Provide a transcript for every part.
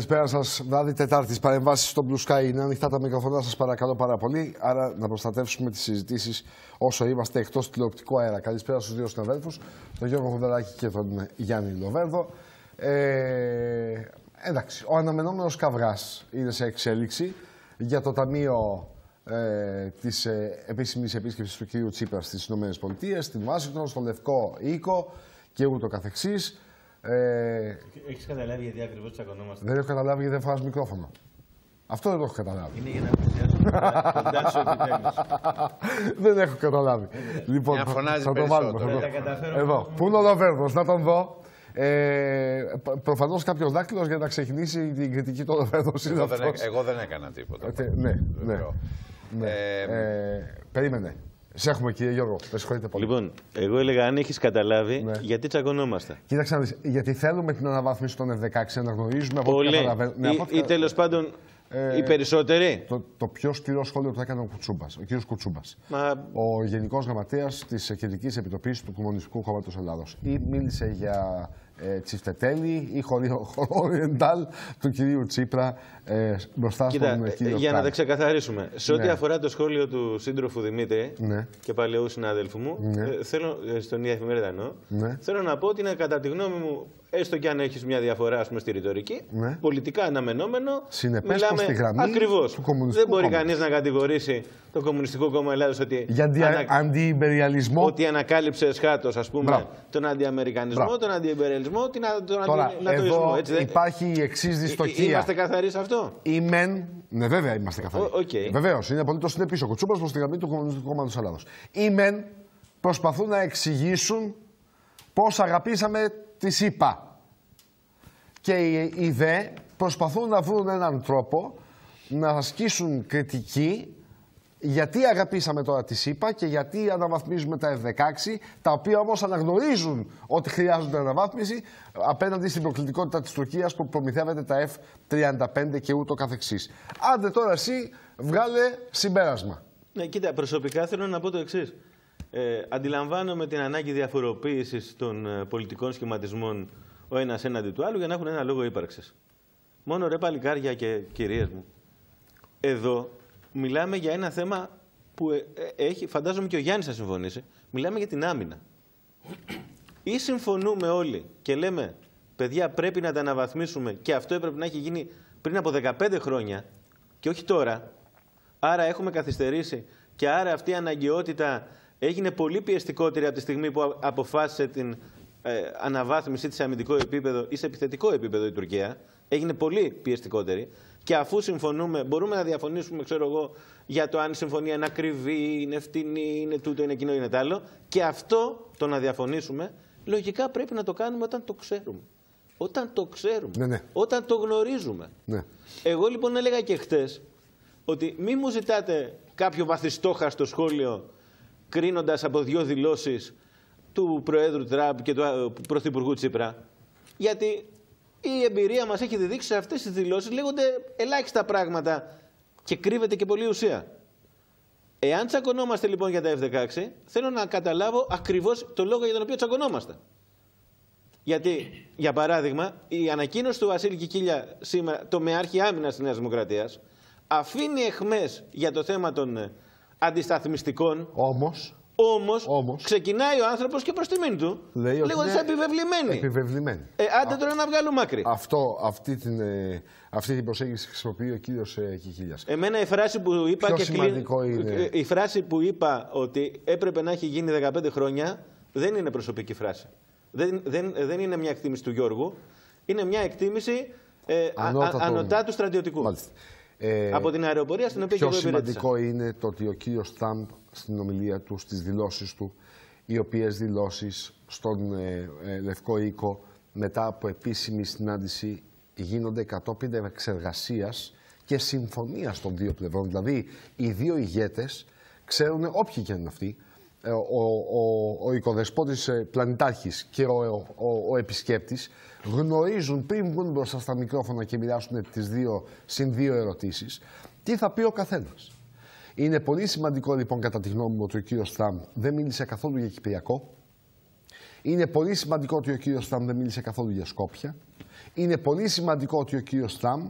Καλησπέρα σας. Βράδυ Τετάρτης. Παρεμβάσεις στο Blue Sky είναι ανοιχτά τα μικροφωνά σας, παρακαλώ πάρα πολύ. Άρα να προστατεύσουμε τις συζητήσεις όσο είμαστε εκτός τηλεοπτικού αέρα. Καλησπέρα στους δύο συναδέλφους, τον Γιώργο Χουδεράκη και τον Γιάννη Λοβέρδο. Ε, εντάξει, ο αναμενόμενος καυγά είναι σε εξέλιξη για το Ταμείο ε, της ε, επίσημης επίσκεψης του κ. Τσίπρα στις ΗΠΑ, στην Ουάσιγκτον, στο Λευκό Οίκο και ούτω καθεξής. Ε, Έχεις καταλάβει γιατί ακριβώς τσακωνόμαστε. Δεν έχω καταλάβει γιατί δεν φοράς μικρόφωνο. Αυτό δεν το έχω καταλάβει. Είναι για να πλησιάσουμε Δεν έχω καταλάβει. λοιπόν, θα το βάλουμε. Εδώ. Πού είναι ο Λοβέρδος, να τον δω. Ε, Προφανώς κάποιος δάκτυλος για να ξεκινήσει την κριτική του Λοβέρδος είναι αυτός. Εγώ δεν έκανα τίποτα. Ε, ναι, ναι. ναι. Ε, ε, περίμενε. Σε έχουμε κύριε Γιώργο, με συγχωρείτε πολύ. Λοιπόν, εγώ έλεγα αν έχεις καταλάβει ναι. γιατί τσακωνόμαστε. Κοίταξε να δεις, γιατί θέλουμε την αναβάθμιση των F16, να γνωρίζουμε από ό,τι καταλαβαίνουμε. Ή, ή τέλος πάντων ε, οι περισσότεροι; Το, το πιο σκληρό σχόλιο που έκανε ο Κουτσούμπας, ο κύριος Κουτσούμπας. Μα... Ο Γενικός Γραμματέας της Κεντρικής Επιτροπής του Κομμουνιστικού Κόμματος Ελλάδος. Ή μίλησε για ε, Τσιφτετέλη ή Χωριεντάλ του κυρίου Τσίπρα ε, μπροστά Κοίτα, στον κύριο Για να τα ξεκαθαρίσουμε. Σε ό,τι ναι. αφορά το σχόλιο του σύντροφου Δημήτρη ναι. και παλαιού συνάδελφου μου, ναι. ε, θέλω, ε, στον ίδια εφημερίδα εννοώ, ναι. θέλω να πω ότι είναι κατά τη γνώμη μου έστω και αν έχεις μια διαφορά πούμε, στη ρητορική, ναι. πολιτικά αναμενόμενο. Συνεπέ στη γραμμή ακριβώς. του Κομμουνιστικού Δεν μπορεί κανείς να κατηγορήσει το Κομμουνιστικό Κόμμα Ελλάδος ότι. Για αντι... αντιυμπεριαλισμό. Ότι ανακάλυψε εσχάτως, ας πούμε, Μπράβο. τον αντιαμερικανισμό, Μπράβο. τον αντιυμπεριαλισμό, τον, τον Τώρα, αντινατοισμό. Έτσι, δεν... Υπάρχει η εξής δυστοκία. Είμαστε καθαροί σε αυτό; Η μεν. Ναι, βέβαια είμαστε καθαροί. Okay. Βεβαίως, είναι απολύτω συνεπή ο Κουτσούπα προς τη γραμμή του Κομμουνιστικού Κόμματος Ελλάδος. Οι μεν προσπαθούν να εξηγήσουν πώς αγαπήσαμε της ΣΥΠΑ και οι ΔΕ προσπαθούν να βρουν έναν τρόπο να ασκήσουν κριτική γιατί αγαπήσαμε τώρα τη ΣΥΠΑ και γιατί αναβαθμίζουμε τα F-16, τα οποία όμως αναγνωρίζουν ότι χρειάζονται αναβάθμιση απέναντι στην προκλητικότητα της Τουρκίας που προμηθεύεται τα F-35 και ούτω καθεξής. Άντε τώρα εσύ βγάλε συμπέρασμα. Ναι, κοίτα, προσωπικά θέλω να πω το εξής. Ε, αντιλαμβάνομαι την ανάγκη διαφοροποίησης των ε, πολιτικών σχηματισμών ο ένας έναντι του άλλου για να έχουν ένα λόγο ύπαρξης. Μόνο ρε παλικάρια και κυρίες μου. Εδώ μιλάμε για ένα θέμα που ε, ε, έχει, φαντάζομαι και ο Γιάννης θα συμφωνήσει, μιλάμε για την άμυνα. Ή συμφωνούμε όλοι και λέμε, παιδιά πρέπει να τα αναβαθμίσουμε και αυτό έπρεπε να έχει γίνει πριν από 15 χρόνια και όχι τώρα. Άρα έχουμε καθυστερήσει και άρα αυτή η αναγκαιότητα έγινε πολύ πιεστικότερη από τη στιγμή που αποφάσισε την ε, αναβάθμιση σε αμυντικό επίπεδο ή σε επιθετικό επίπεδο η Τουρκία έγινε πολύ πιεστικότερη. Και αφού συμφωνούμε, μπορούμε να διαφωνήσουμε, ξέρω εγώ, για το αν η συμφωνία είναι ακριβή, είναι φτηνή, είναι τούτο, είναι εκείνο, είναι τ' άλλο. Και αυτό το να διαφωνήσουμε, λογικά πρέπει να το κάνουμε όταν το ξέρουμε. Όταν το ξέρουμε. Ναι, ναι. Όταν το γνωρίζουμε. Ναι. Εγώ λοιπόν έλεγα και χτες ότι μη μου ζητάτε κάποιο βαθιστόχαστο σχόλιο κρίνοντας από δύο δηλώσεις του Προέδρου Τραμπ και του ε, Πρωθυπουργού Τσίπρα. Γιατί η εμπειρία μας έχει διδείξει σε αυτές τις δηλώσεις λέγονται ελάχιστα πράγματα και κρύβεται και πολλή ουσία. Εάν τσακωνόμαστε λοιπόν για τα F-16, θέλω να καταλάβω ακριβώς το λόγο για τον οποίο τσακωνόμαστε. Γιατί, για παράδειγμα, η ανακοίνωση του Βασίλη Κικίλια σήμερα, το μεάρχη άμυνας της Νέας Δημοκρατίας, αφήνει εχμές για το θέμα των ε, αντισταθμιστικών. Όμως. Όμως ξεκινάει ο άνθρωπος και προς τιμήν του. Λέγοντα επιβεβλημένη. Επιβεβλημένη. Ε, άντε τώρα να βγάλουμε άκρη. Αυτό, αυτή, την, ε, αυτή την προσέγγιση χρησιμοποιεί ο κύριος ε, Κικίλια. Εμένα η φράση που είπα. Πιο και σημαντικό είναι. Ε, η φράση που είπα ότι έπρεπε να έχει γίνει 15 χρόνια δεν είναι προσωπική φράση. Δεν, δεν, δεν είναι μια εκτίμηση του Γιώργου. Είναι μια εκτίμηση ε, ανωτά του στρατιωτικού. Μάλιστα. Ε, από την αεροπορία στην οποία πιο σημαντικό είναι το ότι ο κύριος Τραμπ στην ομιλία του, στις δηλώσεις του, οι οποίες δηλώσεις στον ε, ε, Λευκό Οίκο μετά από επίσημη συνάντηση γίνονται κατόπιν εξεργασίας και συμφωνίας των δύο πλευρών. Δηλαδή, οι δύο ηγέτες ξέρουν, όποιοι και είναι αυτοί, ο, ο, ο οικοδεσπότης πλανητάρχης και ο, ο, ο επισκέπτης γνωρίζουν πριν βγουν μπροστά στα μικρόφωνα και μοιράσουν τις δύο συν δύο ερωτήσεις, τι θα πει ο καθένας. Είναι πολύ σημαντικό λοιπόν κατά τη γνώμη μου ότι ο κύριος Τραμπ δεν μίλησε καθόλου για Κυπριακό. Είναι πολύ σημαντικό ότι ο κύριος Τραμπ δεν μίλησε καθόλου για Σκόπια. Είναι πολύ σημαντικό ότι ο κύριος Τραμπ,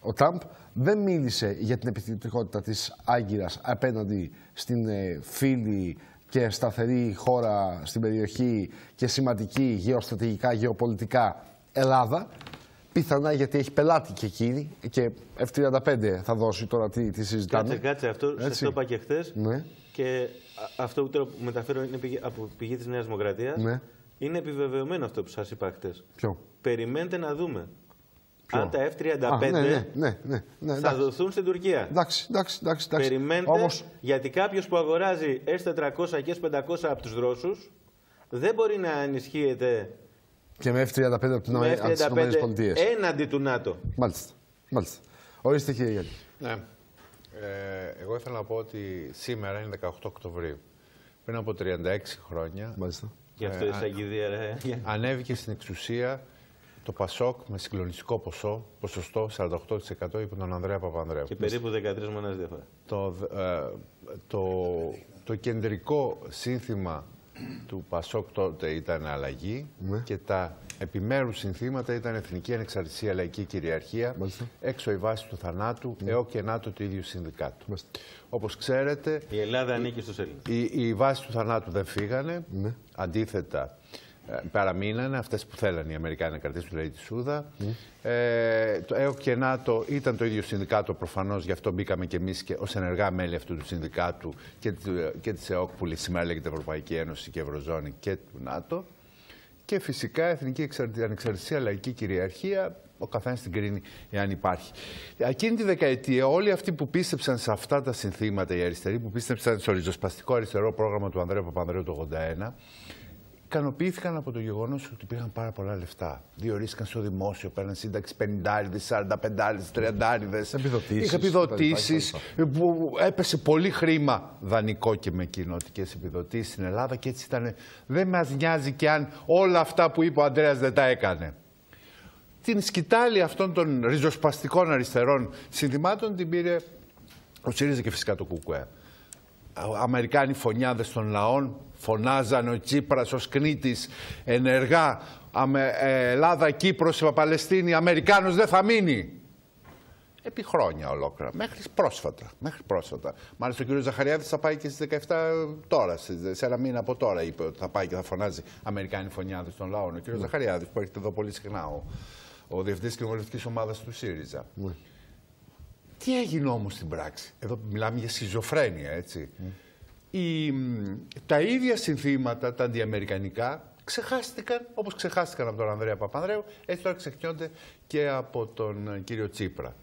ο Τραμπ δεν μίλησε για την επιθετικότητα της Άγκυρας απέναντι στην ε, φίλη και σταθερή χώρα στην περιοχή και σημαντική γεωστρατηγικά, γεωπολιτικά Ελλάδα. Πιθανά γιατί έχει πελάτη και εκείνη και F35 θα δώσει τώρα τι, τι συζητάμε. Κάτσε, κάτσε. Αυτό Έτσι. σα το είπα και χθες. Ναι. Και α- αυτό που τώρα μεταφέρω είναι πηγή- από πηγή της Νέας Δημοκρατίας. Ναι. Είναι επιβεβαιωμένο αυτό που σας είπα χθες. Ποιο; Περιμένετε να δούμε. Ποιο; Αν τα F-35 Α, ναι, ναι, ναι, ναι, ναι, θα εντάξει. δοθούν στην Τουρκία. Εντάξει, εντάξει, εντάξει. εντάξει. Περιμένετε, Όμως, γιατί κάποιος που αγοράζει S400 και S500 από τους Ρώσους δεν μπορεί να ενισχύεται και με F35 από την με από τις Ηνωμένες F-35 Πολιτείες. έναντι του ΝΑΤΟ. Μάλιστα, μάλιστα. Ορίστε κύριε Γιάννη. Ναι. Ε, εγώ ήθελα να πω ότι σήμερα είναι 18 Οκτωβρίου. Πριν από 36 χρόνια Μάλιστα. Γι' αυτό Ε, η Σαγγιδία, ρε. ανέβηκε στην εξουσία το Πασόκ με συγκλονιστικό ποσό, ποσοστό 48% υπό τον Ανδρέα Παπανδρέου. Και περίπου 13 μονάδες διαφορά. Το, ε, το, το κεντρικό σύνθημα του Πασόκ τότε ήταν αλλαγή Ναι. και τα επιμέρους συνθήματα ήταν εθνική ανεξαρτησία, λαϊκή κυριαρχία, Μάλιστα. έξω η βάση του θανάτου, ΕΟ και ΝΑΤΟ του ίδιου συνδικάτου. Μάλιστα. Όπως ξέρετε, Η Ελλάδα ανήκει στους Έλληνες. οι, οι βάσεις του θανάτου δεν φύγανε. Ναι. Αντίθετα, ε, παραμείνανε αυτές που θέλανε οι Αμερικάνοι να κρατήσουν, δηλαδή τη Σούδα. Ε, το ΕΟΚ και ΝΑΤΟ ήταν το ίδιο συνδικάτο προφανώς, γι' αυτό μπήκαμε και εμείς και ως ενεργά μέλη αυτού του συνδικάτου και, του- και της ΕΟΚ που σήμερα λέγεται Ευρωπαϊκή Ένωση και Ευρωζώνη και του ΝΑΤΟ. Και φυσικά εθνική εξαρτη- ανεξαρτησία, λαϊκή κυριαρχία, ο καθένας την κρίνει εάν υπάρχει. Εκείνη τη δεκαετία, όλοι αυτοί που πίστεψαν σε αυτά τα συνθήματα, οι αριστεροί που πίστεψαν στο ριζοσπαστικό αριστερό πρόγραμμα του Ανδρέα Παπανδρέου το 1981, ικανοποιήθηκαν από το γεγονός ότι πήγαν πάρα πολλά λεφτά. Διορίστηκαν στο δημόσιο, παίρναν σύνταξη 50, 45, 30. Επιδοτήσεις, Είχε επιδοτήσεις κτλ. που έπεσε πολύ χρήμα δανεικό και με κοινοτικέ επιδοτήσεις στην Ελλάδα και έτσι ήταν. Δεν μας νοιάζει και αν όλα αυτά που είπε ο Αντρέας δεν τα έκανε. Την σκητάλη αυτών των ριζοσπαστικών αριστερών συνθημάτων την πήρε ο ΣΥΡΙΖΑ και φυσικά το ΚΚΕ. Αμερικάνοι φωνιάδες των λαών φωνάζανε ο Τσίπρας ως κνήτης ενεργά Αμε- ε, Ελλάδα, Κύπρος, Παλαιστίνη, Αμερικάνος δεν θα μείνει. Επί χρόνια ολόκληρα, μέχρι πρόσφατα. Μέχρι πρόσφατα. Μάλιστα ο κ. Ζαχαριάδης θα πάει και στις 17 τώρα, σε σε ένα μήνα από τώρα είπε ότι θα πάει και θα φωνάζει Αμερικάνοι φωνιάδες των λαών. Ο κ. Ζαχαριάδης που έρχεται εδώ πολύ συχνά, ο, ο διευθυντής κοινοβουλευτικής ομάδας του ΣΥΡΙΖΑ. Τι έγινε όμως στην πράξη; Εδώ μιλάμε για σχιζοφρένεια, έτσι. Η, μ, τα ίδια συνθήματα, τα αντιαμερικανικά, ξεχάστηκαν όπως ξεχάστηκαν από τον Ανδρέα Παπανδρέου, έτσι τώρα ξεχνιόνται και από τον ε, κύριο Τσίπρα.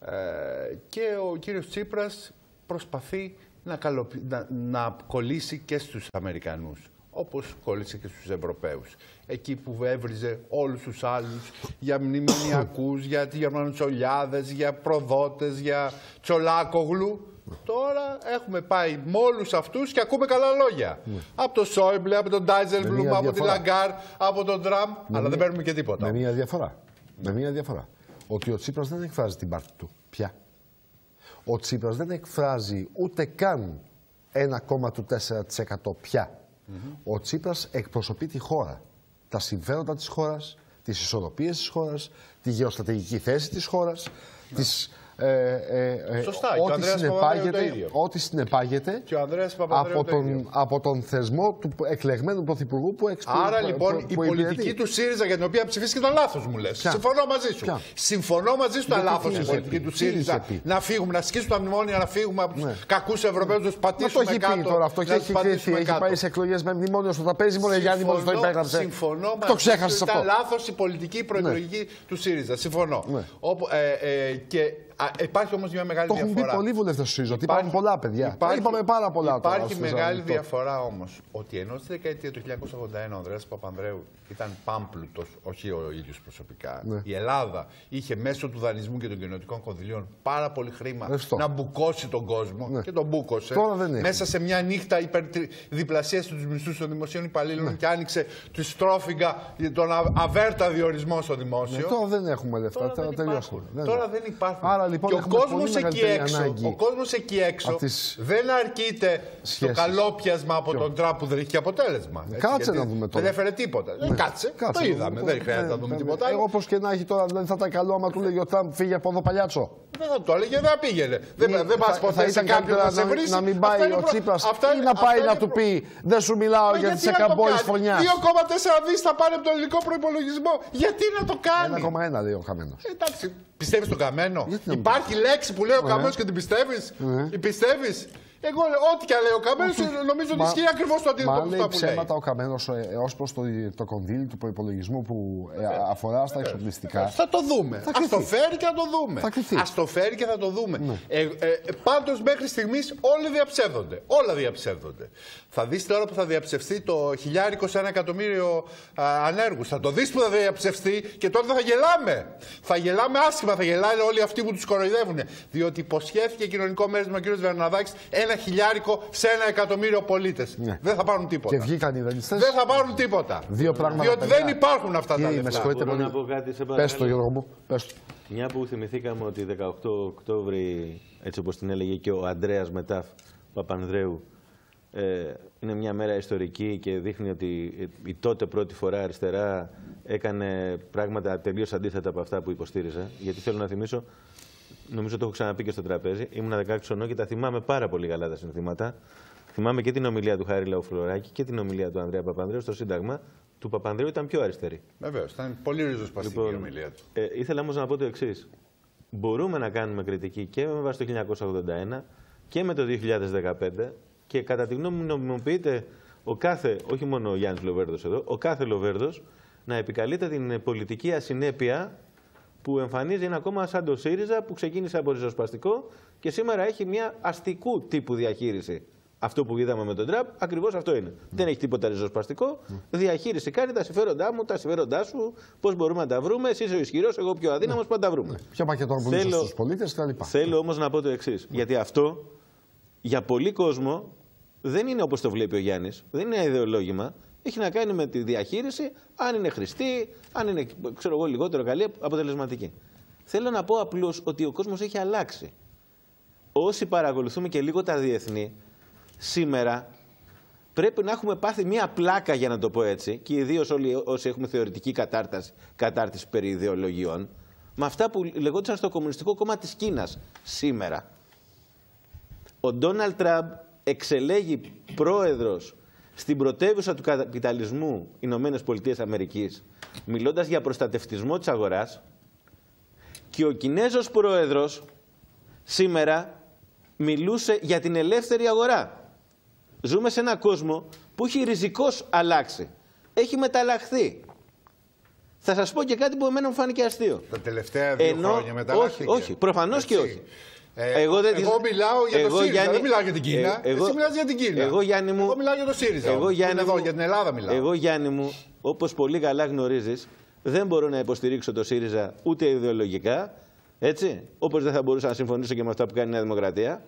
Ε, και ο κύριος Τσίπρας προσπαθεί να, καλοπι- να, να κολλήσει και στους Αμερικανούς όπως κόλλησε και στους Ευρωπαίους. Εκεί που έβριζε όλους τους άλλους για μνημονιακούς, για γερμανοτσολιάδες, για προδότες, για τσολάκογλου. Τώρα έχουμε πάει με όλους αυτούς και ακούμε καλά λόγια. Από τον Σόιμπλε, από τον Ντάισελμπλουμ, μία από τη διαφορά. Λαγκάρντ, από τον Τραμπ, αλλά δεν παίρνουμε και τίποτα. Με μία διαφορά. Με μία διαφορά. Ότι ο Τσίπρας δεν εκφράζει την πάρτη του πια. Ο Τσίπρας δεν εκφράζει ούτε καν 1,4% πια. Ο Τσίπρας εκπροσωπεί τη χώρα. Τα συμφέροντα της χώρας, τις ισορροπίες της χώρας, τη γεωστρατηγική θέση της χώρας, τις, ε, ε, ε, Σωστά, και ο ό,τι, Ανδρέας Παπανδρέου το συνεπάγεται, ίδιο. ό,τι συνεπάγεται Και ο Ανδρέας Παπανδρέου από το τον, ίδιο. από τον θεσμό του εκλεγμένου πρωθυπουργού που εξ- Άρα που- λοιπόν που- η που πολιτική υπηρετεί. του ΣΥΡΙΖΑ για την οποία ψηφίστηκε ήταν λάθος, μου λες. Ποια; Συμφωνώ μαζί σου. Ποια; Συμφωνώ μαζί σου, ήταν Γιατί λάθος τι η είχε πολιτική πει, του τι είχε ΣΥΡΙΖα πει. να φύγουμε, να σκίσουμε τα μνημόνια, να φύγουμε από τους Ναι. κακούς Ευρωπαίους, να τους Μα το πατήσουμε έχει κάτω. πει τώρα αυτό και να έχει τους κρυφτεί. πατήσουμε Έχει κάτω. πάει σε εκλογές με μνημόνιο στο τραπέζι. Μόνο Γιάννη μόνο το Συμφωνώ- υπέγραψε. Συμφωνώ Το μαζί σου, ξέχασε αυτό. Ήταν λάθος η πολιτική προεκλογική του ΣΥΡΙΖΑ. Συμφωνώ. Ναι. Όπου, ε, ε, και α, υπάρχει όμως μια μεγάλη Το έχουν πει διαφορά. πολλοί βουλευτές του ΣΥΡΙΖΑ. Ότι Υπάρχει- υπάρχουν πολλά παιδιά. υπάρχει- Είπαμε πάρα πολλά τώρα. Υπάρχει στο μεγάλη Θεσσαλονίκη. διαφορά όμως ότι ενώ στη δεκαετία του 1981 ο Ανδρέας Παπανδρέου ήταν πάμπλουτος, όχι ο ίδιος προσωπικά. Ναι. Η Ελλάδα είχε μέσω του δανεισμού και των κοινωτικών κονδυλίων πάρα πολύ χρήμα Ρευστό. να μπουκώσει τον κόσμο Ναι. και τον μπούκωσε. Τώρα δεν έχει. Μέσα σε μια νύχτα διπλασίασε τους μισθούς των δημοσίων υπαλλήλων και άνοιξε του στρόφιγγα τον α- αβέρτα διορισμό στο δημόσιο. Ναι, τώρα δεν έχουμε λεφτά. Τώρα Τώρα δεν τελειώσαμε. υπάρχουν. Δεν Τώρα είναι. δεν υπάρχουν. Άρα Τώρα λοιπόν και ο έχουμε κόσμος πολύ εκεί μεγαλύτερη έξω, ανάγκη ο κόσμος εκεί έξω από τις δεν αρκείται στο σχέσεις. καλόπιασμα από τον Τραμπ που δεν έχει και αποτέλεσμα. έτσι, Κάτσε γιατί να δούμε τώρα. Δεν έφερε τίποτα. Ε, Κάτσε, Κάτσε, το να είδαμε. δούμε. Δεν χρειάζεται να Ε, δούμε ε, τίποτα άλλο. Εγώ πώ και να έχει τώρα, δηλαδή θα ήταν καλό άμα του λέγει ο Τραμπ φύγε από εδώ παλιάτσο. Δεν θα το έλεγε, δεν πήγαινε. Δεν, Μη- δεν πα θα- ποτέ θα σε ήταν κάποιον καλύτερα να σε να, μην- βρει. να μην πάει ο Τσίπρας ή να πάει να του πει Δεν σου μιλάω γιατί σε καμπόη φωνιάς. 2,4 δις θα πάρει από τον ελληνικό προπολογισμό. Γιατί να το κάνει; 1,1 λέει ο Χαμένος. Ε, Εντάξει, πιστεύεις στον καμένο; Γιατί να μην Υπάρχει λέξη που λέει ο καμένος και την πιστεύεις; Ναι. Πιστεύεις; Εγώ λέω, ό,τι και αν λέει ο καμένος, νομίζω ότι Μα- ισχύει ακριβώς το αντίθετο Μα από λέει αυτό που λέει. ψέματα ο Καμένος ως προς το, το κονδύλι του προπολογισμού που ε, αφορά στα εξοπλιστικά. Θα το δούμε. Α κρυθεί. το φέρει και θα το δούμε. Θα κρυθεί. Α το φέρει και θα το δούμε. Ε, ε, Πάντως μέχρι στιγμής όλοι διαψεύδονται. Όλα διαψεύδονται. Θα δεις τώρα που θα διαψευστεί το χιλιάρικο σε ένα εκατομμύριο ανέργους. Θα το δεις που θα διαψευστεί και τότε θα γελάμε. Θα γελάμε άσχημα, θα γελάνε όλοι αυτοί που τους κοροϊδεύουν. Διότι υποσχέθηκε κοινωνικό μέρισμα ο κ. Βερναδάκης ένα χιλιάρικο σε ένα εκατομμύριο πολίτες. Ναι. Δεν θα πάρουν τίποτα. Και βγήκαν οι δανειστές. Δεν θα πάρουν τίποτα. Δύο πράγματα, Διότι παιδιά. δεν υπάρχουν αυτά τα Κύριε, με λεφτά. συγχωρείτε Μπορώ πολύ. να πω κάτι σε Πες το παρακαλώ. Γιώργο μου. Πες το. Μια που θυμηθήκαμε ότι 18 Οκτώβρη, έτσι όπως την έλεγε και ο Ανδρέας Μετάφ Παπανδρέου, ε, είναι μια μέρα ιστορική και δείχνει ότι η τότε πρώτη φορά αριστερά έκανε πράγματα τελείως αντίθετα από αυτά που υποστήριζε. Γιατί θέλω να θυμίσω, νομίζω το έχω ξαναπεί και στο τραπέζι, ήμουν 16 χρονών και τα θυμάμαι πάρα πολύ καλά τα συνθήματα. Θυμάμαι και την ομιλία του Χάρη Λαουφλωράκη και την ομιλία του Ανδρέα Παπανδρέου στο Σύνταγμα. Του Παπανδρέου ήταν πιο αριστερή. Βεβαίως, ήταν πολύ ριζοσπαστική η ομιλία του. ε, ήθελα όμως να πω το εξής. Μπορούμε να κάνουμε κριτική και με βάση το 1981 και με το 2015 και κατά τη γνώμη μου νομιμοποιείται ο κάθε, όχι μόνο ο Γιάννης Λοβέρδος εδώ, ο κάθε Λοβέρδος να επικαλείται την πολιτική ασυνέπεια που εμφανίζει ένα κόμμα σαν το ΣΥΡΙΖΑ που ξεκίνησε από ριζοσπαστικό και σήμερα έχει μια αστικού τύπου διαχείριση. Αυτό που είδαμε με τον Τραμπ, ακριβώς αυτό είναι. Δεν έχει τίποτα ριζοσπαστικό. Διαχείριση κάνει τα συμφέροντά μου, τα συμφέροντά σου, πώς μπορούμε να τα βρούμε. Εσύ είσαι ο ισχυρός, εγώ πιο αδύναμος, που να τα βρούμε. Ποιο πακετό που Θέλω- στους πολίτες κτλ. Θέλω όμως να πω το εξής. Γιατί αυτό για πολλοί κόσμο δεν είναι όπως το βλέπει ο Γιάννης, δεν είναι ένα ιδεολόγημα. Έχει να κάνει με τη διαχείριση, αν είναι χρηστή, αν είναι ξέρω εγώ, λιγότερο καλή, αποτελεσματική. Θέλω να πω απλώς ότι ο κόσμος έχει αλλάξει. Όσοι παρακολουθούμε και λίγο τα διεθνή, σήμερα πρέπει να έχουμε πάθει μία πλάκα, για να το πω έτσι, και ιδίως όλοι όσοι έχουμε θεωρητική κατάρταση, κατάρτιση περί ιδεολογιών, με αυτά που λεγόντουσαν στο Κομμουνιστικό Κόμμα της Κίνας σήμερα. Ο Ντόναλτ Τραμπ εξελέγει πρόεδρος στην πρωτεύουσα του καπιταλισμού Ηνωμένες Πολιτείες Αμερικής, μιλώντας για προστατευτισμό της αγοράς, και ο Κινέζος πρόεδρος σήμερα μιλούσε για την ελεύθερη αγορά. Ζούμε σε έναν κόσμο που έχει ριζικώς αλλάξει. Έχει μεταλλαχθεί. Θα σας πω και κάτι που εμένα μου φάνηκε αστείο. Τα τελευταία δύο Ενώ- χρόνια μετά. όχι, όχι, προφανώς και όχι. Ε, Εγώ δεν τις- μιλάω για το εγώ, ΣΥΡΙΖΑ, Γιάννη- δεν μιλάω για την Κίνα. Ε, εγώ- Εσύ μιλάς για την Κίνα. Εγώ, Γιάννη μου, Εγώ μιλάω για το ΣΥΡΙΖΑ. εγώ, όμως. Γιάννη Είναι εδώ, μου- για την Ελλάδα μιλάω. Εγώ, Γιάννη μου, όπως πολύ καλά γνωρίζεις, δεν μπορώ να υποστηρίξω το ΣΥΡΙΖΑ ούτε ιδεολογικά, έτσι, όπως δεν θα μπορούσα να συμφωνήσω και με αυτά που κάνει η Νέα Δημοκρατία.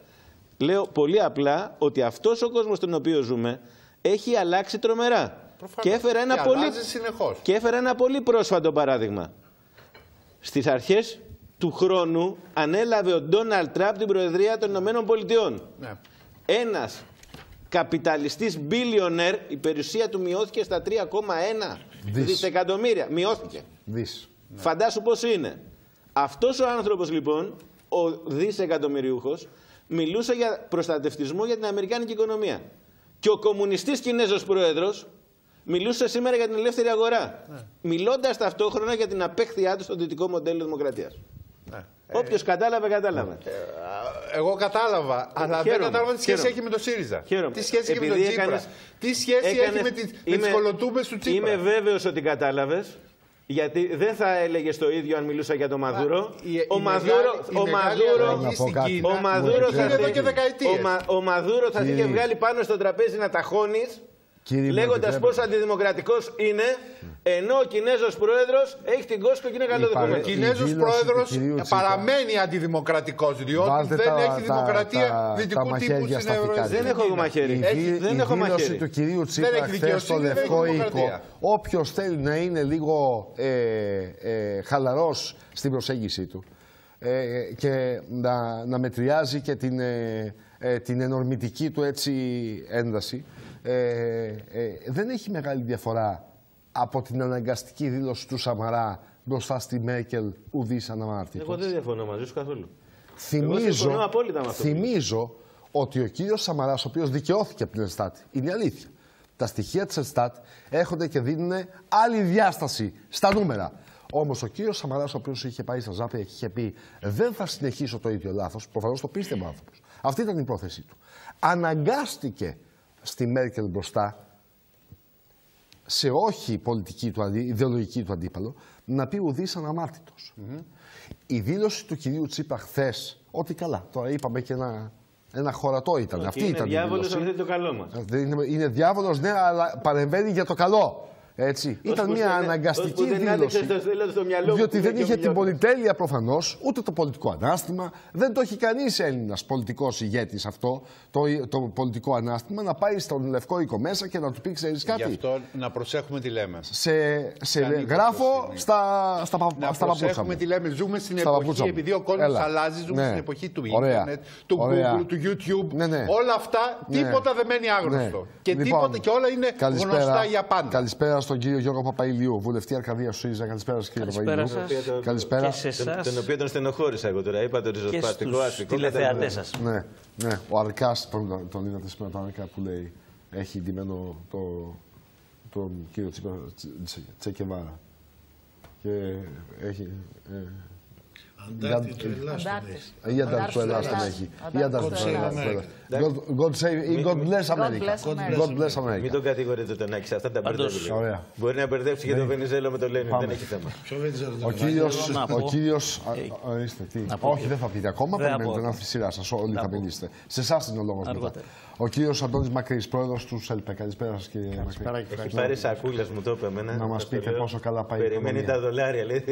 Λέω πολύ απλά ότι αυτός ο κόσμος στον οποίο ζούμε έχει αλλάξει τρομερά. Προφανώς. Και έφερα ένα Και πολύ... αλλάζει συνεχώς. Και έφερα ένα πολύ πρόσφατο παράδειγμα. Στις αρχές του χρόνου ανέλαβε ο Ντόναλτ Τραμπ την Προεδρία των Ηνωμένων Πολιτειών. Ναι. Ένας καπιταλιστής billionaire, η περιουσία του μειώθηκε στα 3,1 Δις. δισεκατομμύρια. Μειώθηκε. Δις. Φαντάσου πώς είναι. Αυτός ο άνθρωπος λοιπόν, ο δισεκατομμυριούχος, μιλούσε για προστατευτισμό για την Αμερικάνικη οικονομία. Και ο κομμουνιστής Κινέζος πρόεδρος μιλούσε σήμερα για την ελεύθερη αγορά. Μιλώντας ταυτόχρονα για την απέχθειά του στο δυτικό μοντέλο δημοκρατίας. Ναι. Όποιος κατάλαβε, κατάλαβε. Εγώ κατάλαβα, αλλά δεν Χαίρομαι, κατάλαβα τι σχέση χαίρομαι. έχει με το ΣΥΡΙΖΑ. Χαίρομαι. Τι σχέση έχει με τον Επειδή Τσίπρα. έκανες- Τι σχέση έχει Έκανες- με, τις, με είμαι- τις κολοτούμπες του Τσίπρα. Είμαι βέβαιος ότι κατάλαβες. Γιατί δεν θα έλεγες το ίδιο αν μιλούσα για τον Μαδούρο. Η- η Ο μεγάλη- Μαδούρο, η ο μεγάλη Μαδούρο, αλλαγή Να πω στην κάτι. Κίνα ο Μαδούρο θα είναι εδώ δει- και δεκαετίες. ο, Μα- ο Μαδούρο θα είχε Κύριε. βγάλει πάνω στο τραπέζι να ταχώνεις, Κύριε μου, λέγοντας επιτρέπετε. πόσο αντιδημοκρατικός είναι, ενώ ο Κινέζος πρόεδρος έχει την Κόσκο και είναι Ο καλοδεχούμενο. Η Κινέζος δήλωση πρόεδρος του κυρίου Τσίπρα. παραμένει αντιδημοκρατικός, διότι Βάλτε δεν τα- έχει τα- δημοκρατία τα- δυτικού τα τύπου μαχαίρια στην στα Ευρω- φυκάδια. στην Δεν έχω Κίνα. μαχαίρι. Η, Έχει- δι- δεν η έχω δήλωση μαχαίρι. του κυρίου Δεν Τσίπρα έχει χθες δικαιοσύνη, στο δεν έχει Λευκό Οίκο, δημοκρατία. όποιος θέλει να είναι λίγο ε, ε, χαλαρός στην προσέγγιση του, ε, και να, να μετριάζει και την, ε, ε, την ενορμητική του έτσι ένταση. Δεν έχει μεγάλη διαφορά από την αναγκαστική δήλωση του Σαμαρά μπροστά στη Μέρκελ ουδής αναμάρτητος. Εγώ δεν διαφωνώ μαζί σου καθόλου. Θυμίζω, θυμίζω ότι ο κύριος Σαμαράς, ο οποίος δικαιώθηκε από την Ελστάτ, είναι αλήθεια. Τα στοιχεία της Ελστάτ έρχονται και δίνουν άλλη διάσταση στα νούμερα. Όμως ο κύριος Σαμαράς, ο οποίος είχε πάει στα Ζάπια και είχε πει Δεν θα συνεχίσω το ίδιο λάθος, προφανώς το πίστευε ο άνθρωπος. Αυτή ήταν η πρόθεσή του. Αναγκάστηκε στη Μέρκελ μπροστά, σε όχι πολιτική του, ιδεολογική του αντίπαλο, να πει ουδής αναμάρτητος. Η δήλωση του κυρίου Τσίπρα χθες, ότι καλά, τώρα είπαμε και ένα, ένα χωρατό ήταν. Αυτή είναι ήταν διάβολος, η δήλωση. το καλό μας. Είναι, είναι διάβολος, ναι, αλλά παρεμβαίνει για το καλό. Έτσι. Ήταν μια αναγκαστική δήλωση. διότι δεν είχε την πολυτέλεια προφανώς, ούτε το πολιτικό ανάστημα. Δεν το έχει κανείς Έλληνας πολιτικός ηγέτης αυτό, το, το πολιτικό ανάστημα, να πάει στον Λευκό Οίκο μέσα και να του πει: Ξέρεις κάτι. Γι' αυτό να προσέχουμε τι λέμε. Σε, σε γράφω στα, στα, να στα παπούτσια. Να προσέχουμε τι λέμε. Ζούμε στην εποχή, επειδή ο κόσμος αλλάζει, ζούμε ναι. στην εποχή του ίντερνετ, του Google, του YouTube. Ναι, ναι. Όλα αυτά ναι. τίποτα δεν μένει άγνωστο. Και, λοιπόν, και όλα είναι γνωστά για πάντα. Καλησπέρα στον κύριο Γιώργο Παπαϊλιού, βουλευτή Αρκαδίας Σουίζα. Καλησπέρα σας, κύριε Παπαϊλιού. Καλησπέρα. Τον, τον οποίο τον στενοχώρησα εγώ τώρα. Είπατε ριζοσπαστικό αστικό. Τηλεθεατές σας. Ναι, ναι. Ο Αρκάς, τον, τον είδατε σήμερα τον Αρκά που λέει έχει ντυμένο το, τον κύριο Τσεκεβάρα. Και έχει. Ε, Αντάρτη του Ελλάς Ή αντάρτη του Ελλάς τον έχει. Ή αντάρτη του Ελλάς. God save, God bless America. God bless America. Μην τον κατηγορείτε τον Άκη, αυτά τα μπερδεύει. Μπορεί να μπερδέψει και τον Βενιζέλο με τον Λένιν, δεν έχει θέμα. Ο κύριος, ο κύριος, ορίστε, τι; Όχι, δεν θα πείτε ακόμα, περιμένετε να έρθει η σειρά σας, όλοι θα μιλήσετε. Σε εσάς είναι ο λόγος μετά. Ο κύριος Αντώνης Μακρύς, πρόεδρος του ΣΕΛΠΕ. Καλησπέρα σας, κύριε Μακρύ. Έχει πάρει σακούλες, μου το είπε εμένα. Να μας πείτε πόσο καλά πάει η Περιμένει τα δολάρια, λέει.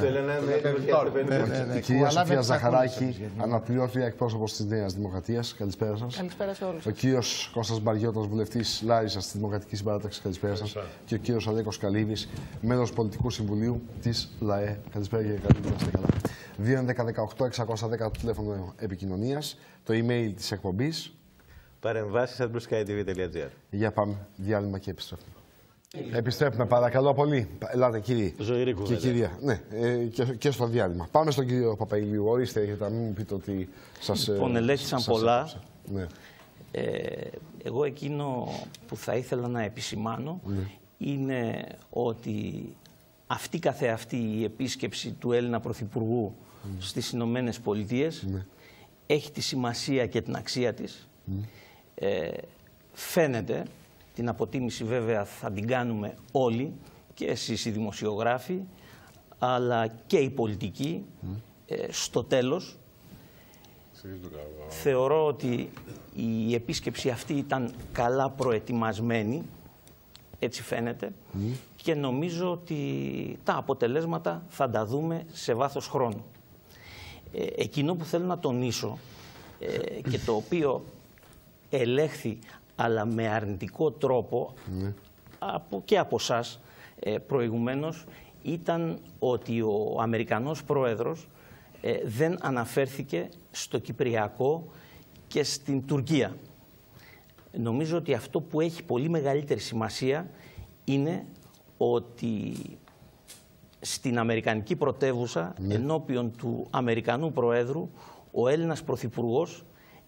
Θέλω να είμαι Η κυρία Σοφία Ζαχαράκη, αναπληρώτρια εκπρόσωπος της Νέας Δημοκρατίας. Καλησπέρα σας. Καλησπέρα σε όλους. Ο κύριος Κώστας Μπαριώτας, βουλευτής Λάρισας της Δημοκρατικής Συμπαράταξης. Καλησπέρα σας. Και ο κύριος Αλέκος Καλύβης, μέλος Πολιτικού Συμβουλίου της ΛΑΕ. Καλησπέρα, κύριε Καλύβη. καλά. 2.11.18.610 το τηλέφωνο επικοινωνίας, το email της εκπομπής παρεμβάσεις at Για πάμε. Διάλειμμα και επιστρέφουμε. Επιστρέφουμε παρακαλώ πολύ. Ελάτε κύριε. Ζωή και κυρία. Ναι, ε, και, και στο διάλειμμα. Πάμε στον κύριο Παπαϊλίου. Ορίστε, για να μην μου πείτε ότι σας. Λοιπόν, ελέγχθησαν πολλά. Ναι. Ε, εγώ εκείνο που θα ήθελα να επισημάνω ναι. είναι ότι αυτή καθεαυτή η επίσκεψη του Έλληνα Πρωθυπουργού mm. στις Ηνωμένες Πολιτείες ναι. έχει τη σημασία και την αξία της. Ε, φαίνεται, την αποτίμηση βέβαια θα την κάνουμε όλοι, και εσείς οι δημοσιογράφοι, αλλά και οι πολιτικοί, ε, στο τέλος. Θεωρώ ότι η επίσκεψη αυτή ήταν καλά προετοιμασμένη, έτσι φαίνεται, και νομίζω ότι τα αποτελέσματα θα τα δούμε σε βάθος χρόνου. Ε, εκείνο που θέλω να τονίσω και το οποίο ελέγχθη αλλά με αρνητικό τρόπο ναι. από, και από εσά ε, προηγουμένως ήταν ότι ο Αμερικανός Πρόεδρος ε, δεν αναφέρθηκε στο Κυπριακό και στην Τουρκία. Νομίζω ότι αυτό που έχει πολύ μεγαλύτερη σημασία είναι ότι στην Αμερικανική πρωτεύουσα ναι. ενώπιον του Αμερικανού Προέδρου ο Έλληνας Πρωθυπουργός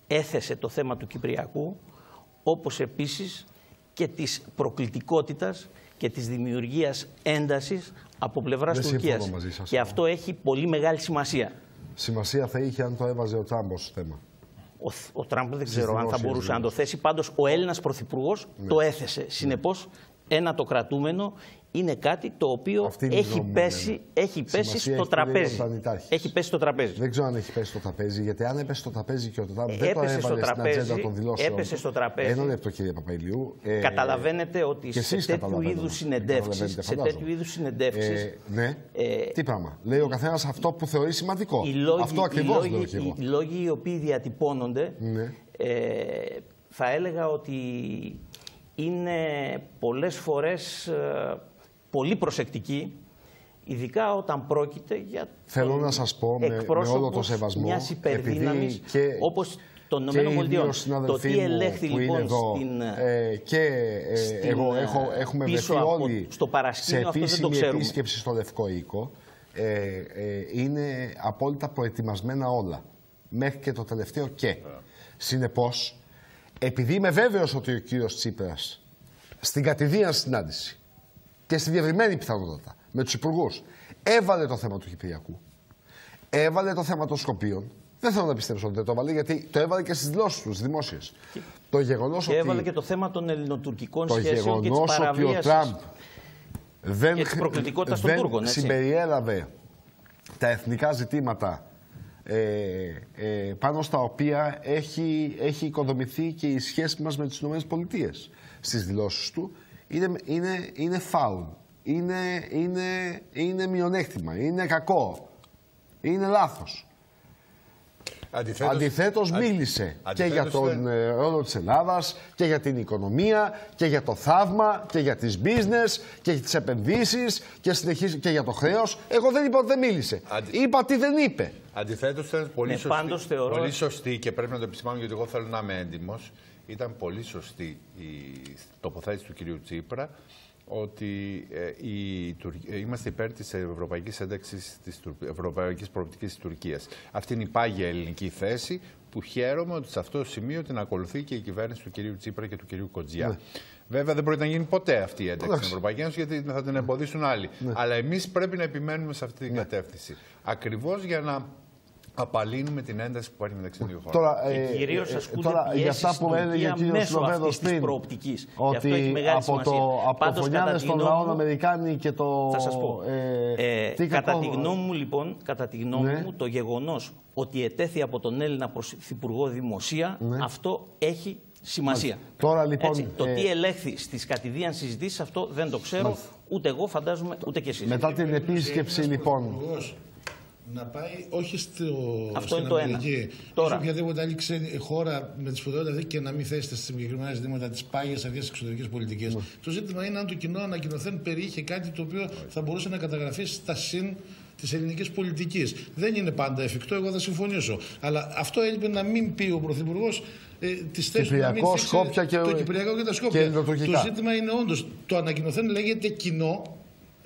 έθεσε το θέμα του Κυπριακού, όπως επίσης και της προκλητικότητας και της δημιουργίας έντασης από πλευράς Δεν Τουρκίας. και αυτό έχει πολύ μεγάλη σημασία. Σημασία θα είχε αν το έβαζε ο Τραμπ θέμα. Ο, ο Τραμπ δεν ξέρω αν θα μπορούσε να το θέσει. Πάντως ο Έλληνας Πρωθυπουργός ναι. το έθεσε. Συνεπώς ένα το κρατούμενο είναι κάτι το οποίο έχει πέσει, έχει πέσει στο τραπέζι. Έχει πέσει στο τραπέζι. Δεν ξέρω αν έχει πέσει στο τραπέζι, γιατί αν έπεσε στο τραπέζι και ο Τραμπ δεν το έβαλε στην ατζέντα των δηλώσεων. Έπεσε στο τραπέζι. Ένα λεπτό, κύριε Παπαϊλιού. Ε, Καταλαβαίνετε ότι σε τέτοιου είδους συνεντεύξεις. Σε τέτοιου είδους συνεντεύξεις. Ε, ναι. Ε, Τι πράγμα. Λέει ο καθένας αυτό που θεωρεί σημαντικό. αυτό ακριβώς λέω και εγώ. Οι λόγοι οι οποίοι διατυπώνονται. Ναι. Ε, θα έλεγα ότι είναι πολλές φορές πολύ προσεκτικοί Ειδικά όταν πρόκειται για Θέλω να σας πω με, με όλο το σεβασμό, μιας υπερδύναμης, και, όπως των και ΗΠΑ. οι δύο Το τι ελέγχει που λοιπόν είναι εδώ στην, ε, και ε, στην, εγώ ε, έχω, έχουμε πίσω βρεθεί από- όλοι στο παρασκήνιο, σε αυτό δεν το επίσημη ξέρουμε. επίσκεψη στο Λευκό Οίκο. Ε, ε, είναι απόλυτα προετοιμασμένα όλα. Μέχρι και το τελευταίο και. Συνεπώς, επειδή είμαι βέβαιος ότι ο κύριος Τσίπρας στην κατηδίαν συνάντηση και στη διευρυμένη πιθανότητα με τους υπουργούς έβαλε το θέμα του Κυπριακού, έβαλε το θέμα των Σκοπίων. Δεν θέλω να πιστέψω ότι δεν το έβαλε, γιατί το έβαλε και στις δηλώσεις τους, στις δημόσιες. Το γεγονός Και ότι, έβαλε και το θέμα των ελληνοτουρκικών το σχέσεων και της γεγονός ότι ο παραβίασης. Τραμπ δεν, και της χρ- προκλητικότητας των δεν Τούρκων, έτσι. συμπεριέλαβε τα εθνικά ζητήματα ε, ε, πάνω στα οποία έχει, έχει οικοδομηθεί και η σχέση μας με τις ΗΠΑ στις δηλώσεις του είναι, είναι, είναι φάουλ, είναι, είναι, είναι μειονέκτημα, είναι κακό, είναι λάθος. Αντιθέτως, Αντιθέτως αντι- μίλησε και για αντιθέτως, τον ε, ε, ρόλο της Ελλάδας και για την οικονομία και για το θαύμα και για τις business και για τις επενδύσεις και, συνεχίζει και για το χρέος. Εγώ δεν είπα ότι δεν μίλησε. Αντι- Είπα τι δεν είπε. Αντιθέτως, ήταν πολύ, Ναι, σωστή, πάντως θεωρώ- πολύ σωστή και πρέπει να το επισημάνω γιατί εγώ θέλω να είμαι έντιμος. Ήταν πολύ σωστή η τοποθέτηση του κυρίου Τσίπρα ότι ε, η, Τουρ- ε, είμαστε υπέρ της ευρωπαϊκής ένταξης της Τουρ- ευρωπαϊκής προοπτικής της Τουρκίας. Αυτή είναι η πάγια ελληνική θέση που χαίρομαι ότι σε αυτό το σημείο την ακολουθεί και η κυβέρνηση του κυρίου Τσίπρα και του κυρίου Κοτζιά. Βέβαια δεν μπορεί να γίνει ποτέ αυτή η ένταξη στην Εντάξει. Ευρωπαϊκή Ένωση γιατί θα την εμποδίσουν άλλοι. Αλλά εμείς πρέπει να επιμένουμε σε αυτή την κατεύθυνση. Ακριβώς για να απαλύνουμε την ένταση που υπάρχει μεταξύ των δύο χωρών. Τώρα, Και ε, κυρίως ε, ασκούνται τώρα για πιέσεις αυτά στην που έλεγε ο Τουρκία κύριος μέσω Λοβέδος αυτής της πριν, προοπτικής. Γι' αυτό έχει ότι μεγάλη από το, σημασία. από το Πάντως, κατά φωνιάδες τη των γνώμη λαών μου, Αμερικάνοι και το... Θα σας πω. ε, Ε, τι κατά κακό- τη γνώμη μου, λοιπόν, κατά τη γνώμη Ναι. μου, το γεγονός ότι ετέθη από τον Έλληνα Πρωθυπουργό δημοσία, αυτό έχει σημασία. Ναι. Τώρα, λοιπόν, Έτσι, το ε, τι ελέγχθη στις κατηδίαν συζητήσεις, αυτό δεν το ξέρω, ούτε εγώ φαντάζομαι, ούτε κι εσείς. Μετά την επίσκεψη λοιπόν... Πρωθυπουργός να πάει όχι στο, Αυτό στην είναι το ένα. Αμερική, Τώρα. ή σε οποιαδήποτε άλλη ξένη χώρα με τη σπουδαιότητα αυτή και να μην θέσετε στι συγκεκριμένα ζητήματα τις πάγιες αρχές της εξωτερικής πολιτικής. Ναι. Το ζήτημα είναι αν το κοινό ανακοινωθέν περιείχε κάτι το οποίο θα μπορούσε να καταγραφεί στα συν της ελληνικής πολιτικής. Δεν είναι πάντα εφικτό, εγώ θα συμφωνήσω. Αλλά αυτό έλειπε να μην πει ο Πρωθυπουργός ε, τις θέσεις Κυπριακό, Σκόπια και- το Κυπριακό και τα και Σκόπια. ελληνοτουρκικά. το ζήτημα είναι όντως το ανακοινωθέν λέγεται κοινό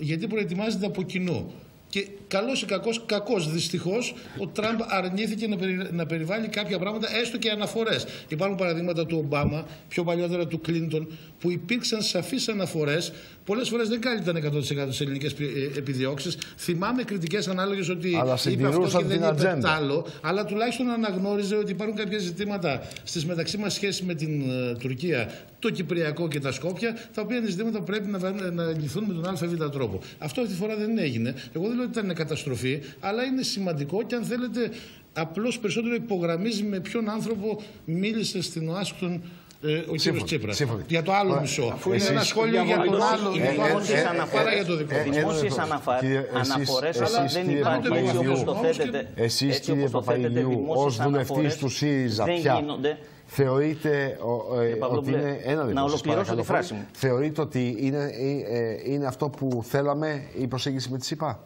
γιατί προετοιμάζεται από κοινού. Και καλός ή κακός, κακός δυστυχώς, ο Τραμπ αρνήθηκε να, περι, να περιβάλλει κάποια πράγματα, έστω και αναφορές. Υπάρχουν παραδείγματα του Ομπάμα, πιο παλιότερα του Κλίντον, που υπήρξαν σαφείς αναφορές. Πολλές φορές δεν κάλυπταν 100% τις ελληνικές επιδιώξεις. Θυμάμαι κριτικές ανάλογες ότι Αλλά είπε αυτός συντηρούσαν και δεν την είπε ατζέντα. τ' άλλο, αλλά τουλάχιστον αναγνώριζε ότι υπάρχουν κάποια ζητήματα στις μεταξύ μας σχέσεις με την ε, Τουρκία, το Κυπριακό και τα Σκόπια, τα οποία είναι ζητήματα που πρέπει να, βα- να λυθούν με τον ΑΒ τρόπο. Αυτό αυτή τη φορά δεν έγινε. Εγώ δεν λέω ότι ήταν καταστροφή, αλλά είναι σημαντικό και αν θέλετε, απλώς περισσότερο υπογραμμίζει με ποιον άνθρωπο μίλησε στην Ουάσιγκτον ε, ο κ. Τσίπρα. σύμφωνοι. Για το άλλο Ωραία. μισό. Αφού είναι εσείς- ένα σχόλιο για τον Πάντως, άλλο. οι για το άλλο δημόσιες μισό, αναφορές- παρά για το δικό ε, μου. ε, Δημόσιες ένα αναφα- Κύριε, εσείς- αναφορές, εσείς, αλλά δεν κύριε υπάρχει έτσι Παπαϊλιού, όπως το θέτετε. Εσείς έτσι κύριε όπως το θέτετε, Παπαϊλιού, δημόσιες ως βουλευτής αναφορές του ΣΥΡΙΖΑ δεν πια, γίνονται. θεωρείτε ο, ε, Κύριε Παυλόπουλε, ότι είναι ένα λεπτό, να σας ολοκληρώσω παρακαλώ τη φράση πολύ. μου. Θεωρείτε ότι είναι, ε, ε, είναι αυτό που θέλαμε η προσέγγιση με τη ΣΥΠΑ.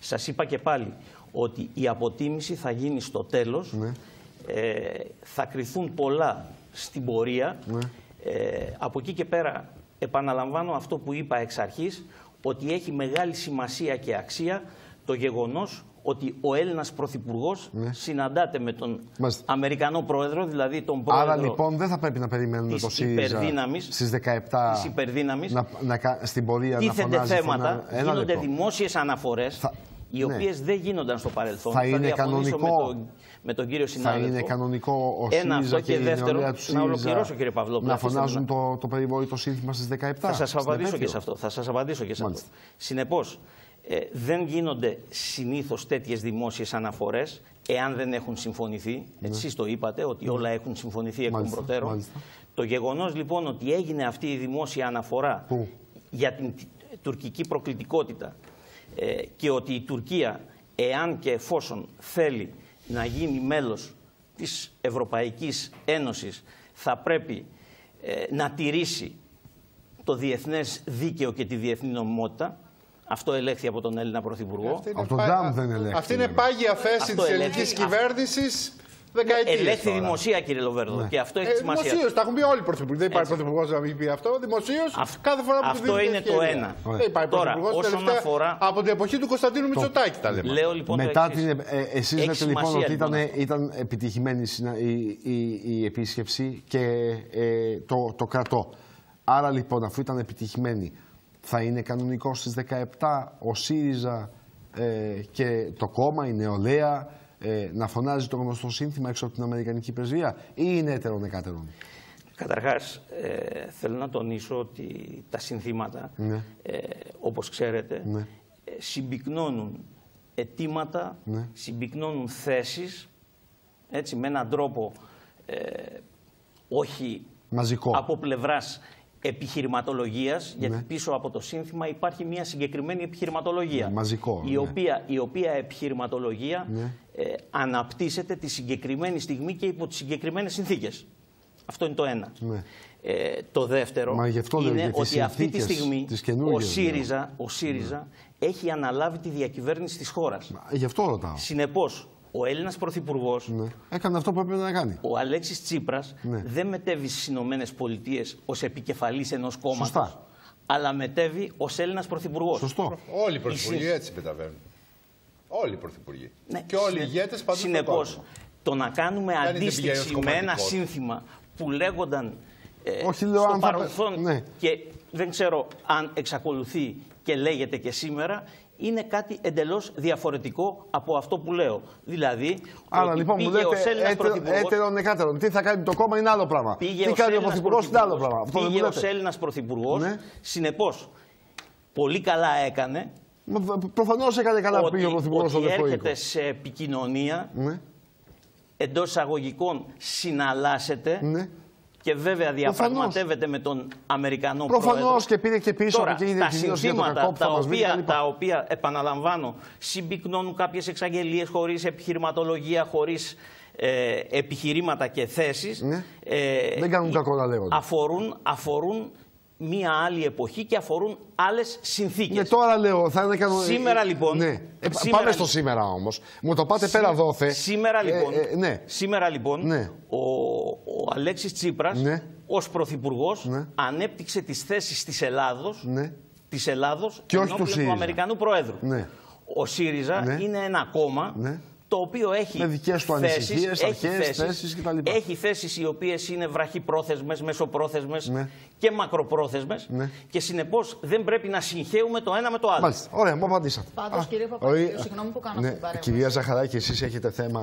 Σας είπα και πάλι ότι η αποτίμηση θα γίνει στο τέλος. Ναι. Ε, θα κρυθούν πολλά στην πορεία. Ναι. Ε, από εκεί και πέρα επαναλαμβάνω αυτό που είπα εξ αρχής, ότι έχει μεγάλη σημασία και αξία το γεγονός ότι ο Έλληνας Πρωθυπουργός συναντάται με τον Ναι. Μάλιστα. Αμερικανό Πρόεδρο, δηλαδή τον Πρόεδρο Άρα λοιπόν δεν θα πρέπει να περιμένουμε της το ΣΥΡΙΖΑ υπερδύναμης- στις 17 της υπερδύναμης. να, να, κα- στην πορεία να τίθενται φωνάζει θέματα, φωνά- Ένα γίνονται λεπτό. δημόσιες αναφορές, Θα- οι ναι. οποίες δεν γίνονταν στο παρελθόν. Θα είναι διαφωνήσω κανονικό- με τον, με τον κύριο Θα συνάδελφο. είναι κανονικό ο Ένα ΣΥΡΙΖΑ αυτό και, και η δεύτερο, νεολαία του να ΣΥΡΙΖΑ ολοκληρώσω κύριε Παυλόπουλο. να αφήστε με φωνάζουν να- το, το περιβόητο σύνθημα στις 17. Θα σας στην απαντήσω και επέτειο. σε αυτό. Θα σας απαντήσω και σε αυτό. Μάλιστα. Συνεπώς, ε, δεν γίνονται συνήθως τέτοιες δημόσιες αναφορές εάν δεν έχουν συμφωνηθεί. Εσείς το είπατε ότι όλα έχουν συμφωνηθεί εκ των Ναι. Μάλιστα, προτέρων. μάλιστα. Το γεγονός λοιπόν ότι έγινε αυτή η δημόσια αναφορά Πού; για την τουρκική προκλητικότητα ε, και ότι η Τουρκία, εάν και εφόσον θέλει να γίνει μέλος της Ευρωπαϊκής Ένωσης, θα πρέπει ε, να τηρήσει το διεθνές δίκαιο και τη διεθνή νομιμότητα. Αυτό ελέγχθη από τον Έλληνα Πρωθυπουργό. Αυτή είναι Από τον πα- Τραμπ δεν ελέγχθη, Αυτή είναι βέβαια. πάγια θέση Αυτό της ελέγχθη. Ελληνική Α- κυβέρνηση δεκαετίες Ελέγχθη τώρα. δημοσία, κύριε Λοβέρδο. Ναι. Και αυτό έχει Ε, σημασία. Δημοσίως, τα έχουν πει όλοι οι πρωθυπουργοί. Δεν υπάρχει Έτσι. πρωθυπουργός να μην πει αυτό. Δημοσίως, Αυ- κάθε φορά που του αυτό δίνεται είναι το ευκαιρία. ένα. Δεν υπάρχει Τώρα, πρωθυπουργός όσον τελευταία αφορά- από την εποχή του Κωνσταντίνου Μητσοτάκη τα λέμε. Λέω λοιπόν το Μετά εξής. την. Ε, Εσείς Έχει λέτε λοιπόν σημασία, ότι ήταν, λοιπόν, αυτό. ήταν επιτυχημένη η, συνα- η, η, η επίσκεψη και ε, το, το κρατώ. Άρα λοιπόν, αφού ήταν επιτυχημένη, θα είναι κανονικός στις 17 ο ΣΥΡΙΖΑ ε, και το κόμμα, η νεολαία, ε, να φωνάζει το γνωστό σύνθημα έξω από την Αμερικανική πρεσβεία ή είναι έτερον εκάτερον. Καταρχάς, ε, θέλω να τονίσω ότι τα συνθήματα, Ναι. ε, όπως ξέρετε, Ναι. ε, συμπυκνώνουν αιτήματα, Ναι. συμπυκνώνουν θέσεις, έτσι, με έναν τρόπο ε, όχι Μαζικό. από πλευράς επιχειρηματολογίας, γιατί Ναι. πίσω από το σύνθημα υπάρχει μια συγκεκριμένη επιχειρηματολογία. Ναι, μαζικό, Η ναι. οποία, η οποία επιχειρηματολογία Ναι. ε, αναπτύσσεται τη συγκεκριμένη στιγμή και υπό τις συγκεκριμένες συνθήκες. Αυτό είναι το ένα. Ναι. Ε, το δεύτερο Μα γι' αυτό λέω, είναι για τις ότι αυτή τη συνθήκες, στιγμή τις ο καινούργιες, λέω. ΣΥΡΙΖΑ, ο ΣΥΡΙΖΑ έχει αναλάβει τη διακυβέρνηση της χώρας. Ε, Γι' αυτό ρωτάω. Συνεπώς, ο Έλληνας Πρωθυπουργός, Ναι. Έκανε αυτό που έπρεπε να κάνει. ο Αλέξης Τσίπρας, Ναι. δεν μετέβει στις Ηνωμένες Πολιτείες ως επικεφαλής ενός κόμματος, Σωστά. αλλά μετέβει ως Έλληνας Πρωθυπουργός. Σωστό. Όλοι οι πρωθυπουργοί συν- έτσι μεταβαίνουν. Όλοι οι πρωθυπουργοί. Ναι, Και όλοι οι συνε- ηγέτες παντού στον Συνεπώς, κόσμο. το να κάνουμε Δεν είναι πηγαίνει αντίστοιξη ως με ένα κομματικός. σύνθημα που λέγονταν ε, Όχι, λέω, στο αν θα- παρελθόν ναι. και δεν ξέρω αν εξακολουθεί και λέγεται και σήμερα, είναι κάτι εντελώς διαφορετικό από αυτό που λέω. Δηλαδή, Άρα ότι λοιπόν μου πήγε ως λέτε Έλληνας έτερο, Πρωθυπουργός- έτερον εκάτερον. Τι θα κάνει το κόμμα είναι άλλο πράγμα. Πήγε Τι ως κάνει ο Έλληνας Πρωθυπουργός είναι άλλο πράγμα. Αυτό δεν Πήγε μου ως λέτε. Έλληνας Πρωθυπουργός, Ναι. συνεπώς, πολύ καλά έκανε Προφανώς έκανε καλά που ότι, πήγε ο Πρωθυπουργός στο ότι Λευκό Οίκο. έρχεται σε επικοινωνία Ναι, εντός εισαγωγικών συναλλάσσεται ναι. Και βέβαια διαπραγματεύεται με τον Αμερικανό Προφανώς πρόεδρο. και πήρε και πίσω Τώρα, και είδε τα εκδήλωση για το συνθήματα κακό που θα τα μας βρει οποία, κτλ. τα οποία, επαναλαμβάνω, συμπυκνώνουν κάποιες εξαγγελίες χωρίς επιχειρηματολογία, χωρίς ε, επιχειρήματα και θέσεις. Ναι. ε, Δεν κάνουν κακό να λέγονται. Αφορούν, αφορούν μία άλλη εποχή και αφορούν άλλες συνθήκες. Ναι, τώρα λέω, θα είναι κανονικό. Σήμερα, λοιπόν, Ναι. Ε, σήμερα- πάμε στο σήμερα όμως. Μου το πάτε πέρα δόθε. Σήμερα λοιπόν, Ε, ε, ναι. σήμερα, λοιπόν Ναι. ο, ο Αλέξης Τσίπρας Ναι. ως Πρωθυπουργός Ναι. ανέπτυξε τις θέσεις της Ελλάδος, Ναι. της Ελλάδος Και όχι του ενώπιον ΣΥΡΙΖΑ. Αμερικανού Προέδρου. Ναι. Ο ΣΥΡΙΖΑ Ναι. είναι ένα κόμμα Ναι. το οποίο έχει Με δικές του θέσεις, ανησυχίες, έχει αρχές, θέσεις, θέσεις κτλ. Έχει θέσεις οι οποίες είναι βραχυπρόθεσμες, μεσοπρόθεσμες Ναι. Και μακροπρόθεσμες Ναι. και συνεπώς δεν πρέπει να συγχαίουμε το ένα με το άλλο. Μάλιστα. Ωραία, μου απαντήσατε. Πάντως, Α, κύριε Παπαδόπουλο, ωραία. συγγνώμη που κάνω ναι, αυτή την παρέμβαση. Κυρία Ζαχαράκη, εσείς έχετε θέμα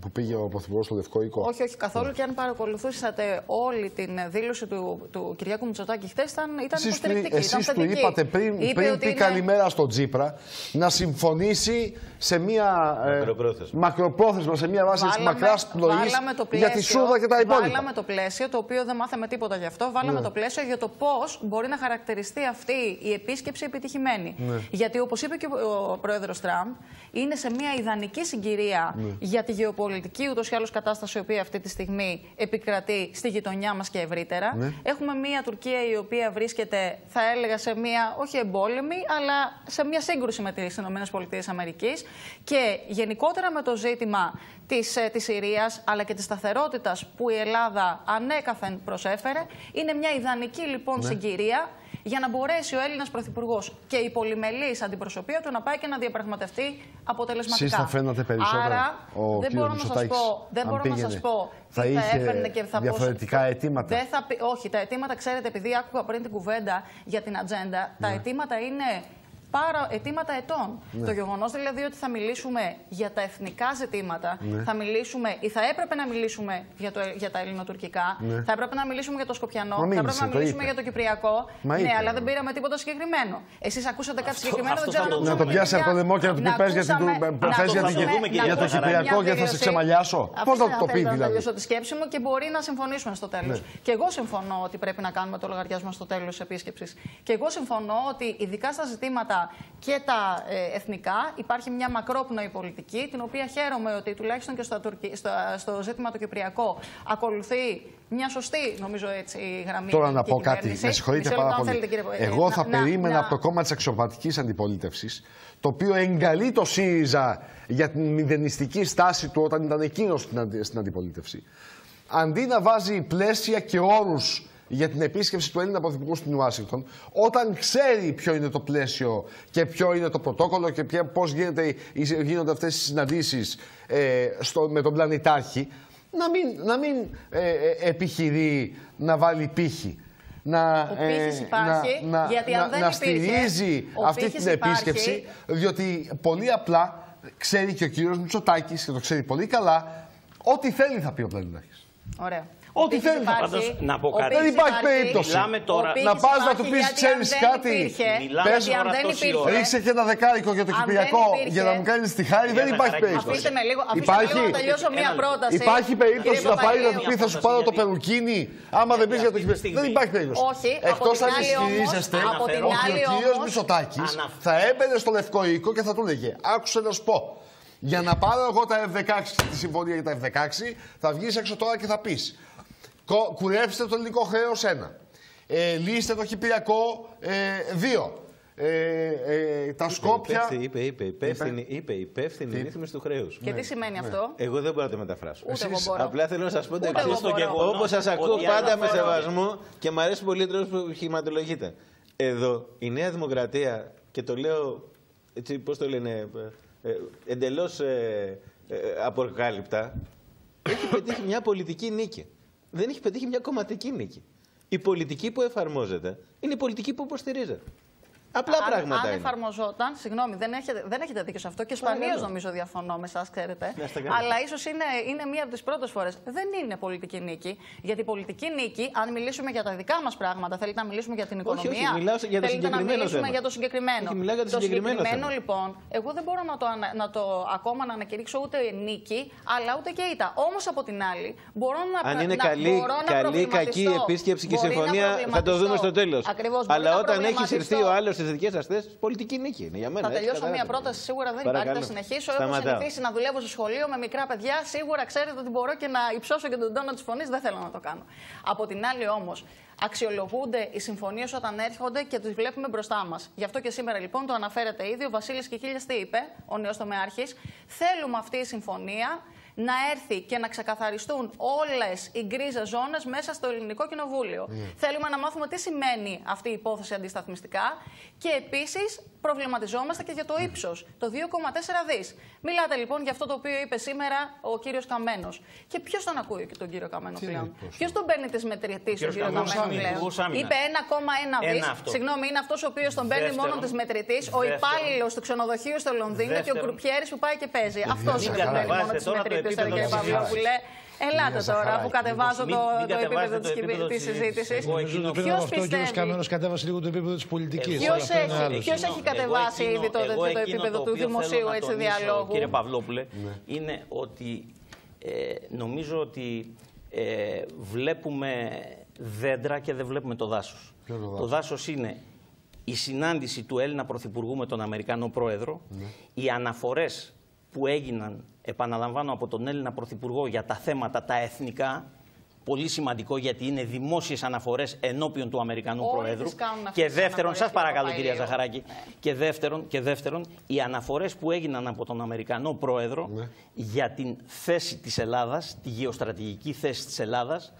που πήγε ο Πρωθυπουργός στο Λευκό Οίκο; Όχι, όχι καθόλου. Και αν παρακολουθούσατε όλη την δήλωση του, του Κυριάκου Μητσοτάκη χθες, ήταν, ήταν Εσείς του, υποστηρικτική. ήταν εσείς του θετική. είπατε πριν, Είπε πριν ότι πει είναι- καλημέρα στον Τζίπρα να συμφωνήσει σε μια ε, Μακροπρόθεσμα. μακροπρόθεσμα, σε μια βάση της μακράς πνοής βάλαμε το για τη πλαίσιο- Σούδα και τα υπόλοιπα. Βάλαμε το πλαίσιο, το οποίο δεν μάθαμε τίποτα γι' αυτό. Βάλαμε Ναι. το πλαίσιο για το πώς μπορεί να χαρακτηριστεί αυτή η επίσκεψη επιτυχημένη. Ναι. Γιατί, όπως είπε και ο, ο πρόεδρος Τραμπ, είναι σε μια ιδανική συγκυρία Ναι. για τη γεωπολιτική ούτως ή άλλως κατάσταση, η οποία αυτή τη στιγμή επικρατεί στη γειτονιά μας και ευρύτερα. Ναι. Έχουμε μια Τουρκία η οποία βρίσκεται, θα έλεγα, σε μια όχι εμπόλεμη, αλλά σε μια σύγκρουση με τις ΗΠΑ και γενικότερα με το ζήτημα της, ε, της Συρίας αλλά και της σταθερότητας που η Ελλάδα ανέκαθεν προσέφερε είναι μια ιδανική λοιπόν συγκυρία για να μπορέσει ο Έλληνας Πρωθυπουργός και η πολυμελής αντιπροσωπεία του να πάει και να διαπραγματευτεί αποτελεσματικά. Εσείς θα φαίνατε περισσότερα Άρα ο δεν κύριος μπορώ να σας Μητσοτάκης, πω, δεν αν μπορώ να πήγαινε, σας πω θα τι θα είχε έφερνε και θα διαφορετικά πώς- αιτήματα. Δεν θα πει- όχι, τα αιτήματα, ξέρετε, επειδή άκουγα πριν την κουβέντα για την ατζέντα, τα Ναι. αιτήματα είναι πάρα αιτήματα ετών. Το γεγονός δηλαδή ότι θα μιλήσουμε για τα εθνικά ζητήματα, Ναι. θα μιλήσουμε ή θα έπρεπε να μιλήσουμε για, το, για τα ελληνοτουρκικά, Ναι. θα έπρεπε να μιλήσουμε για το Σκοπιανό, Μα θα μίλησε, έπρεπε να το μιλήσουμε είπε. για το Κυπριακό. Μα ναι, είπε, αλλά δεν ναι. πήραμε τίποτα συγκεκριμένο. Εσείς ακούσατε κάτι συγκεκριμένο, αυτό δεν ξέρω θα το αν δούμε. Να το πιάσει από το λαιμό και να του πει πες για την- ακούσαμε- πες να για την- ακούσουμε- για να το ακούσουμε Κυπριακό μια και θα σε δήλωση. ξεμαλιάσω. Πώς Αφήστε θα το πει, θέλετε να δηλαδή; τελειώσω τη σκέψη μου και μπορεί να συμφωνήσουμε στο τέλος. Ναι. Και εγώ συμφωνώ ότι πρέπει να κάνουμε το λογαριασμό στο τέλος της επίσκεψης. Και εγώ συμφωνώ ότι ειδικά στα ζητήματα και τα ε, εθνικά. Υπάρχει μια μακρόπνοη πολιτική, την οποία χαίρομαι ότι τουλάχιστον και στο, στο, στο ζήτημα το Κυπριακό ακολουθεί μια σωστή, νομίζω έτσι, γραμμή. Τώρα να πω κάτι. Με συγχωρείτε πάρα πολύ. Θέλετε, Εγώ θα να, περίμενα να, από το κόμμα της αξιωματική αντιπολίτευσης, το οποίο εγκαλεί το ΣΥΡΙΖΑ για την μηδενιστική στάση του όταν ήταν εκείνος στην αντιπολίτευση. Αντί να βάζει πλαίσια και όρους για την επίσκεψη του Έλληνα Πρωθυπουργού στην Ουάσιγκτον, όταν ξέρει ποιο είναι το πλαίσιο και ποιο είναι το πρωτόκολλο και πώς γίνονται αυτές οι συναντήσεις ε, με τον πλανητάρχη, να μην, να μην ε, ε, επιχειρεί να βάλει πύχη. Να, ο ε, υπάρχει, να, γιατί αν δεν να στηρίζει αυτή την επίσκεψη, διότι πολύ απλά ξέρει και ο κύριος Μητσοτάκης και το ξέρει πολύ καλά, ό,τι θέλει θα πει ο Πλανητάρχης. Ωραία. Ό,τι θέλεις να Πάντως, να πω κάτι. Δεν υπάρχει περίπτωση. τώρα. Να πας να του πεις, ξέρεις κάτι. Πες, αν δεν υπήρχε. Ρίξε και ένα δεκάρικο για το Κυπριακό για να μου κάνεις τη χάρη. Δεν υπάρχει περίπτωση. Αφήστε με λίγο, υπάρχει, να τελειώσω μία πρόταση. Υπάρχει περίπτωση να πάει να του πει θα σου πάρω το περουκίνι άμα δεν πει για το Κυπριακό. Δεν υπάρχει περίπτωση. Όχι. Εκτός αν ισχυρίζεστε ότι ο κύριος Μισοτάκη θα έμπαινε στο Λευκό Οίκο και θα του λέγε Άκουσε να σου πω. Για να πάρω εγώ τα F16 τη συμφωνία για τα F16, θα βγεις έξω τώρα και θα πεις Κουρέψτε το ελληνικό χρέος ένα. Ε, λύστε το Κυπριακό ε, δύο. Ε, ε, τα Σκόπια. Είπε, είπε, υπεύθυνη, είπε, υπεύθυνη ρύθμιση του χρέους. Και τι σημαίνει αυτό; Εγώ δεν μπορώ να το μεταφράσω. Ούτε εγώ μπορώ. Απλά θέλω να σας πω το εξή. Όπως σας ακούω πάντα με σεβασμό και μου αρέσει πολύ ο τρόπος που επιχειρηματολογείτε. Εδώ η Νέα Δημοκρατία, και το λέω έτσι, πώς το λένε, ε, εντελώς ε, ε, αποκάλυπτα, έχει πετύχει μια πολιτική νίκη δεν έχει πετύχει μια κομματική νίκη. Η πολιτική που εφαρμόζεται είναι η πολιτική που υποστηρίζεται. Απλά αν, πράγματα. Αν είναι. εφαρμοζόταν, συγγνώμη, δεν έχετε, δεν έχετε δίκιο σε αυτό και σπανίως νομίζω διαφωνώ με εσά, ξέρετε. Αλλά ίσως είναι, είναι μία από τις πρώτες φορές. Δεν είναι πολιτική νίκη. Γιατί πολιτική νίκη, αν μιλήσουμε για τα δικά μας πράγματα, θέλετε να μιλήσουμε για την οικονομία. Όχι, όχι μιλάω για το συγκεκριμένο. να μιλήσουμε θέμα. για το συγκεκριμένο. Όχι, για το, το συγκεκριμένο, συγκεκριμένο λοιπόν, εγώ δεν μπορώ να το, να το ακόμα να ανακηρύξω ούτε νίκη, αλλά ούτε και ήττα. Όμως από την άλλη, μπορώ να Αν είναι καλή, καλή κακή επίσκεψη και συμφωνία, θα το δούμε στο τέλος. Αλλά όταν έχει ηρθεί ο άλλος δικές σας θέσεις, πολιτική νίκη είναι για μένα. Θα τελειώσω μία πρόταση, σίγουρα δεν Παρακαλώ. υπάρχει. Θα συνεχίσω. Έχω συνηθίσει να δουλεύω στο σχολείο με μικρά παιδιά. Σίγουρα ξέρετε ότι μπορώ και να υψώσω και τον τόνο της φωνής. Δεν θέλω να το κάνω. Από την άλλη όμως, αξιολογούνται οι συμφωνίες όταν έρχονται και τις βλέπουμε μπροστά μας. Γι' αυτό και σήμερα λοιπόν το αναφέρεται ήδη. Ο Βασίλης Κικίλια τι είπε, ο νέος τομεάρχης. Θέλουμε αυτή η συμφωνία να έρθει και να ξεκαθαριστούν όλες οι γκρίζες ζώνες μέσα στο ελληνικό κοινοβούλιο. Mm. Θέλουμε να μάθουμε τι σημαίνει αυτή η υπόθεση αντισταθμιστικά και επίσης προβληματιζόμαστε και για το ύψος, το 2,4 δις. Μιλάτε λοιπόν για αυτό το οποίο είπε σήμερα ο κύριος Καμένος. Και ποιος τον ακούει τον κύριο Καμένο πλέον; Ποιος τον παίρνει τη μετρητή τον κύριο Καμένος πλέον; Είπε 1,1 δις. Συγγνώμη, είναι αυτός ο οποίος τον παίρνει μόνο τη μετρητή, ο υπάλληλος του ξενοδοχείου στο Λονδίνο και ο κρουπιέρη που πάει και παίζει. Αυτός είναι μόνο τη μετρητή κύριε Παυλόπουλε. Ελάτε τώρα που κατεβάζω το, το επίπεδο της συζήτησης. Ποιος αυτό ο κύριος Καμένο κατέβασε λίγο το επίπεδο της πολιτικής. Ποιος έχει κατεβάσει ήδη το, το επίπεδο του δημοσίου έτσι, διαλόγου; Κύριε Παυλόπουλε, ναι. είναι ότι ε, νομίζω ότι ε, βλέπουμε δέντρα και δεν βλέπουμε το δάσος. Το δάσος είναι η συνάντηση του Έλληνα Πρωθυπουργού με τον Αμερικανό Πρόεδρο, ναι. οι αναφορές που έγιναν, επαναλαμβάνω, από τον Έλληνα Πρωθυπουργό για τα θέματα τα εθνικά, πολύ σημαντικό γιατί είναι δημόσιες αναφορές ενώπιον του Αμερικανού Όλοι Προέδρου. Και δεύτερον, σας παρακαλώ κυρία Ζαχαράκη, ναι. και, δεύτερον, και δεύτερον, οι αναφορές που έγιναν από τον Αμερικανό Πρόεδρο ναι. για την θέση της Ελλάδας, τη γεωστρατηγική θέση της Ελλάδας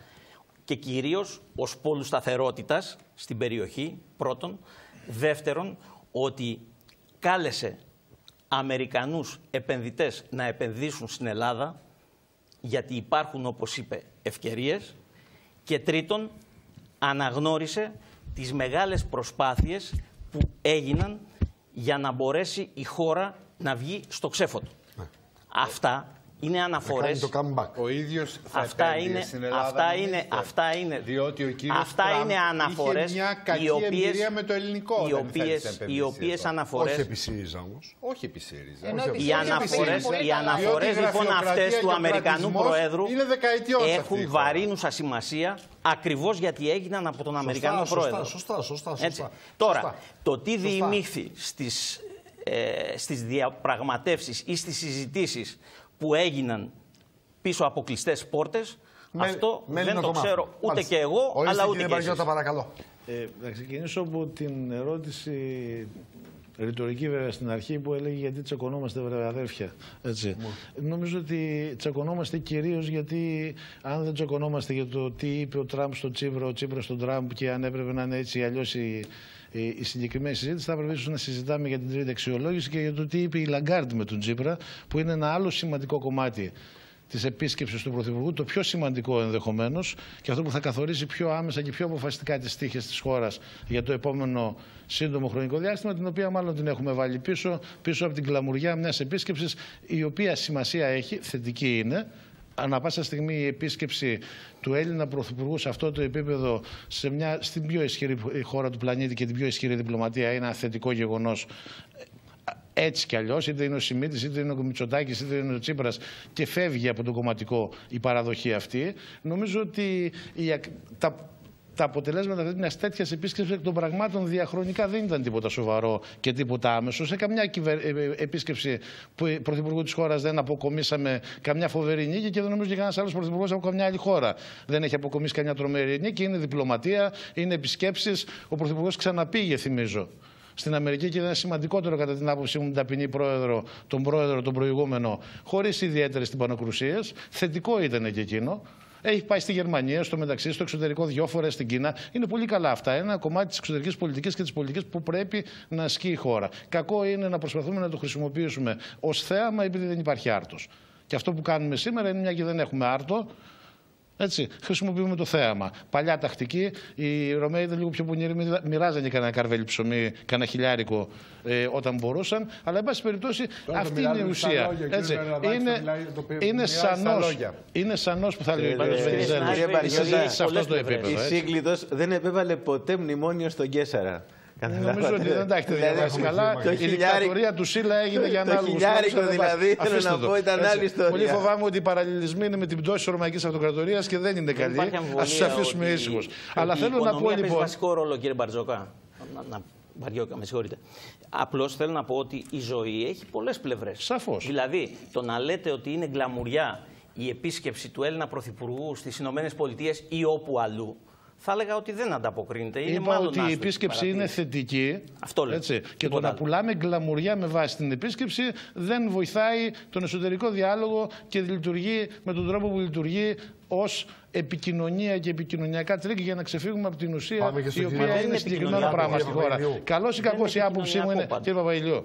και κυρίως ως πόλου σταθερότητας στην περιοχή, πρώτον. Δεύτερον, ότι κάλεσε Αμερικανούς επενδυτές να επενδύσουν στην Ελλάδα, γιατί υπάρχουν, όπως είπε, ευκαιρίες. Και τρίτον, αναγνώρισε τις μεγάλες προσπάθειες που έγιναν για να μπορέσει η χώρα να βγει στο ξέφωτο. Ναι. Αυτά είναι αναφορέ. το comeback. Ο ίδιος θα Αυτά επένδυε είναι, στην Ελλάδα. αυτά, νομίζετε; είναι, αυτά είναι. Διότι ο κύριος αυτά Τραμπ είναι αναφορές είχε μια κακή οι οποίες, εμπειρία με το ελληνικό. οι όταν οποίες, θέλησε να οι επενδύσει οποίες εδώ. αναφορές Όχι επί ΣΥΡΙΖΑ όμως. Όχι επί ΣΥΡΙΖΑ. Ενώ Όχι επί επί Οι ΣΥΡΙΖΑ αναφορές, πολύ οι καλά. αναφορές Διότι η λοιπόν γραφειοκρατία αυτές και του ο Αμερικανού κρατισμός Προέδρου είναι δεκαετιών σε αυτή έχουν τη χώρα. βαρύνουσα σημασία ακριβώς γιατί έγιναν από τον Αμερικανό σωστά, Πρόεδρο. σωστά, σωστά, σωστά. Έτσι. Τώρα, Σωστά. το τι Σωστά. διημήθη στις, ε, στις διαπραγματεύσεις ή στις συζητήσεις που έγιναν πίσω από κλειστές πόρτες, Με- αυτό μένει δεν να το μάθουμε. ξέρω ούτε Μάλιστα. και εγώ, Ορίστε, αλλά ούτε κύριε και εσείς. Μπαριώτα, παρακαλώ. Ε, να ξεκινήσω από την ερώτηση ρητορική βέβαια στην αρχή που έλεγε γιατί τσακωνόμαστε βρε αδέρφια. Έτσι. Νομίζω ότι τσακωνόμαστε κυρίως γιατί αν δεν τσακωνόμαστε για το τι είπε ο Τραμπ στον Τσίπρα, ο Τσίπρας στον Τραμπ και αν έπρεπε να είναι έτσι ή αλλιώς η, η, η συγκεκριμένη συζήτηση, θα έπρεπε ίσως να συζητάμε για την τρίτη αξιολόγηση και για το τι είπε η Λαγκάρντ με τον Τσίπρα, που είναι ένα άλλο σημαντικό κομμάτι της επίσκεψης του Πρωθυπουργού, το πιο σημαντικό ενδεχομένως και αυτό που θα καθορίσει πιο άμεσα και πιο αποφασιστικά τις τύχε της χώρας για το επόμενο σύντομο χρονικό διάστημα, την οποία μάλλον την έχουμε βάλει πίσω, πίσω από την κλαμουριά μιας επίσκεψης, η οποία σημασία έχει, θετική είναι. Ανά πάσα στιγμή η επίσκεψη του Έλληνα Πρωθυπουργού σε αυτό το επίπεδο, σε μια, στην πιο ισχυρή χώρα του πλανήτη και την πιο ισχυρή διπλωματία, είναι ένα θετικό γεγονός έτσι κι αλλιώς, είτε είναι ο Σιμίτης, είτε είναι ο Μητσοτάκης, είτε είναι ο Τσίπρας και φεύγει από το κομματικό η παραδοχή αυτή. Νομίζω ότι η, ακ- τα, τα αποτελέσματα μιας τέτοιας επίσκεψης εκ των πραγμάτων διαχρονικά δεν ήταν τίποτα σοβαρό και τίποτα άμεσο. Σε καμιά κυβερ... ε, ε, επίσκεψη που η πρωθυπουργού της χώρας δεν αποκομίσαμε καμιά φοβερή νίκη και δεν νομίζω και κανένας άλλος πρωθυπουργός από καμιά άλλη χώρα δεν έχει αποκομίσει καμιά τρομερή νίκη. Είναι διπλωματία, είναι επισκέψεις. Ο πρωθυπουργός ξαναπήγε, θυμίζω στην Αμερική και ήταν σημαντικότερο κατά την άποψή μου την ταπεινή πρόεδρο, τον πρόεδρο, τον προηγούμενο, χωρίς ιδιαίτερες τυμπανοκρουσίες. Θετικό ήταν και εκείνο. Έχει πάει στη Γερμανία, στο μεταξύ, στο εξωτερικό δυο φορές στην Κίνα. Είναι πολύ καλά αυτά. Είναι ένα κομμάτι της εξωτερικής πολιτικής και της πολιτικής που πρέπει να ασκεί η χώρα. Κακό είναι να προσπαθούμε να το χρησιμοποιήσουμε ως θέαμα επειδή δεν υπάρχει άρτος. Και αυτό που κάνουμε σήμερα είναι μια και δεν έχουμε άρτο, έτσι, χρησιμοποιούμε το θέαμα. Παλιά τακτική, οι Ρωμαίοι ήταν λίγο πιο πονηροί, μοιρα- μοιράζανε κανένα καρβέλι ψωμί, κανένα χιλιάρικο ε, όταν μπορούσαν. Αλλά, εν πάση περιπτώσει, Τώρα το αυτή είναι η μοιράζουν στα ουσία. λόγια, κύριε Έτσι, Βερναδάκη, είναι, το μιλάει- το πει- είναι, μοιράζει στα σανός, λόγια. είναι σανός που θα λέει ο Κύριε κ. Βενιζέλος. Κύριε Η Μπαριώτα, συζήτηση σε αυτό πολλές το πλευρές. επίπεδο. Η έτσι. Σύγκλιτος δεν επέβαλε ποτέ μνημόνιο στον Κέσσαρα. Νομίζω ότι δεν τα έχετε Δηλαδή, διαβάσει καλά. το Η χιλιάρικο- δικτατορία του Σίλα έγινε για το ανάλογους χιλιάρικο λόγους, αλλά δηλαδή, δεν πας. θέλω να Αφήστε το. πω, ήταν Έτσι. άλλη ιστορία. Πολύ φοβάμαι ότι οι παραλληλισμοί είναι με την πτώση τη Ρωμαϊκής Αυτοκρατορίας και δεν είναι καλή. υπάρχει Α αμφιβολία τους αφήσουμε ότι- ήσυχους. ότι Αλλά η θέλω να οικονομία πω παίζει λοιπόν. βασικό ρόλο, κύριε Μπαρτζόκα. Να, να, Μπαριόκα, με συγχωρείτε. Απλώς θέλω να πω ότι η ζωή έχει πολλές πλευρές. Σαφώς. Δηλαδή, το να λέτε ότι είναι γκλαμουριά η επίσκεψη του Έλληνα Πρωθυπουργού στις Ηνωμένες Πολιτείες ή όπου αλλού, θα έλεγα ότι δεν ανταποκρίνεται. Είναι Είπα μάλλον ότι η άστοχη επίσκεψη είναι παρατήρηση. θετική. Αυτό λέω. Έτσι. Και το Τίποτα να άλλο. πουλάμε γκλαμουριά με βάση την επίσκεψη δεν βοηθάει τον εσωτερικό διάλογο και λειτουργεί με τον τρόπο που λειτουργεί ως επικοινωνία και επικοινωνιακά τρίκ για να ξεφύγουμε από την ουσία Πάμε και η στον οποία κύριο- Δεν είναι είναι συγκεκριμένο επικοινωνιακό, πράγμα στη κύριε χώρα. Παπαϊλιού. Καλό ή Δεν κακό είναι η άποψή μου είναι. επικοινωνιακό Κύριε Παπαϊλιού.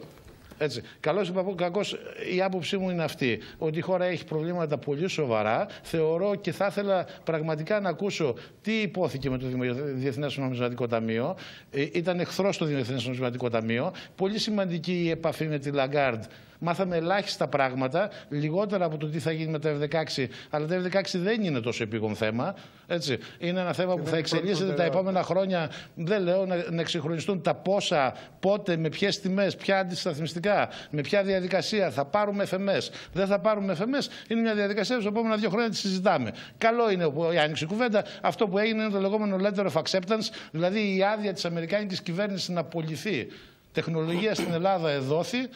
Έτσι. Καλώς ή παππού, κακώς η άποψή μου είναι αυτή. Ότι η χώρα έχει προβλήματα πολύ σοβαρά. Θεωρώ και θα ήθελα πραγματικά να ακούσω τι υπόθηκε με το Διεθνές Νομισματικό Ταμείο. Ε, ήταν εχθρός το Διεθνές Νομισματικό Ταμείο. Πολύ σημαντική η επαφή με τη Λαγκάρντ. Μάθαμε ελάχιστα πράγματα, λιγότερα από το τι θα γίνει με τα F-16. Αλλά τα F-16 δεν είναι τόσο επίγον θέμα. Έτσι. Είναι ένα θέμα που θα εξελίσσεται τα επόμενα χρόνια. Δεν λέω να, να εξυγχρονιστούν τα πόσα, πότε, με ποιες τιμές, ποια αντισταθμιστικά, με ποια διαδικασία. Θα πάρουμε FMS, δεν θα πάρουμε FMS. Είναι μια διαδικασία που στα επόμενα δύο χρόνια τη συζητάμε. Καλό είναι που- η άνοιξη κουβέντα. Αυτό που έγινε είναι το λεγόμενο letter of acceptance, δηλαδή η άδεια της Αμερικάνικης κυβέρνησης να πωληθεί τεχνολογία στην Ελλάδα εδόθη.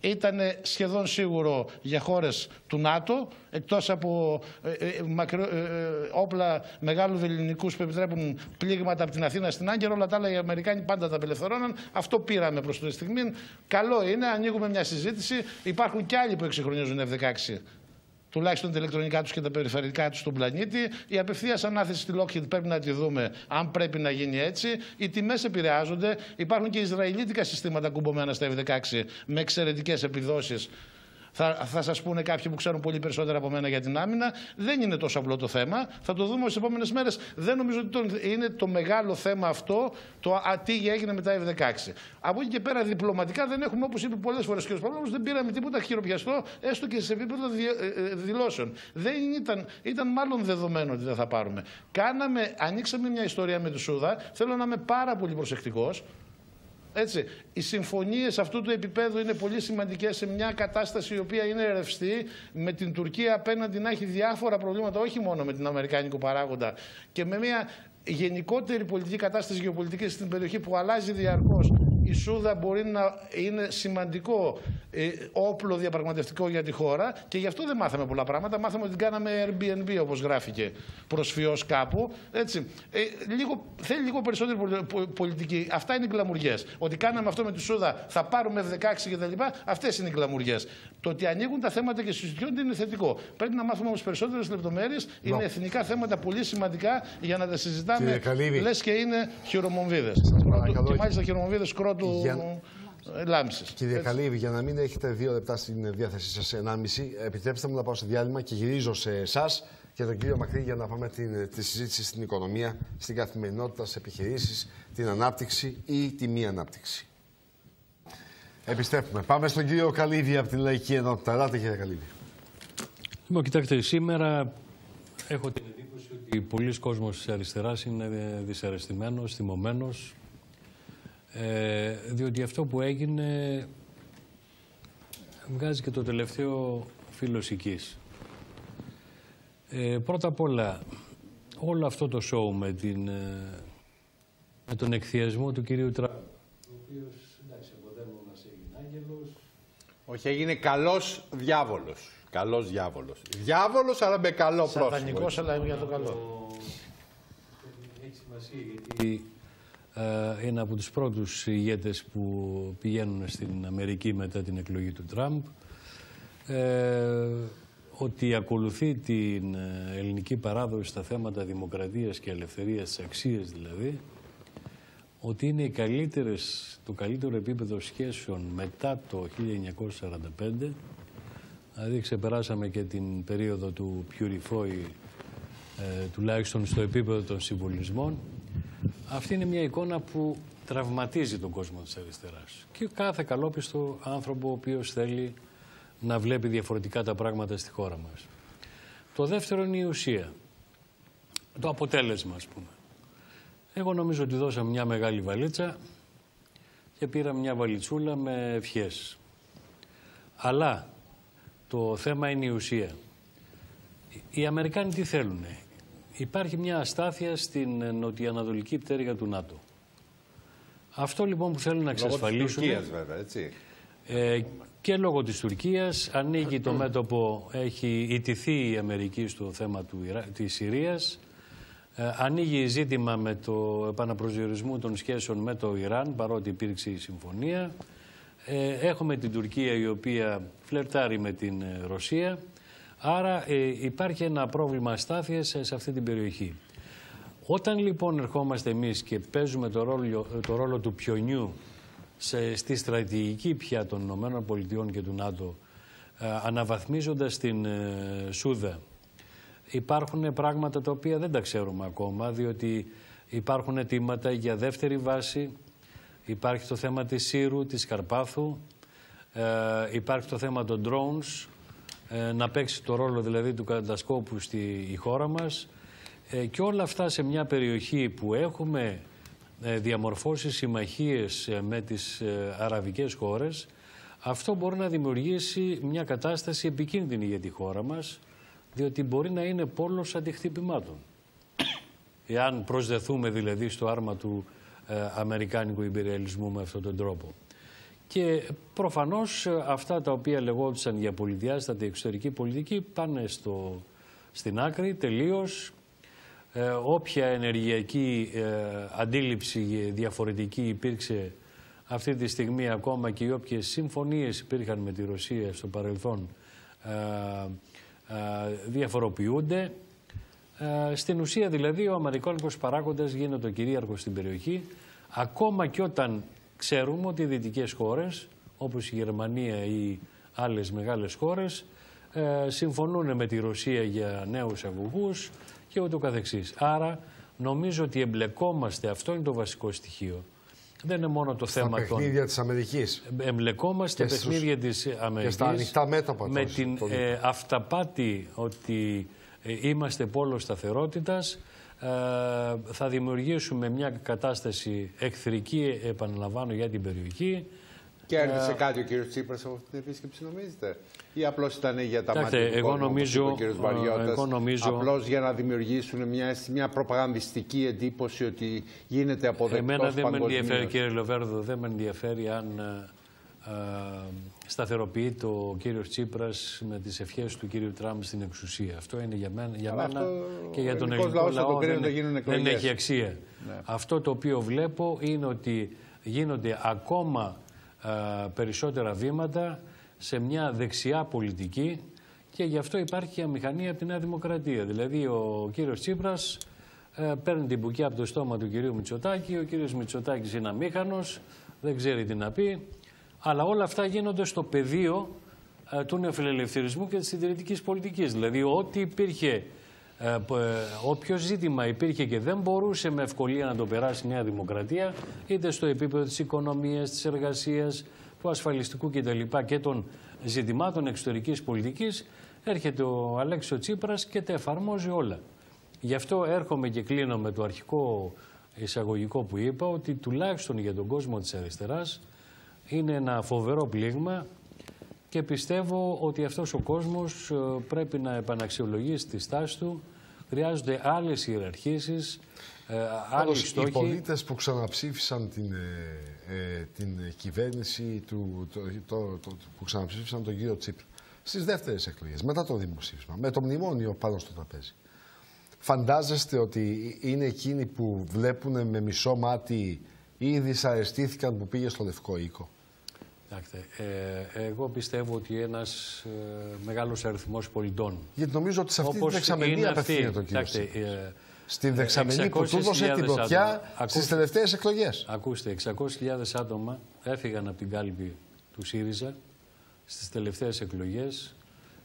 Ήταν σχεδόν σίγουρο για χώρες του ΝΑΤΟ, εκτός από ε, ε, μακρο- ε, ε, όπλα μεγάλου βεληνικούς που επιτρέπουν πλήγματα από την Αθήνα στην Άγκυρο, όλα τα άλλα οι Αμερικάνοι πάντα τα απελευθερώναν. Αυτό πήραμε προς τη στιγμή. Καλό είναι, ανοίγουμε μια συζήτηση. Υπάρχουν και άλλοι που εξυγχρονίζουν F-16 τουλάχιστον τα ηλεκτρονικά τους και τα περιφερειακά τους στον πλανήτη. Η απευθείας ανάθεση στη Lockheed πρέπει να τη δούμε αν πρέπει να γίνει έτσι. Οι τιμές επηρεάζονται. Υπάρχουν και Ισραηλίτικα συστήματα κουμπωμένα στα F-16 με εξαιρετικές επιδόσεις. Θα, θα σας πούνε κάποιοι που ξέρουν πολύ περισσότερα από μένα για την άμυνα. Δεν είναι τόσο απλό το θέμα. Θα το δούμε στις επόμενες μέρες. Δεν νομίζω ότι το, είναι το μεγάλο θέμα αυτό, το α, τι έγινε με τα F-16. Από εκεί και πέρα, διπλωματικά δεν έχουμε, όπως είπε πολλές φορές ο κ. Παπαδόπουλο, δεν πήραμε τίποτα χειροπιαστό, έστω και σε επίπεδο ε, ε, δηλώσεων. Δεν ήταν, ήταν μάλλον δεδομένο ότι δεν θα πάρουμε. Κάναμε, ανοίξαμε μια ιστορία με τη Σούδα. Θέλω να είμαι πάρα πολύ προσεκτικός. Έτσι, οι συμφωνίες αυτού του επίπεδου είναι πολύ σημαντικές σε μια κατάσταση η οποία είναι ρευστή, με την Τουρκία απέναντι να έχει διάφορα προβλήματα, όχι μόνο με την Αμερικάνικο παράγοντα, και με μια γενικότερη πολιτική κατάσταση γεωπολιτικής στην περιοχή που αλλάζει διαρκώς η Σούδα μπορεί να είναι σημαντικό ε, όπλο διαπραγματευτικό για τη χώρα και γι' αυτό δεν μάθαμε πολλά πράγματα. Μάθαμε ότι κάναμε Airbnb όπως γράφηκε προσφυός κάπου. Έτσι. Ε, λίγο, θέλει λίγο περισσότερη πολιτική. Αυτά είναι οι γκλαμουριές. Ότι κάναμε αυτό με τη Σούδα, θα πάρουμε F-16 κτλ. Αυτές είναι οι γκλαμουριές. Το ότι ανοίγουν τα θέματα και συζητιόνται είναι θετικό. Πρέπει να μάθουμε όμως περισσότερες λεπτομέρειες. Είναι εθνικά θέματα πολύ σημαντικά για να τα συζητάμε. Λες και είναι χειρομομβίδες. Και μάλιστα χειρομομβίδες του για... Λάμψης. Κύριε Καλύβη, για να μην έχετε δύο λεπτά στην διάθεσή σας, 1,5, επιτρέψτε μου να πάω σε διάλειμμα και γυρίζω σε εσάς και τον κύριο Μακρύ για να πάμε την, τη συζήτηση στην οικονομία, στην καθημερινότητα, στις επιχειρήσεις, την ανάπτυξη ή τη μη ανάπτυξη. Επιστρέφουμε. Πάμε στον κύριο Καλύβη από την Λαϊκή Ενότητα. Ελάτε, κύριε Καλύβη. Λοιπόν, κοιτάξτε, σήμερα έχω την εντύπωση ότι πολλοί κόσμος της αριστεράς είναι δυσαρεστημένος, θυμωμένος, ε, διότι αυτό που έγινε βγάζει και το τελευταίο φιλοσικής. Ε, πρώτα απ' όλα, όλο αυτό το σοου με, την, ε, με τον εκθιασμό του κυρίου Τραμπ, ο οποίος, εντάξει, από μας έγινε άγγελος. Όχι, έγινε καλός διάβολος. Καλός διάβολος. Διάβολος, αλλά με καλό πρόσωπο. Σατανικός, αλλά για το καλό. Έχει σημασία γιατί ε, είναι από τους πρώτους ηγέτες που πηγαίνουν στην Αμερική μετά την εκλογή του Τραμπ. Ε, ότι ακολουθεί την ε, ελληνική παράδοση στα θέματα δημοκρατίας και ελευθερίας, τις αξίες δηλαδή, ότι είναι οι καλύτερες, το καλύτερο επίπεδο σχέσεων μετά το 1945, δηλαδή ξεπεράσαμε και την περίοδο του Πιουριφόη, τουλάχιστον στο επίπεδο των συμβολισμών, αυτή είναι μια εικόνα που τραυματίζει τον κόσμο της αριστεράς. Και κάθε καλόπιστο άνθρωπο ο οποίος θέλει να βλέπει διαφορετικά τα πράγματα στη χώρα μας. Το δεύτερο είναι η ουσία. Το αποτέλεσμα, ας πούμε. Εγώ νομίζω ότι δώσαμε μια μεγάλη βαλίτσα και πήρα μια βαλιτσούλα με ευχές. Αλλά το θέμα είναι η ουσία. Οι Αμερικάνοι τι θέλουνε; Υπάρχει μια αστάθεια στην νοτιοανατολική πτέρυγα του ΝΑΤΟ. Αυτό λοιπόν που θέλουν να εξασφαλίσουν. Λόγω της βέβαια, έτσι. Ε, και λόγω της Τουρκίας ανοίγει το μέτωπο, έχει ιτηθεί η Αμερική στο θέμα του, της Συρίας. Ε, ανοίγει ζήτημα με το επαναπροσδιορισμό των σχέσεων με το Ιράν, παρότι υπήρξε η συμφωνία. Ε, έχουμε την Τουρκία η οποία φλερτάρει με την ε, Ρωσία. Άρα ε, υπάρχει ένα πρόβλημα αστάθειας σε αυτή την περιοχή. Όταν λοιπόν ερχόμαστε εμείς και παίζουμε το ρόλο, το ρόλο του πιονιού σε, στη στρατηγική πια των Ηνωμένων Πολιτειών και του ΝΑΤΟ ε, αναβαθμίζοντας την ε, Σούδα υπάρχουν πράγματα τα οποία δεν τα ξέρουμε ακόμα διότι υπάρχουν αιτήματα για δεύτερη βάση υπάρχει το θέμα της Σύρου, της Καρπάθου ε, υπάρχει το θέμα των drones ε, να παίξει το ρόλο δηλαδή του κατασκόπου στη χώρα μας ε, και όλα αυτά σε μια περιοχή που έχουμε ε, διαμορφώσει συμμαχίες με τις αραβικές χώρες αυτό μπορεί να δημιουργήσει μια κατάσταση επικίνδυνη για τη χώρα μας διότι μπορεί να είναι πόλος αντιχτυπημάτων. Εάν προσδεθούμε δηλαδή στο άρμα του Αμερικάνικου υπεριαλισμού με αυτόν τον τρόπο. Και προφανώς ε, αυτά τα οποία λεγόντουσαν για πολυδιάστατη εξωτερική πολιτική πάνε στο, στην άκρη τελείως. Ε, όποια ενεργειακή ε, αντίληψη διαφορετική υπήρξε αυτή τη στιγμή ακόμα και οι όποιες συμφωνίες υπήρχαν με τη Ρωσία στο παρελθόν ε, διαφοροποιούνται. Στην ουσία δηλαδή ο Αμερικάνικος παράγοντας γίνεται ο κυρίαρχος στην περιοχή ακόμα και όταν Ξέρουμε ότι οι δυτικές χώρες, όπως η Γερμανία ή η άλλες μεγάλες χώρες ε, συμφωνούν με τη Ρωσία για νέους αγωγούς και ούτω καθεξής. Άρα νομίζω ότι εμπλεκόμαστε, αυτό είναι το βασικό στοιχείο. Δεν είναι μόνο το Στα θέμα των... παιχνίδια της Αμερικής. Εμπλεκόμαστε Και στα στους- παιχνίδια της Αμερικής και στα ανοιχτά μέτωπα με τόσο, την το ε, αυταπάτη ότι ε, είμαστε πόλος σταθερότητας ε, θα δημιουργήσουμε μια κατάσταση εχθρική, επαναλαμβάνω, για την περιοχή. Κέρδισε κάτι ο κύριος Τσίπρας από αυτή την επίσκεψη, νομίζετε, ή απλώς ήταν για τα Κοιτάξτε, μάτια του εγώ κόσμου, όπως νομίζω- είπε ο κύριος ε, Βαριώτας, εγώ νομίζω- απλώς για να δημιουργήσουν μια, μια προπαγανδιστική εντύπωση ότι γίνεται αποδεκτός Εμένα δεν με παγκοσμίως. ενδιαφέρει, κύριε Λοβέρδο, δεν με ενδιαφέρει αν ε, ε, σταθεροποιεί το κύριος Τσίπρας με τις ευχές του κύριου Τραμπ στην εξουσία. Αυτό είναι για μένα, για Αλλά μένα αυτό και για ο τον ελληνικός ελληνικό λαός θα το λαό κρίνει δεν, όταν γίνουν δεν εκλογές. έχει αξία. Αυτό το οποίο βλέπω είναι ότι γίνονται ακόμα ε, περισσότερα βήματα σε μια δεξιά πολιτική και γι' αυτό υπάρχει και αμηχανία από τη Νέα Δημοκρατία. Δηλαδή ο κύριος Τσίπρας ε, παίρνει την μπουκιά από το στόμα του κυρίου Μητσοτάκη, ο κύριος Μητσοτάκης είναι αμήχανος, δεν ξέρει τι να πει, αλλά όλα αυτά γίνονται στο πεδίο ε, του νεοφιλελευθερισμού και της συντηρητικής πολιτικής. Δηλαδή ό,τι υπήρχε, ε, π- ε, όποιο ζήτημα υπήρχε και δεν μπορούσε με ευκολία να το περάσει η Νέα Δημοκρατία, είτε στο επίπεδο της οικονομίας, της εργασίας, του ασφαλιστικού κτλ. και των ζητημάτων εξωτερικής πολιτικής, έρχεται ο Αλέξιο Τσίπρας και τα εφαρμόζει όλα. Γι' αυτό έρχομαι και κλείνω με το αρχικό εισαγωγικό που είπα, ότι τουλάχιστον για τον κόσμο της αριστεράς είναι ένα φοβερό πλήγμα και πιστεύω ότι αυτός ο κόσμος ε, πρέπει να επαναξιολογήσει τη στάση του. Χρειάζονται άλλες ιεραρχήσεις, ε, άλλοι Πάντως, οι στόχοι. πολίτες που ξαναψήφισαν την, ε, ε, την κυβέρνηση του, το, το, το- που ξαναψήφισαν τον κύριο Τσίπρα στις δεύτερες εκλογές, μετά το δημοψήφισμα, με το μνημόνιο πάνω στο τραπέζι. Φαντάζεστε ότι είναι εκείνοι που βλέπουν με μισό μάτι ή δυσαρεστήθηκαν που πήγε στο Λευκό Οίκο; Κοιτάξτε, ε, εγώ πιστεύω ότι ένας ε, μεγάλος αριθμός πολιτών Γιατί νομίζω ότι σε αυτή τη Όπως δεξαμενή είναι αυτή, απευθύνεται ο κύριο κοιτάξτε, Τσίπρας. ε, Στην δεξαμενή που του 600.000 έδωσε την πρωτιά άτομα. στις Ακούστε. τελευταίες εκλογές. Ακούστε, 600.000 άτομα έφυγαν από την κάλπη του ΣΥΡΙΖΑ στις τελευταίες εκλογές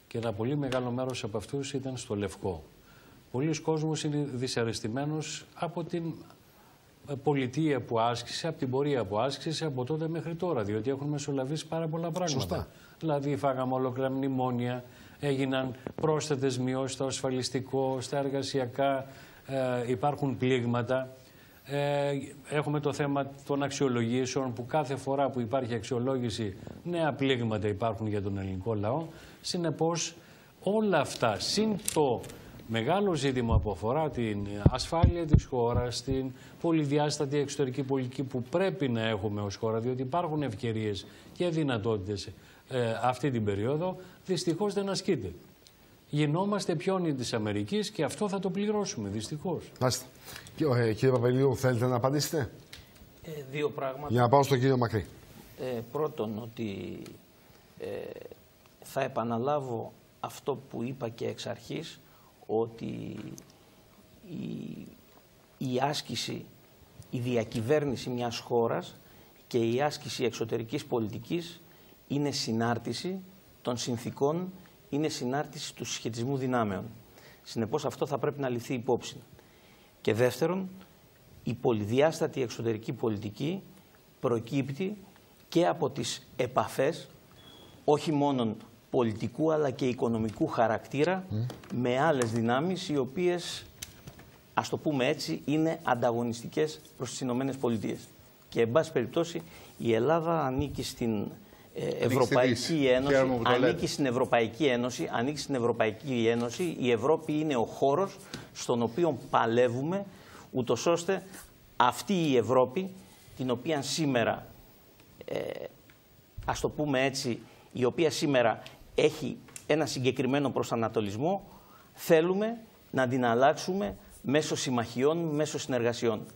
και ένα πολύ μεγάλο μέρος από αυτούς ήταν στο Λευκό. Πολλοί κόσμος είναι δυσαρεστημένος από την ε, πολιτεία που άσκησε, από την πορεία που άσκησε από τότε μέχρι τώρα, διότι έχουν μεσολαβήσει πάρα πολλά πράγματα. Σωστά. Δηλαδή φάγαμε ολόκληρα μνημόνια, έγιναν πρόσθετες μειώσεις στο ασφαλιστικό, στα εργασιακά, ε, υπάρχουν πλήγματα. Ε, έχουμε το θέμα των αξιολογήσεων που κάθε φορά που υπάρχει αξιολόγηση νέα πλήγματα υπάρχουν για τον ελληνικό λαό. Συνεπώς όλα αυτά συν το μεγάλο ζήτημα που αφορά την ασφάλεια της χώρας, την πολυδιάστατη εξωτερική πολιτική που πρέπει να έχουμε ως χώρα, διότι υπάρχουν ευκαιρίες και δυνατότητες ε, αυτή την περίοδο, δυστυχώς δεν ασκείται. Γινόμαστε πιόνι της Αμερικής και αυτό θα το πληρώσουμε, δυστυχώς. Μάλιστα. Και, ε, κύριε Παπελίου, θέλετε να απαντήσετε; Ε, δύο πράγματα. Για να πάω στον κύριο Μακρύ. Ε, πρώτον, ότι ε, θα επαναλάβω αυτό που είπα και εξ αρχής, ότι η, η άσκηση, η διακυβέρνηση μιας χώρας και η άσκηση εξωτερικής πολιτικής είναι συνάρτηση των συνθήκων, είναι συνάρτηση του συσχετισμού δυνάμεων. Συνεπώς αυτό θα πρέπει να ληφθεί υπόψη. Και δεύτερον, η πολυδιάστατη εξωτερική πολιτική προκύπτει και από τις επαφές όχι μόνο πολιτικού αλλά και οικονομικού χαρακτήρα με άλλες δυνάμεις οι οποίες, ας το πούμε έτσι, είναι ανταγωνιστικές προς τις Ηνωμένες Πολιτείες. Και, εν πάση περιπτώσει, η Ελλάδα ανήκει στην ε, Ευρωπαϊκή Δύση. Ένωση, Χαίρομαι που το λέτε. ανήκει στην Ευρωπαϊκή Ένωση, ανήκει στην Ευρωπαϊκή Ένωση. Η Ευρώπη είναι ο χώρος στον οποίο παλεύουμε, ούτως ώστε αυτή η Ευρώπη, την οποία σήμερα, ε, ας το πούμε έτσι, η οποία σήμερα έχει ένα συγκεκριμένο προσανατολισμό, θέλουμε να την αλλάξουμε μέσω συμμαχιών, μέσω συνεργασιών.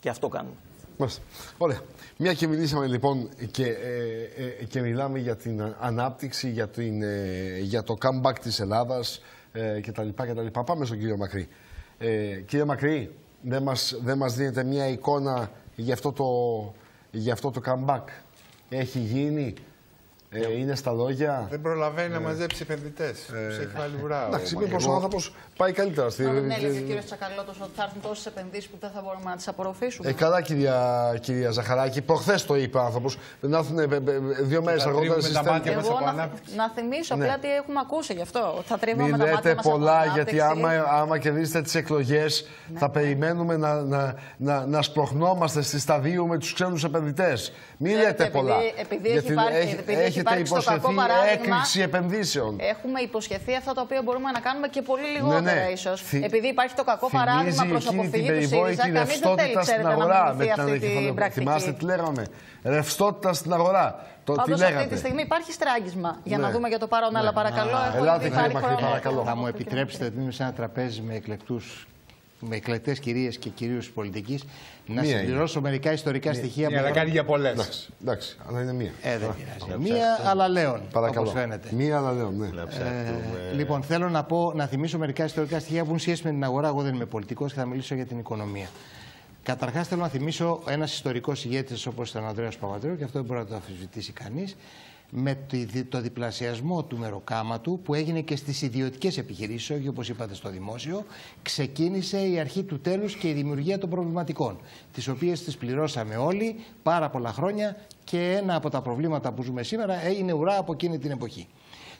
Και αυτό κάνουμε. Μάλιστα. Ωραία. Μια και μιλήσαμε λοιπόν και, ε, ε, και μιλάμε για την ανάπτυξη, για, την, ε, για το comeback της Ελλάδας ε, κτλ, κτλ. Πάμε στον κύριο Μακρύ. Ε, κύριε Μακρύ, δεν μας, δεν μας δίνετε μια εικόνα για αυτό το, για αυτό το comeback; Έχει γίνει, Ε, είναι στα λόγια. Δεν προλαβαίνει να μαζέψει επενδυτές. Του έχει βάλει ουρά. Εντάξει, ο μήπω ο Μαγκελό. άνθρωπος πάει καλύτερα. Στη... Μα δεν έλεγε ο κ. Τσακαλώτος ότι θα έρθουν τόσες επενδύσεις που δεν θα μπορούμε να τις απορροφήσουμε. Ε, καλά, κυρία, κυρία Ζαχαράκη. Προχθές το είπε ο άνθρωπος. Δεν έρθουν ε, ε, ε, δύο μέρες θα αργότερα τρίβουμε στι τα μάτια μας Εγώ από να, ανάπτυξη. να θυμίσω Ναι. απλά τι έχουμε ακούσει γι' αυτό. Θα τρίβουμε Μην τα μάτια λέτε μας από πολλά, ανάπτυξη. γιατί άμα, άμα κερδίσετε τις εκλογές, θα περιμένουμε να, να, να, να σπροχνόμαστε στη σταδίου με τους ξένους επενδυτές. Μην Ξέρετε, λέτε επειδή- πολλά. επειδή έχει γιατί υπάρχει- έχ- επειδή έχει έχετε υπάρξει το κακό υποσχεθεί παράδειγμα, έκρηξη επενδύσεων; Έχουμε υποσχεθεί αυτά τα οποία μπορούμε να κάνουμε και πολύ λιγότερα ναι. ίσως. Θυ- Επειδή υπάρχει το κακό παράδειγμα Θυμίζει προς εκείνη την αποφυγή του ΣΥΡΙΖΑ, περιβόητη κανείς δεν θέλει, ρευστότητα στην ξέρετε, να αγορά με μιμηθεί την αυτή την ανακεφαλαιοποίηση. πρακτική. Θυμάστε τι λέγαμε; Ρευστότητα στην αγορά. Το τι Πάντως αυτή λέγατε; τη στιγμή υπάρχει στράγγισμα για να Ναι. δούμε για το παρόν, αλλά παρακαλώ, έχω Ελάτε, ήδη κύριε πάρει Μακρύ, χρόνο. παρακαλώ. Θα μου επιτρέψετε ότι είμαι σε ένα τραπέζι με εκλεκτούς με εκλεκτές κυρίες και κυρίους της πολιτικής να Μία συμπληρώσω μερικά ιστορικά στοιχεία Ναι, αλλά κάνει για πολλές. Εντάξει, εντάξει, αλλά είναι μία. Ε, δεν πειράζει. Μία, αλλά λέων. Παρακαλώ. Όπως φαίνεται. Μία, αλλά λέω, ναι. Ε, λοιπόν, θέλω να, πω, να θυμίσω μερικά ιστορικά στοιχεία που έχουν σχέση με την αγορά. Εγώ δεν είμαι πολιτικός και θα μιλήσω για την οικονομία. Καταρχάς, θέλω να θυμίσω ένας ιστορικός ηγέτης όπως ήταν ο Ανδρέας Παπαδρέου, και αυτό δεν μπορεί να το αμφισβητήσει κανείς, με τη- δι- το διπλασιασμό του μεροκάματου που έγινε και στις ιδιωτικές επιχειρήσεις, όχι όπως είπατε στο δημόσιο, ξεκίνησε η αρχή του τέλους και η δημιουργία των προβληματικών, τις οποίες τις πληρώσαμε όλοι πάρα πολλά χρόνια και ένα από τα προβλήματα που ζούμε σήμερα είναι ουρά από εκείνη την εποχή.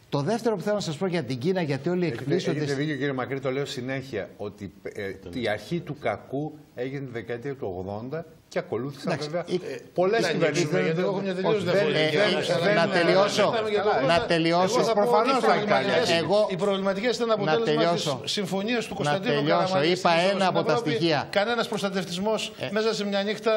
Το δεύτερο που θέλω να σας πω για την Κίνα, γιατί όλοι Έχετε, εκπλήσονται. έχετε δίκιο κύριε Μακρύ, το λέω συνέχεια ότι ε, η αρχή του κακού έγινε τη δεκαετία του 80 και ακολούθησαν Εντάξει, βέβαια η- πολλές Ναι, κυβερνήσεις. γιατί εγώ έχω μια τελείως Όχι, διαφορετική δεν- άποψη, δεν- αλλά να δεν- τελειώσω. Καλά, Να τελειώσω. Εγώ θα πω ότι Προφανώς οι θα κάνει. προβληματικές- Εγώ- Οι προβληματικές ήταν Να αποτέλεσμα τελειώσω. τη συμφωνίας του Να Κωνσταντίνου τελειώσω. Καραμαλής. Είπα ένα από τα στοιχεία. Κανένας προστατευτισμός μέσα σε μια νύχτα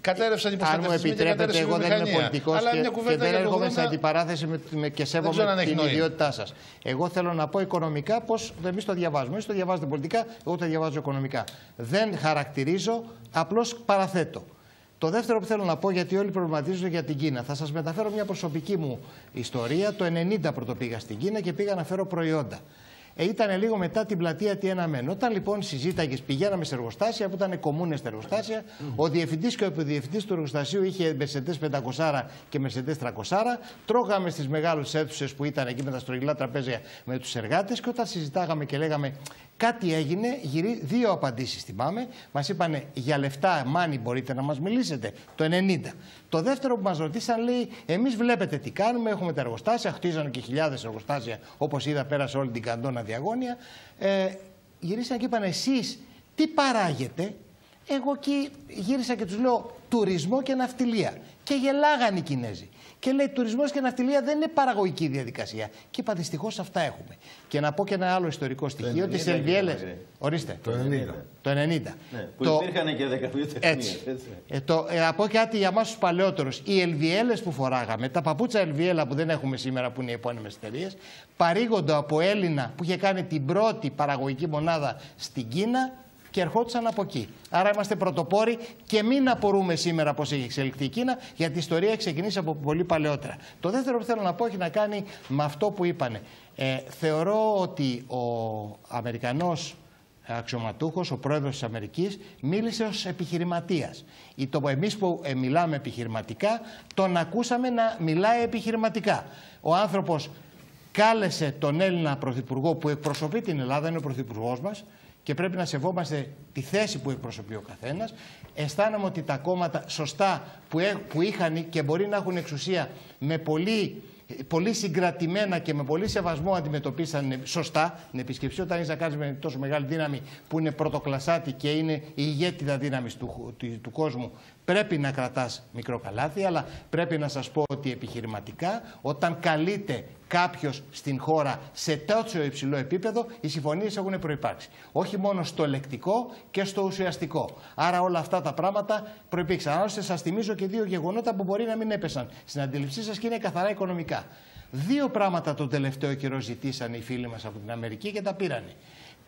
κατέρευσαν οι Αν μου προστατευτισμοί και επιτρέπετε, κατέρευσε η εγώ δεν είμαι βιομηχανία. πολιτικός Αλλά και, μια και κουβέντα δεν για το έρχομαι σε 80 αντιπαράθεση με, με, και ξέρω αν σέβομαι έχει την νόημα. ιδιότητά σας. Εγώ θέλω να πω οικονομικά πώ εμείς το διαβάζουμε. Εσεί το διαβάζετε πολιτικά, εγώ το διαβάζω οικονομικά. Δεν χαρακτηρίζω, απλώς παραθέτω. Το δεύτερο που θέλω να πω, γιατί όλοι προβληματίζονται για την Κίνα, θα σας μεταφέρω μια προσωπική μου ιστορία. Το 90 πρώτο πήγα στην Κίνα και πήγα να φέρω προϊόντα. Ε, ήταν λίγο μετά την πλατεία Τιέναμέν. Όταν λοιπόν συζήταγες, πηγαίναμε σε εργοστάσια που ήταν κομμούνες τα εργοστάσια, ο διευθυντής και ο επιδιευθυντής του εργοστασίου είχε Mercedes 500 και Mercedes 300. Τρώγαμε στις μεγάλες αίθουσες που ήταν εκεί με τα στρογγυλά τραπέζια με τους εργάτες και όταν συζητάγαμε και λέγαμε κάτι έγινε, γυρί, δύο απαντήσεις θυμάμαι. Μας είπανε για λεφτά, μάνι μπορείτε να μας μιλήσετε το 90. Το δεύτερο που μας ρωτήσαν λέει: Εμείς βλέπετε τι κάνουμε, έχουμε τα εργοστάσια, χτίζανε και χιλιάδες εργοστάσια όπως είδα πέρασε όλη την καντόνα διαγώνια. Ε, γυρίσαν και είπαν: Εσείς τι παράγετε; Εγώ εκεί γύρισα και τους λέω: Τουρισμό και ναυτιλία. Και γελάγαν οι Κινέζοι. Και λέει: Τουρισμός και ναυτιλία δεν είναι παραγωγική διαδικασία. Και είπα: Δυστυχώς αυτά έχουμε. Και να πω και ένα άλλο ιστορικό στοιχείο: 90 Τι Ελβιέλες. κύριε Ορίστε. Το 90. Το 90. Ναι, που Το- υπήρχαν και 12 έτσι. τεχνίες. Ε, το, ε, να πω κάτι για εμάς τους παλαιότερους. Οι ελβιέλες που φοράγαμε, τα παπούτσα ελβιέλα που δεν έχουμε σήμερα που είναι οι επώνυμες εταιρείες, παρήγονται από Έλληνα που είχε κάνει την πρώτη παραγωγική μονάδα στην Κίνα και ερχόντουσαν από εκεί. Άρα είμαστε πρωτοπόροι και μην απορούμε σήμερα πώ έχει εξελιχθεί η Κίνα, γιατί η ιστορία έχει ξεκινήσει από πολύ παλαιότερα. Το δεύτερο που θέλω να πω έχει να κάνει με αυτό που είπανε. Ε, θεωρώ ότι ο Αμερικανός αξιωματούχος, ο πρόεδρος της Αμερικής, μίλησε ως επιχειρηματίας. Ή το εμείς που ε, μιλάμε επιχειρηματικά, τον ακούσαμε να μιλάει επιχειρηματικά. Ο άνθρωπος κάλεσε τον Έλληνα Πρωθυπουργό που εκπροσωπεί την Ελλάδα, είναι ο Πρωθυπουργός μας, και πρέπει να σεβόμαστε τη θέση που εκπροσωπεί ο καθένας. Αισθάνομαι ότι τα κόμματα σωστά που, έ- που είχαν και μπορεί να έχουν εξουσία με πολύ πολύ συγκρατημένα και με πολύ σεβασμό αντιμετωπίσαν σωστά την επισκεψή. Όταν είσαι να κάνεις με τόσο μεγάλη δύναμη που είναι πρωτοκλασάτη και είναι η ηγέτιδα δύναμης του, του, του κόσμου, πρέπει να κρατάς μικρό καλάθι. Αλλά πρέπει να σας πω ότι επιχειρηματικά, όταν καλείται κάποιος στην χώρα σε τόσο υψηλό επίπεδο, οι συμφωνίες έχουν προπάρξει. Όχι μόνο στο λεκτικό και στο ουσιαστικό. Άρα όλα αυτά τα πράγματα προπήρξαν. Άλλωστε, σας θυμίζω και δύο γεγονότα που μπορεί να μην έπεσαν στην αντίληψή σας και είναι καθαρά οικονομικά. Δύο πράγματα τον τελευταίο καιρό ζητήσαν οι φίλοι μας από την Αμερική και τα πήρανε.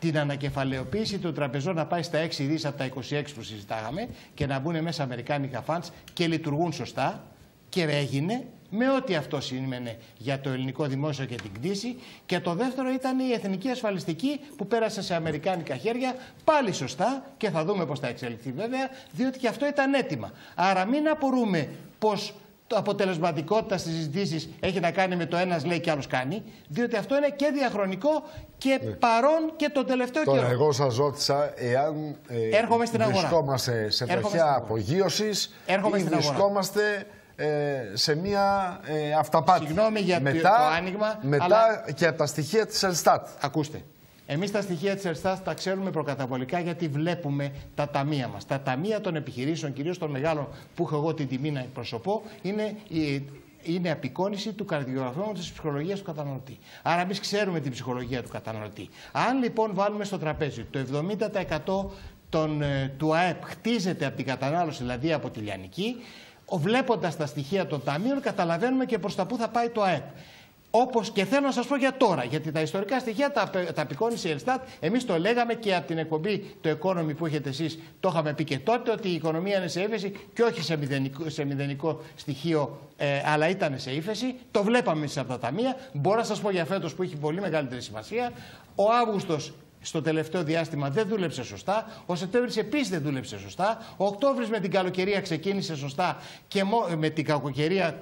Την ανακεφαλαιοποίηση των τραπεζών να πάει στα 6 δις από τα 26 που συζητάγαμε και να μπουν μέσα αμερικάνικα funds και λειτουργούν σωστά και έγινε με ό,τι αυτό σήμαινε για το ελληνικό δημόσιο και την κτήση. Και το δεύτερο ήταν η εθνική ασφαλιστική που πέρασε σε αμερικάνικα χέρια, πάλι σωστά και θα δούμε πώς θα εξελιχθεί βέβαια, διότι και αυτό ήταν έτοιμα. Άρα μην απορούμε πώς το αποτελεσματικότητα στις συζητήσεις έχει να κάνει με το ένας λέει και άλλος κάνει. Διότι αυτό είναι και διαχρονικό και παρόν και τον τελευταίο Τώρα, καιρό. εγώ σας ρώτησα εάν ε, Έρχομαι στην αγορά. βρισκόμαστε σε Έρχομαι στην τροχιά αγορά. απογείωσης Έρχομαι ή στην αγορά. βρισκόμαστε ε, σε μια ε, αυταπάτη. Συγγνώμη για το- μετά, το άνοιγμα, Μετά αλλά- και από τα στοιχεία της Ελστάτ. Ακούστε. Εμείς τα στοιχεία της Ερστά τα ξέρουμε προκαταβολικά γιατί βλέπουμε τα ταμεία μας. Τα ταμεία των επιχειρήσεων, κυρίως των μεγάλων που έχω εγώ την τιμή να εκπροσωπώ, είναι η είναι απεικόνηση του καρδιογραφήματος της ψυχολογίας του καταναλωτή. Άρα, εμείς ξέρουμε την ψυχολογία του καταναλωτή. Αν λοιπόν βάλουμε στο τραπέζι το 70% των, ε, του ΑΕΠ χτίζεται από την κατανάλωση, δηλαδή από τη λιανική, βλέποντας τα στοιχεία των ταμείων, καταλαβαίνουμε και προς τα πού θα πάει το ΑΕΠ. Όπως και θέλω να σας πω για τώρα, γιατί τα ιστορικά στοιχεία τα, απε- τα απεικόνισε η Ελστάτ. Εμείς το λέγαμε και από την εκπομπή το Economy που έχετε εσείς, το είχαμε πει και τότε, ότι η οικονομία είναι σε ύφεση και όχι σε μηδενικό, σε μηδενικό στοιχείο, ε, αλλά ήταν σε ύφεση. Το βλέπαμε εμείς από τα ταμεία. Μπορώ να σας πω για φέτος που έχει πολύ μεγαλύτερη σημασία. Ο Αύγουστος στο τελευταίο διάστημα δεν δούλεψε σωστά. Ο Σεπτέμβρης επίσης δεν δούλεψε σωστά. Ο Οκτώβρης με την καλοκαιρία ξεκίνησε σωστά και μο- με την κακοκαιρία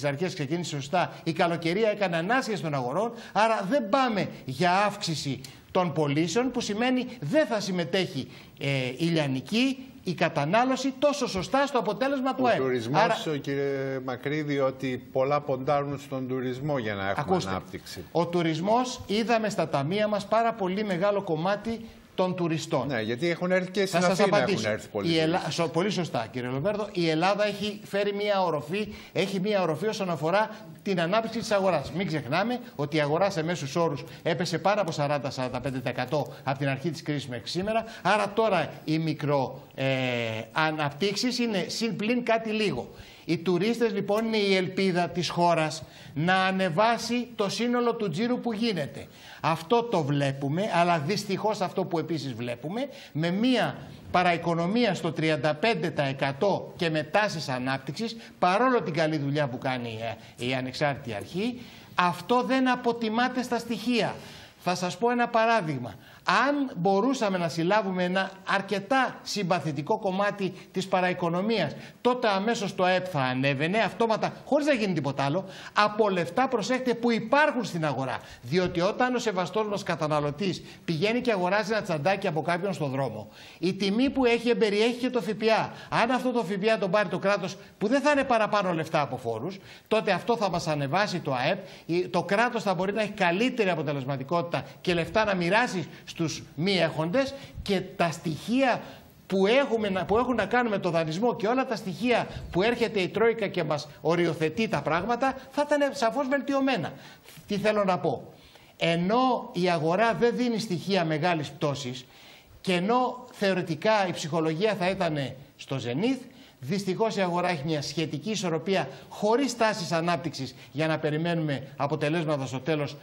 τη αρχές ξεκίνησε σωστά. Η καλοκαιρία έκανε ανάσχεση των αγορών. Άρα δεν πάμε για αύξηση των πωλήσεων που σημαίνει δεν θα συμμετέχει ε, η λιανική, η κατανάλωση τόσο σωστά στο αποτέλεσμα του Ο ΑΕΠ. τουρισμός, Άρα, κύριε Μακρύδη, ότι πολλά ποντάρουν στον τουρισμό για να έχουμε Ακούστε, ανάπτυξη. ο τουρισμός είδαμε στα ταμεία μας πάρα πολύ μεγάλο κομμάτι των τουριστών. Ναι, γιατί έχουν έρθει και στην Θα σας Αθήνα έχουν απαντήσω. έρθει πολλοί. Η Ελλά... τουρίστες. σω- Πολύ σωστά, κύριε Λοβέρδο. Η Ελλάδα έχει φέρει μία οροφή, έχει μία οροφή όσον αφορά την ανάπτυξη της αγοράς. Μην ξεχνάμε ότι η αγορά σε μέσους όρους έπεσε πάνω από 40-45% από την αρχή της κρίσης μέχρι σήμερα. Άρα τώρα οι μικροαναπτύξεις είναι συν πλην κάτι λίγο. Οι τουρίστες λοιπόν είναι η ελπίδα της χώρας να ανεβάσει το σύνολο του τζίρου που γίνεται. Αυτό το βλέπουμε, αλλά δυστυχώς αυτό που επίσης βλέπουμε, με μία παραοικονομία στο 35% και με τάσεις ανάπτυξης, παρόλο την καλή δουλειά που κάνει ε, η ανεξάρτητη αρχή, αυτό δεν αποτιμάται στα στοιχεία. Θα σας πω ένα παράδειγμα. Αν μπορούσαμε να συλλάβουμε ένα αρκετά συμπαθητικό κομμάτι της παραοικονομίας, τότε αμέσως το ΑΕΠ θα ανέβαινε αυτόματα, χωρίς να γίνει τίποτα άλλο, από λεφτά προσέχτε που υπάρχουν στην αγορά. Διότι όταν ο σεβαστός μας καταναλωτής πηγαίνει και αγοράζει ένα τσαντάκι από κάποιον στον δρόμο, η τιμή που έχει εμπεριέχει και το ΦΠΑ. Αν αυτό το ΦΠΑ τον πάρει το κράτος, που δεν θα είναι παραπάνω λεφτά από φόρους, τότε αυτό θα μας ανεβάσει το ΑΕΠ. Η- Το κράτος θα μπορεί να έχει καλύτερη αποτελεσματικότητα και λεφτά να μοιράσεις στους μη έχοντες και τα στοιχεία που, έχουμε, να- που έχουν να κάνουν με το δανεισμό και όλα τα στοιχεία που έρχεται η Τρόικα και μας οριοθετεί τα πράγματα θα ήταν σαφώς βελτιωμένα. Τι θέλω να πω; Ενώ η αγορά δεν δίνει στοιχεία μεγάλης πτώσης και ενώ θεωρητικά η ψυχολογία θα ήταν στο ζενήθ, δυστυχώς η αγορά έχει μια σχετική ισορροπία χωρίς τάσεις ανάπτυξης για να περιμένουμε αποτελέσματα στο τέλος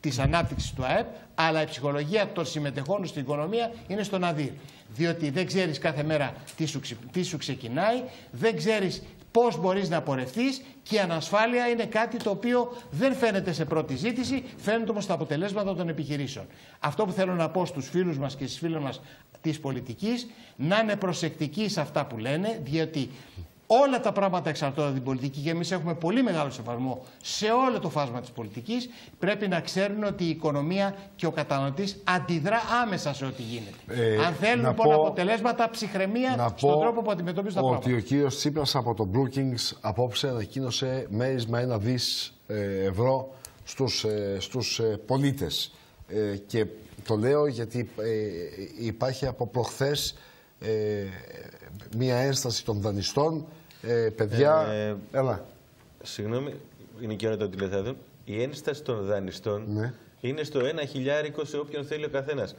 της ανάπτυξης του ΑΕΠ, αλλά η ψυχολογία των συμμετεχόντων στην οικονομία είναι στο ναδύρ. Διότι δεν ξέρεις κάθε μέρα τι σου, ξε- τι σου ξεκινάει, δεν ξέρεις πώς μπορείς να πορευτείς και η ανασφάλεια είναι κάτι το οποίο δεν φαίνεται σε πρώτη ζήτηση, φαίνεται όμως στα αποτελέσματα των επιχειρήσεων. Αυτό που θέλω να πω στους φίλους μας και στις φίλες μας της πολιτικής, να είναι προσεκτικοί σε αυτά που λένε, διότι όλα τα πράγματα εξαρτώνται από την πολιτική και εμείς έχουμε πολύ μεγάλο σεβασμό σε όλο το φάσμα της πολιτικής, πρέπει να ξέρουν ότι η οικονομία και ο καταναλωτής αντιδρά άμεσα σε ό,τι γίνεται. Ε, Αν θέλουν να λοιπόν πω- αποτελέσματα, ψυχραιμία Να στον πω τρόπο που αντιμετωπίζουν τα πράγματα. ότι ο κύριος Τσίπρας από το Brookings απόψε ανακοίνωσε μέρισμα ένα δις ε, ευρώ στους, ε, στους ε, πολίτες. Ε, και το λέω γιατί ε, υπάρχει από προχθές ε, μία ένσταση των δανειστών. Ε, παιδιά, Ε, έλα. Συγγνώμη, είναι και ώρα των τηλεθεατών. Η ένσταση των δανειστών Ναι. είναι στο ένα χιλιάρικο σε όποιον θέλει ο καθένας.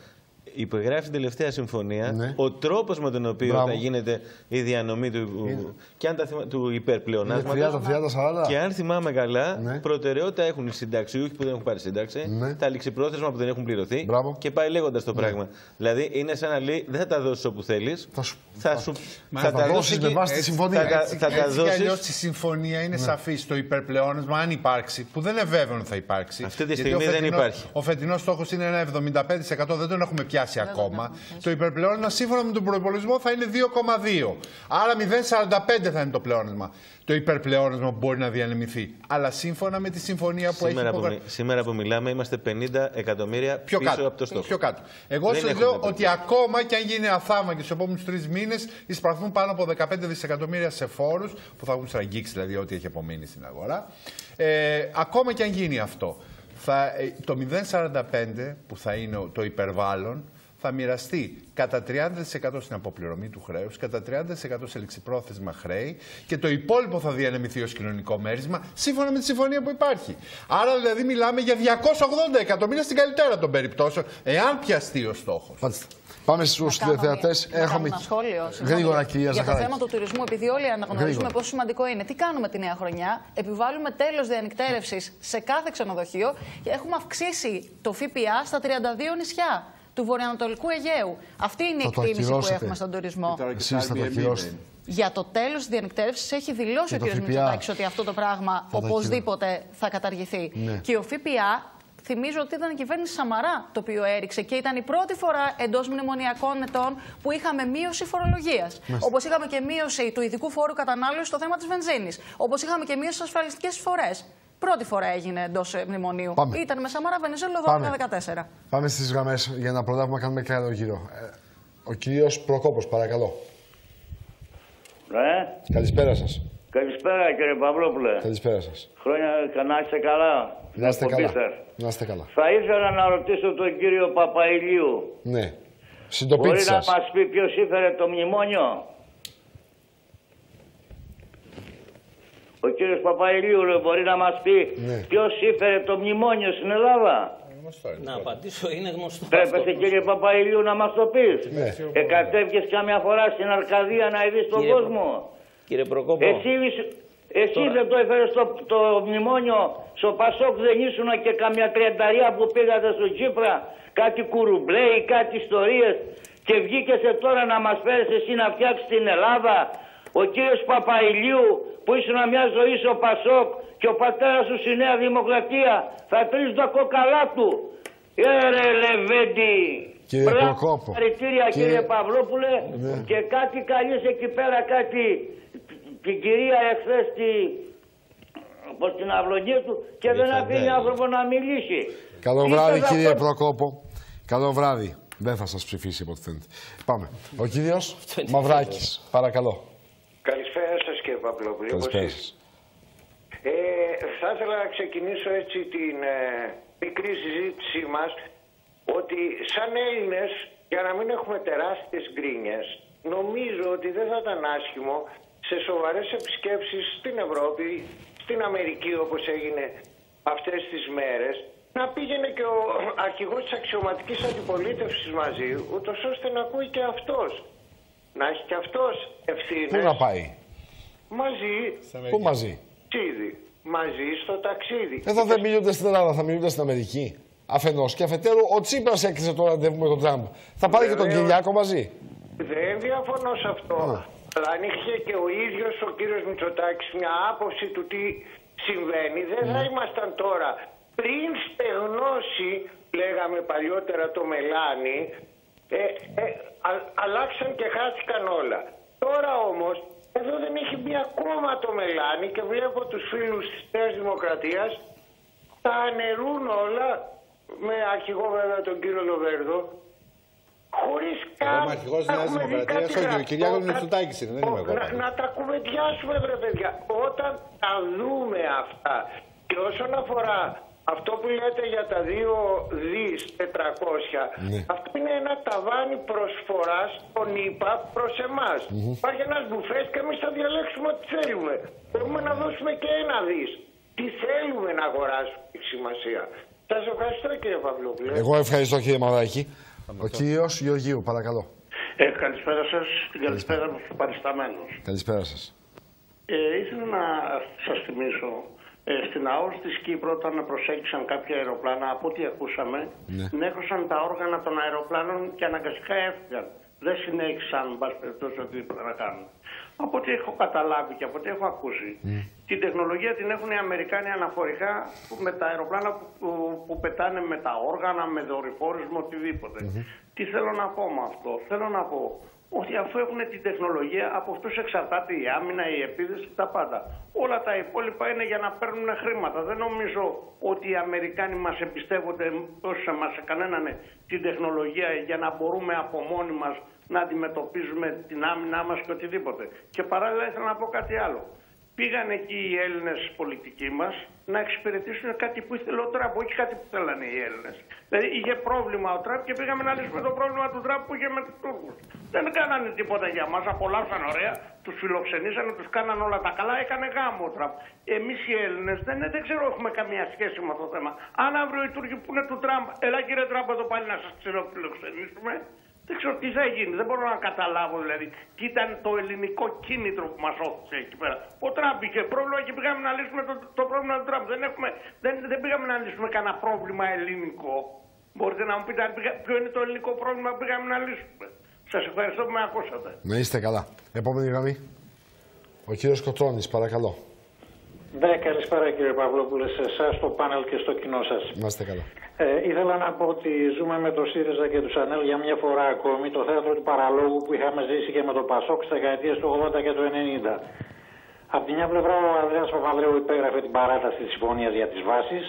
Υπεγράφει την τελευταία συμφωνία. Ναι. Ο τρόπος με τον οποίο Μπράβο. θα γίνεται η διανομή του, και αν τα θυμα- του υπερπλεονάσματος. 30-30-40. Και αν θυμάμαι καλά, Ναι. προτεραιότητα έχουν οι συνταξιούχοι που δεν έχουν πάρει σύνταξη, Ναι. τα ληξιπρόθεσμα που δεν έχουν πληρωθεί. Μπράβο. Και πάει λέγοντας το πράγμα. Δηλαδή είναι σαν να λέει: Δεν θα τα δώσεις όπου θέλεις. Θα σου- θα, θα- σου, θα τα δώσεις δώσεις με εκεί- βάση τη έτσι, συμφωνία. Θα, τα- Έτσι, θα τα έτσι κι δώσεις αλλιώς η συμφωνία είναι σαφή. Το υπερπλεόνασμα, αν υπάρξει, που δεν είναι βέβαιο ότι θα υπάρξει. Αυτή τη γιατί στιγμή ο δεν φετινός- υπάρχει. Ο φετινός στόχος είναι ένα 75%. Δεν τον έχουμε πιάσει. πιάσει ακόμα. Το υπερπλεόνασμα σύμφωνα με τον προπολογισμό θα είναι 2,2. Άρα 0,45 θα είναι το πλεόνασμα. Το υπερπλεόνασμα που μπορεί να διανεμηθεί. Αλλά σύμφωνα με τη συμφωνία που Σήμερα έχει που, υπογραφεί. μι- σήμερα που μιλάμε είμαστε 50 εκατομμύρια Πιο πίσω κάτω. από το στόχο. Πιο κάτω. Εγώ Δεν σα έχουμε λέω υπερπλεόνασμα. ότι ακόμα και αν γίνει αθάμα και στους επόμενους τρεις μήνες εισπραχθούν πάνω από 15 δισεκατομμύρια σε φόρους, που θα έχουν στραγγίξει δηλαδή ό,τι έχει απομείνει στην αγορά. Ε, ακόμα και αν γίνει αυτό, θα, ε, το 0,45 που θα είναι ο- το υπερβάλλον θα μοιραστεί κατά 30% στην αποπληρωμή του χρέους, κατά 30% σε ληξιπρόθεσμα χρέη και το υπόλοιπο θα διανεμηθεί ως κοινωνικό μέρισμα σύμφωνα με τη συμφωνία που υπάρχει. Άρα δηλαδή μιλάμε για 280 εκατομμύρια στην καλύτερα των περιπτώσεων, εάν πιαστεί ο στόχος. Μάλιστα. Πάμε στους Να κάνω τηλεθεατές. μια- να κάνω ένα σχόλιο. συγγνώμη. Γρήγορα, κυρία Για το Ζαχαράκη. θέμα του τουρισμού, επειδή όλοι αναγνωρίζουμε Γρήγορα. πόσο σημαντικό είναι. Τι κάνουμε τη νέα χρονιά, επιβάλλουμε τέλος διανυκτέρευση σε κάθε ξενοδοχείο και έχουμε αυξήσει το ΦΠΑ στα 32 νησιά του βορειοανατολικού Αιγαίου. Αυτή είναι Θα η το εκτίμηση που ακυρώσετε. έχουμε στον τουρισμό. Εσείς θα το ακυρώσετε. Για το τέλος της διανυκτέρευση έχει δηλώσει Και ο το κ. ΦΠΑ. Μητσοτάκης ότι αυτό το πράγμα Θα το οπωσδήποτε θα καταργηθεί. Ναι. Και ο ΦΠΑ, θυμίζω ότι ήταν η κυβέρνηση Σαμαρά το οποίο έριξε και ήταν η πρώτη φορά εντός μνημονιακών ετών που είχαμε μείωση φορολογίας. Όπως είχαμε και μείωση του ειδικού φόρου κατανάλωσης στο θέμα της βενζίνης. Όπως είχαμε και μείωση στις ασφαλιστικές εισφορές. Πρώτη φορά έγινε εντός μνημονίου. Πάμε. Ήταν με Σαμαρά Βενεζέλο Πάμε. 12-14. Πάμε στις γραμμές για να προλάβουμε να κάνουμε και άλλο γύρο. Ε, ο κύριος Προκόπος, παρακαλώ. Ναι. Καλησπέρα σας. Καλησπέρα κύριε Παυλόπουλε. Καλησπέρα σας. Χρόνια να είστε καλά. Να είστε Εκπομπή καλά. σας. Να είστε καλά. Θα ήθελα να ρωτήσω τον κύριο Παπαϊλίου. Ναι. Μπορεί Συντοπίτη να σας. μας πει ποιος ήφερε το μνημόνιο; Ο κύριος Παπαϊλίου ρε, μπορεί να μας πει Ναι. ποιος ήφερε το μνημόνιο στην Ελλάδα; Να απαντήσω, είναι γνωστό. Τρέπεσαι αυτό. κύριε Παπαϊλίου να μας το πεις. Ναι. Εκατέβηκες κάμια φορά στην Αρκαδία να ειδείς τον Κύριε κόσμο. Κύριε Προκόπο, Εσύ, εσύ Τώρα- δεν το έφερες το, το μνημόνιο στο Πασόκ δεν ήσουν και καμιά τριανταρία που πήγατε στο Τσίπρα κάτι κουρουμπλέ ή κάτι ιστορίες και βγήκες τώρα να μας φέρεις εσύ να φτιάξεις την Ελλάδα ο κύριος Παπαϊλίου που ήσουν μια ζωή στο Πασόκ και ο πατέρας σου στη Νέα Δημοκρατία θα τρεις τα κόκαλά του. Έρε Λεβέντη. Κύριε Μπράβο, Προκόπο. Συγχαρητήρια Κύριε- κύριε Παυλόπουλε Ναι. και κάτι καλείς εκεί πέρα κάτι την κυρία εχθές τη, όπως την αυλωνία του και δεν αφήνει άνθρωπο να μιλήσει. Καλό Ήρθε βράδυ, αυτό- κύριε Προκόπο. Καλό βράδυ. Δεν θα σας ψηφίσει από ό,τι φαίνεται. Πάμε. Ο κύριος είναι Μαυράκης, παρακαλώ. Καλησπέρα σας κύριε Παπλόπουλο. Καλησπέρα Πώς σας. είστε; Ε, θα ήθελα να ξεκινήσω έτσι την ε, μικρή συζήτησή μας ότι σαν Έλληνες για να μην έχουμε τεράστιες γκρίνιες νομίζω ότι δεν θα ήταν άσχημο σε σοβαρές επισκέψεις στην Ευρώπη, στην Αμερική όπως έγινε αυτές τις μέρες να πήγαινε και ο αρχηγός της αξιωματικής αντιπολίτευσης μαζί ούτως ώστε να ακούει και αυτός να έχει και αυτός ευθύνες Πού να πάει, μαζί Πού μαζί; ταξίδι. Μαζί στο ταξίδι. Εδώ δεν μιλούνται στην Ελλάδα, θα μιλούνται στην Αμερική. Αφενός και αφετέρου, ο Τσίπρας έκλεισε το ραντεβού με τον Τραμπ. Θα πάρει και τον Βεβαίως. Κυριάκο μαζί; Δεν διαφωνώ σε αυτό. Α. Αλλά αν είχε και ο ίδιος ο κύριος Μητσοτάκης μια άποψη του τι συμβαίνει, δεν θα ήμασταν τώρα. Πριν στεγνώσει, λέγαμε παλιότερα το μελάνι, ε, ε, α- αλλάξαν και χάθηκαν όλα. Τώρα όμως, εδώ δεν έχει μπει ακόμα το μελάνι και βλέπω τους φίλους της Νέας Δημοκρατίας τα αναιρούν όλα με αρχηγό βέβαια τον κύριο Λοβέρδο χωρίς καν είμαι αρχηγός να Νέας έχουμε δει Δημοκρατίας, κάτι όχι, ο γραπτό, Κυριάκος κάτι- Μητσοτάκης είναι, δεν είμαι εγώ να, πάντως. να τα κουβεντιάσουμε βρε παιδιά. Όταν τα δούμε αυτά και όσον αφορά αυτό που λέτε για τα 2 δις 400 Ναι. αυτό είναι ένα ταβάνι προσφοράς των ΙΠΑ προς εμάς. Υπάρχει ένας μπουφές και εμείς θα διαλέξουμε ό,τι θέλουμε. Μπορούμε να δώσουμε και ένα δις. Τι θέλουμε να αγοράσουμε έχει σημασία. Σας ευχαριστώ κύριε Παυλόπουλε. Εγώ ευχαριστώ κύριε Μαυράκη. Ο κύριος Γεωργίου, παρακαλώ. Ε, καλησπέρα σας. Την καλησπέρα από τους παρισταμένους. Καλησπέρα σας. Ε, ήθελα να σας θυμίσω ε, στην ΑΟΣ της Κύπρου όταν προσέγγισαν κάποια αεροπλάνα, από ό,τι ακούσαμε, Ναι. νέχωσαν τα όργανα των αεροπλάνων και αναγκαστικά έφυγαν. Δεν συνέχισαν, εν πάση περιπτώσει, ό,τι ήθελαν να κάνουν. Από ό,τι έχω καταλάβει και από ό,τι έχω ακούσει, την τεχνολογία την έχουν οι Αμερικάνοι αναφορικά με τα αεροπλάνα που, που, που πετάνε με τα όργανα, με δορυφόρους, με οτιδήποτε. Τι θέλω να πω με αυτό. Θέλω να πω ότι αφού έχουν την τεχνολογία, από αυτούς εξαρτάται η άμυνα, η επίδεση, τα πάντα. Όλα τα υπόλοιπα είναι για να παίρνουν χρήματα. Δεν νομίζω ότι οι Αμερικάνοι μας εμπιστεύονται όσο μας κανέναν την τεχνολογία για να μπορούμε από μόνοι μας να αντιμετωπίζουμε την άμυνά μας και οτιδήποτε. Και παράλληλα ήθελα να πω κάτι άλλο. Πήγαν εκεί οι Έλληνες πολιτικοί μας να εξυπηρετήσουν κάτι που ήθελε ο Τραμπ, όχι κάτι που θέλανε οι Έλληνες. Δηλαδή είχε πρόβλημα ο Τραμπ και πήγαμε να λύσουμε το πρόβλημα του Τραμπ που είχε με τους Τούρκους. Δεν κάνανε τίποτα για μας, απολαύσαν ωραία, τους φιλοξενήσανε, τους κάναν όλα τα καλά, έκανε γάμο ο Τραμπ. Εμείς οι Έλληνες δεν, δεν ξέρω, έχουμε καμία σχέση με αυτό το θέμα. Αν αύριο οι Τούρκοι που είναι του Τραμπ, έλα κύριε Τραμπ εδώ πάλι να σας ξενοφιλοξενήσουμε, δεν ξέρω τι θα γίνει. Δεν μπορώ να καταλάβω δηλαδή τι ήταν το ελληνικό κίνητρο που μας όθησε εκεί πέρα. Ο Τραμπ είχε πρόβλημα και πήγαμε να λύσουμε το, το πρόβλημα του Τραμπ. Δεν, έχουμε, δεν, δεν πήγαμε να λύσουμε κανένα πρόβλημα ελληνικό. Μπορείτε να μου πείτε ποιο είναι το ελληνικό πρόβλημα που πήγαμε να λύσουμε. Σας ευχαριστώ που με ακούσατε. Να είστε καλά. Επόμενη γραμμή. Ο κύριος Κοτρώνης, παρακαλώ. Ναι, καλησπέρα κύριε Παυλόπουλε, σε εσάς, στο πάνελ και στο κοινό σας. Να είστε καλά. Ε, ήθελα να πω ότι ζούμε με το ΣΥΡΙΖΑ και τους ΑΝΕΛ για μια φορά ακόμη το θέατρο του παραλόγου που είχαμε ζήσει και με το ΠΑΣΟΚ στα δεκαετίες του 80 και του 90. Από την μια πλευρά ο Ανδρέας Παπανδρέου υπέγραφε την παράταση της συμφωνίας για τις βάσεις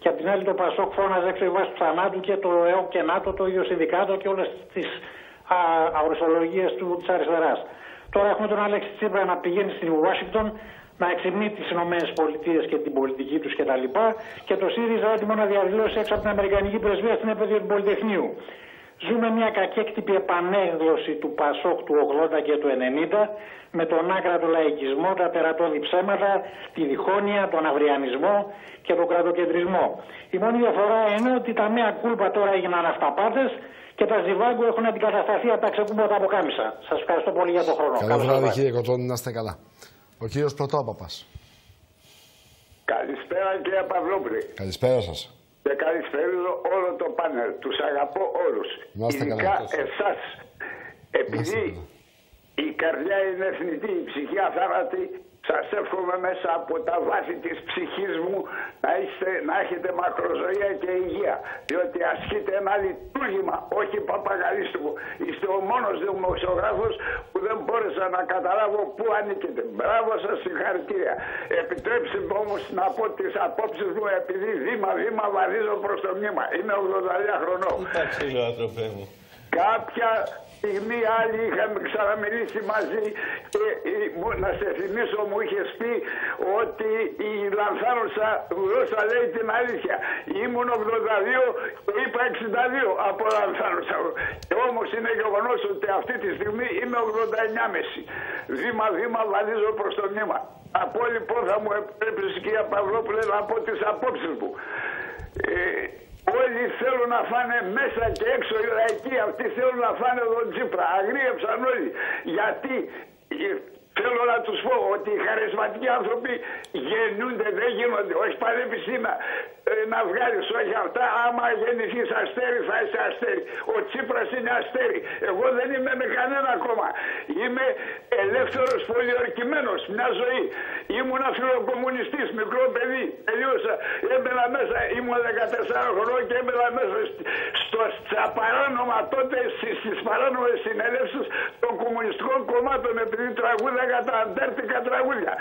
και από την άλλη το ΠΑΣΟΚ φώναζε έξω η βάση του θανάτου και το ΕΟΚ και ΝΑΤΟ, το ίδιο συνδικάτο και όλες τις αοριστολογίε της αριστεράς. Τώρα έχουμε τον Αλέξη Τσίπρα να πηγαίνει στην Ουάσιγκτον να εξυμνεί τις ΗΠΑ και την πολιτική τους κτλ. Και, και το ΣΥΡΙΖΑ έτοιμο να διαδηλώσει έξω από την Αμερικανική πρεσβεία στην επαίδεια του Πολυτεχνείου. Ζούμε μια κακέκτυπη επανέγδοση του Πασόκ του 80 και του 90 με τον άκρατο λαϊκισμό, τα τερατώδη ψέματα, τη διχόνοια, τον αυριανισμό και τον κρατοκεντρισμό. Η μόνη διαφορά είναι ότι τα μία κούλπα τώρα έγιναν αυταπάτες και τα ζιβάγκου έχουν αντικατασταθεί από τα ξεκούμποτα από κάμισα. Σας ευχαριστώ πολύ για τον χρόνο. Καλό βράδυ κύριε Κοτώνη, να είστε καλά. Ο κύριος Πρωτόπαπας. Καλησπέρα κύριε Παυλόπουλη. Καλησπέρα σας. Και καλησπέρα όλο το πάνελ. Τους αγαπώ όλους. Να είστε Ειδικά καλά. εσάς. Επειδή η καρδιά είναι εθνική, η ψυχή αθάνατη, σας εύχομαι μέσα από τα βάθη της ψυχής μου να, είστε, να έχετε μακροζωία και υγεία. Διότι ασκείτε ένα λειτουργήμα, όχι παπαγαλίστικο. Είστε ο μόνος δημοσιογράφος που δεν μπόρεσα να καταλάβω πού ανήκετε. Μπράβο σας, συγχαρητήρια. Επιτρέψτε μου όμως να πω τις απόψεις μου επειδή βήμα-βήμα βαδίζω προς το μνήμα. Είμαι 82 χρονών. Εντάξει, άνθρωπέ μου. Κάποια στιγμή άλλοι είχαμε ξαναμιλήσει μαζί και η- μου- να σε θυμίσω μου είχες πει ότι η Λανθάνουσα γλώσσα λέει την αλήθεια. Ήμουν 82 και είπα 62 από Λανθάνουσα. Και όμως είναι γεγονός ότι αυτή τη στιγμή είμαι 89,5. Βήμα-βήμα βαδίζω προς το μνήμα. Από λοιπόν θα μου επιτρέψει κυρία Παυλόπουλε να πω τις απόψεις μου. Ε, Όλοι θέλουν να φάνε μέσα και έξω οι λαϊκοί. Αυτοί θέλουν να φάνε τον Τσίπρα. Αγρίεψαν όλοι. Γιατί ε, θέλω να τους πω ότι οι χαρισματικοί άνθρωποι γεννούνται, δεν γίνονται. Όχι πανεπιστήμια ε, να βγάλεις όχι αυτά. Άμα γεννηθείς αστέρι θα είσαι αστέρι. Ο Τσίπρας είναι αστέρι. Εγώ δεν είμαι με κανένα κόμμα. Είμαι ελεύθερος πολιορκημένος μια ζωή. Ήμουν φιλοκομμουνιστής, μικρό παιδί. Τελείωσα. Έμπαινα μέσα, ήμουν 14 χρονών και έμπαινα μέσα σ- στο, στα παράνομα τότε στις, στις παράνομες συνέλευσεις των κομμουνιστικών κομμάτων επειδή τραγούδαγα τα αντέρτικα τραγούδια.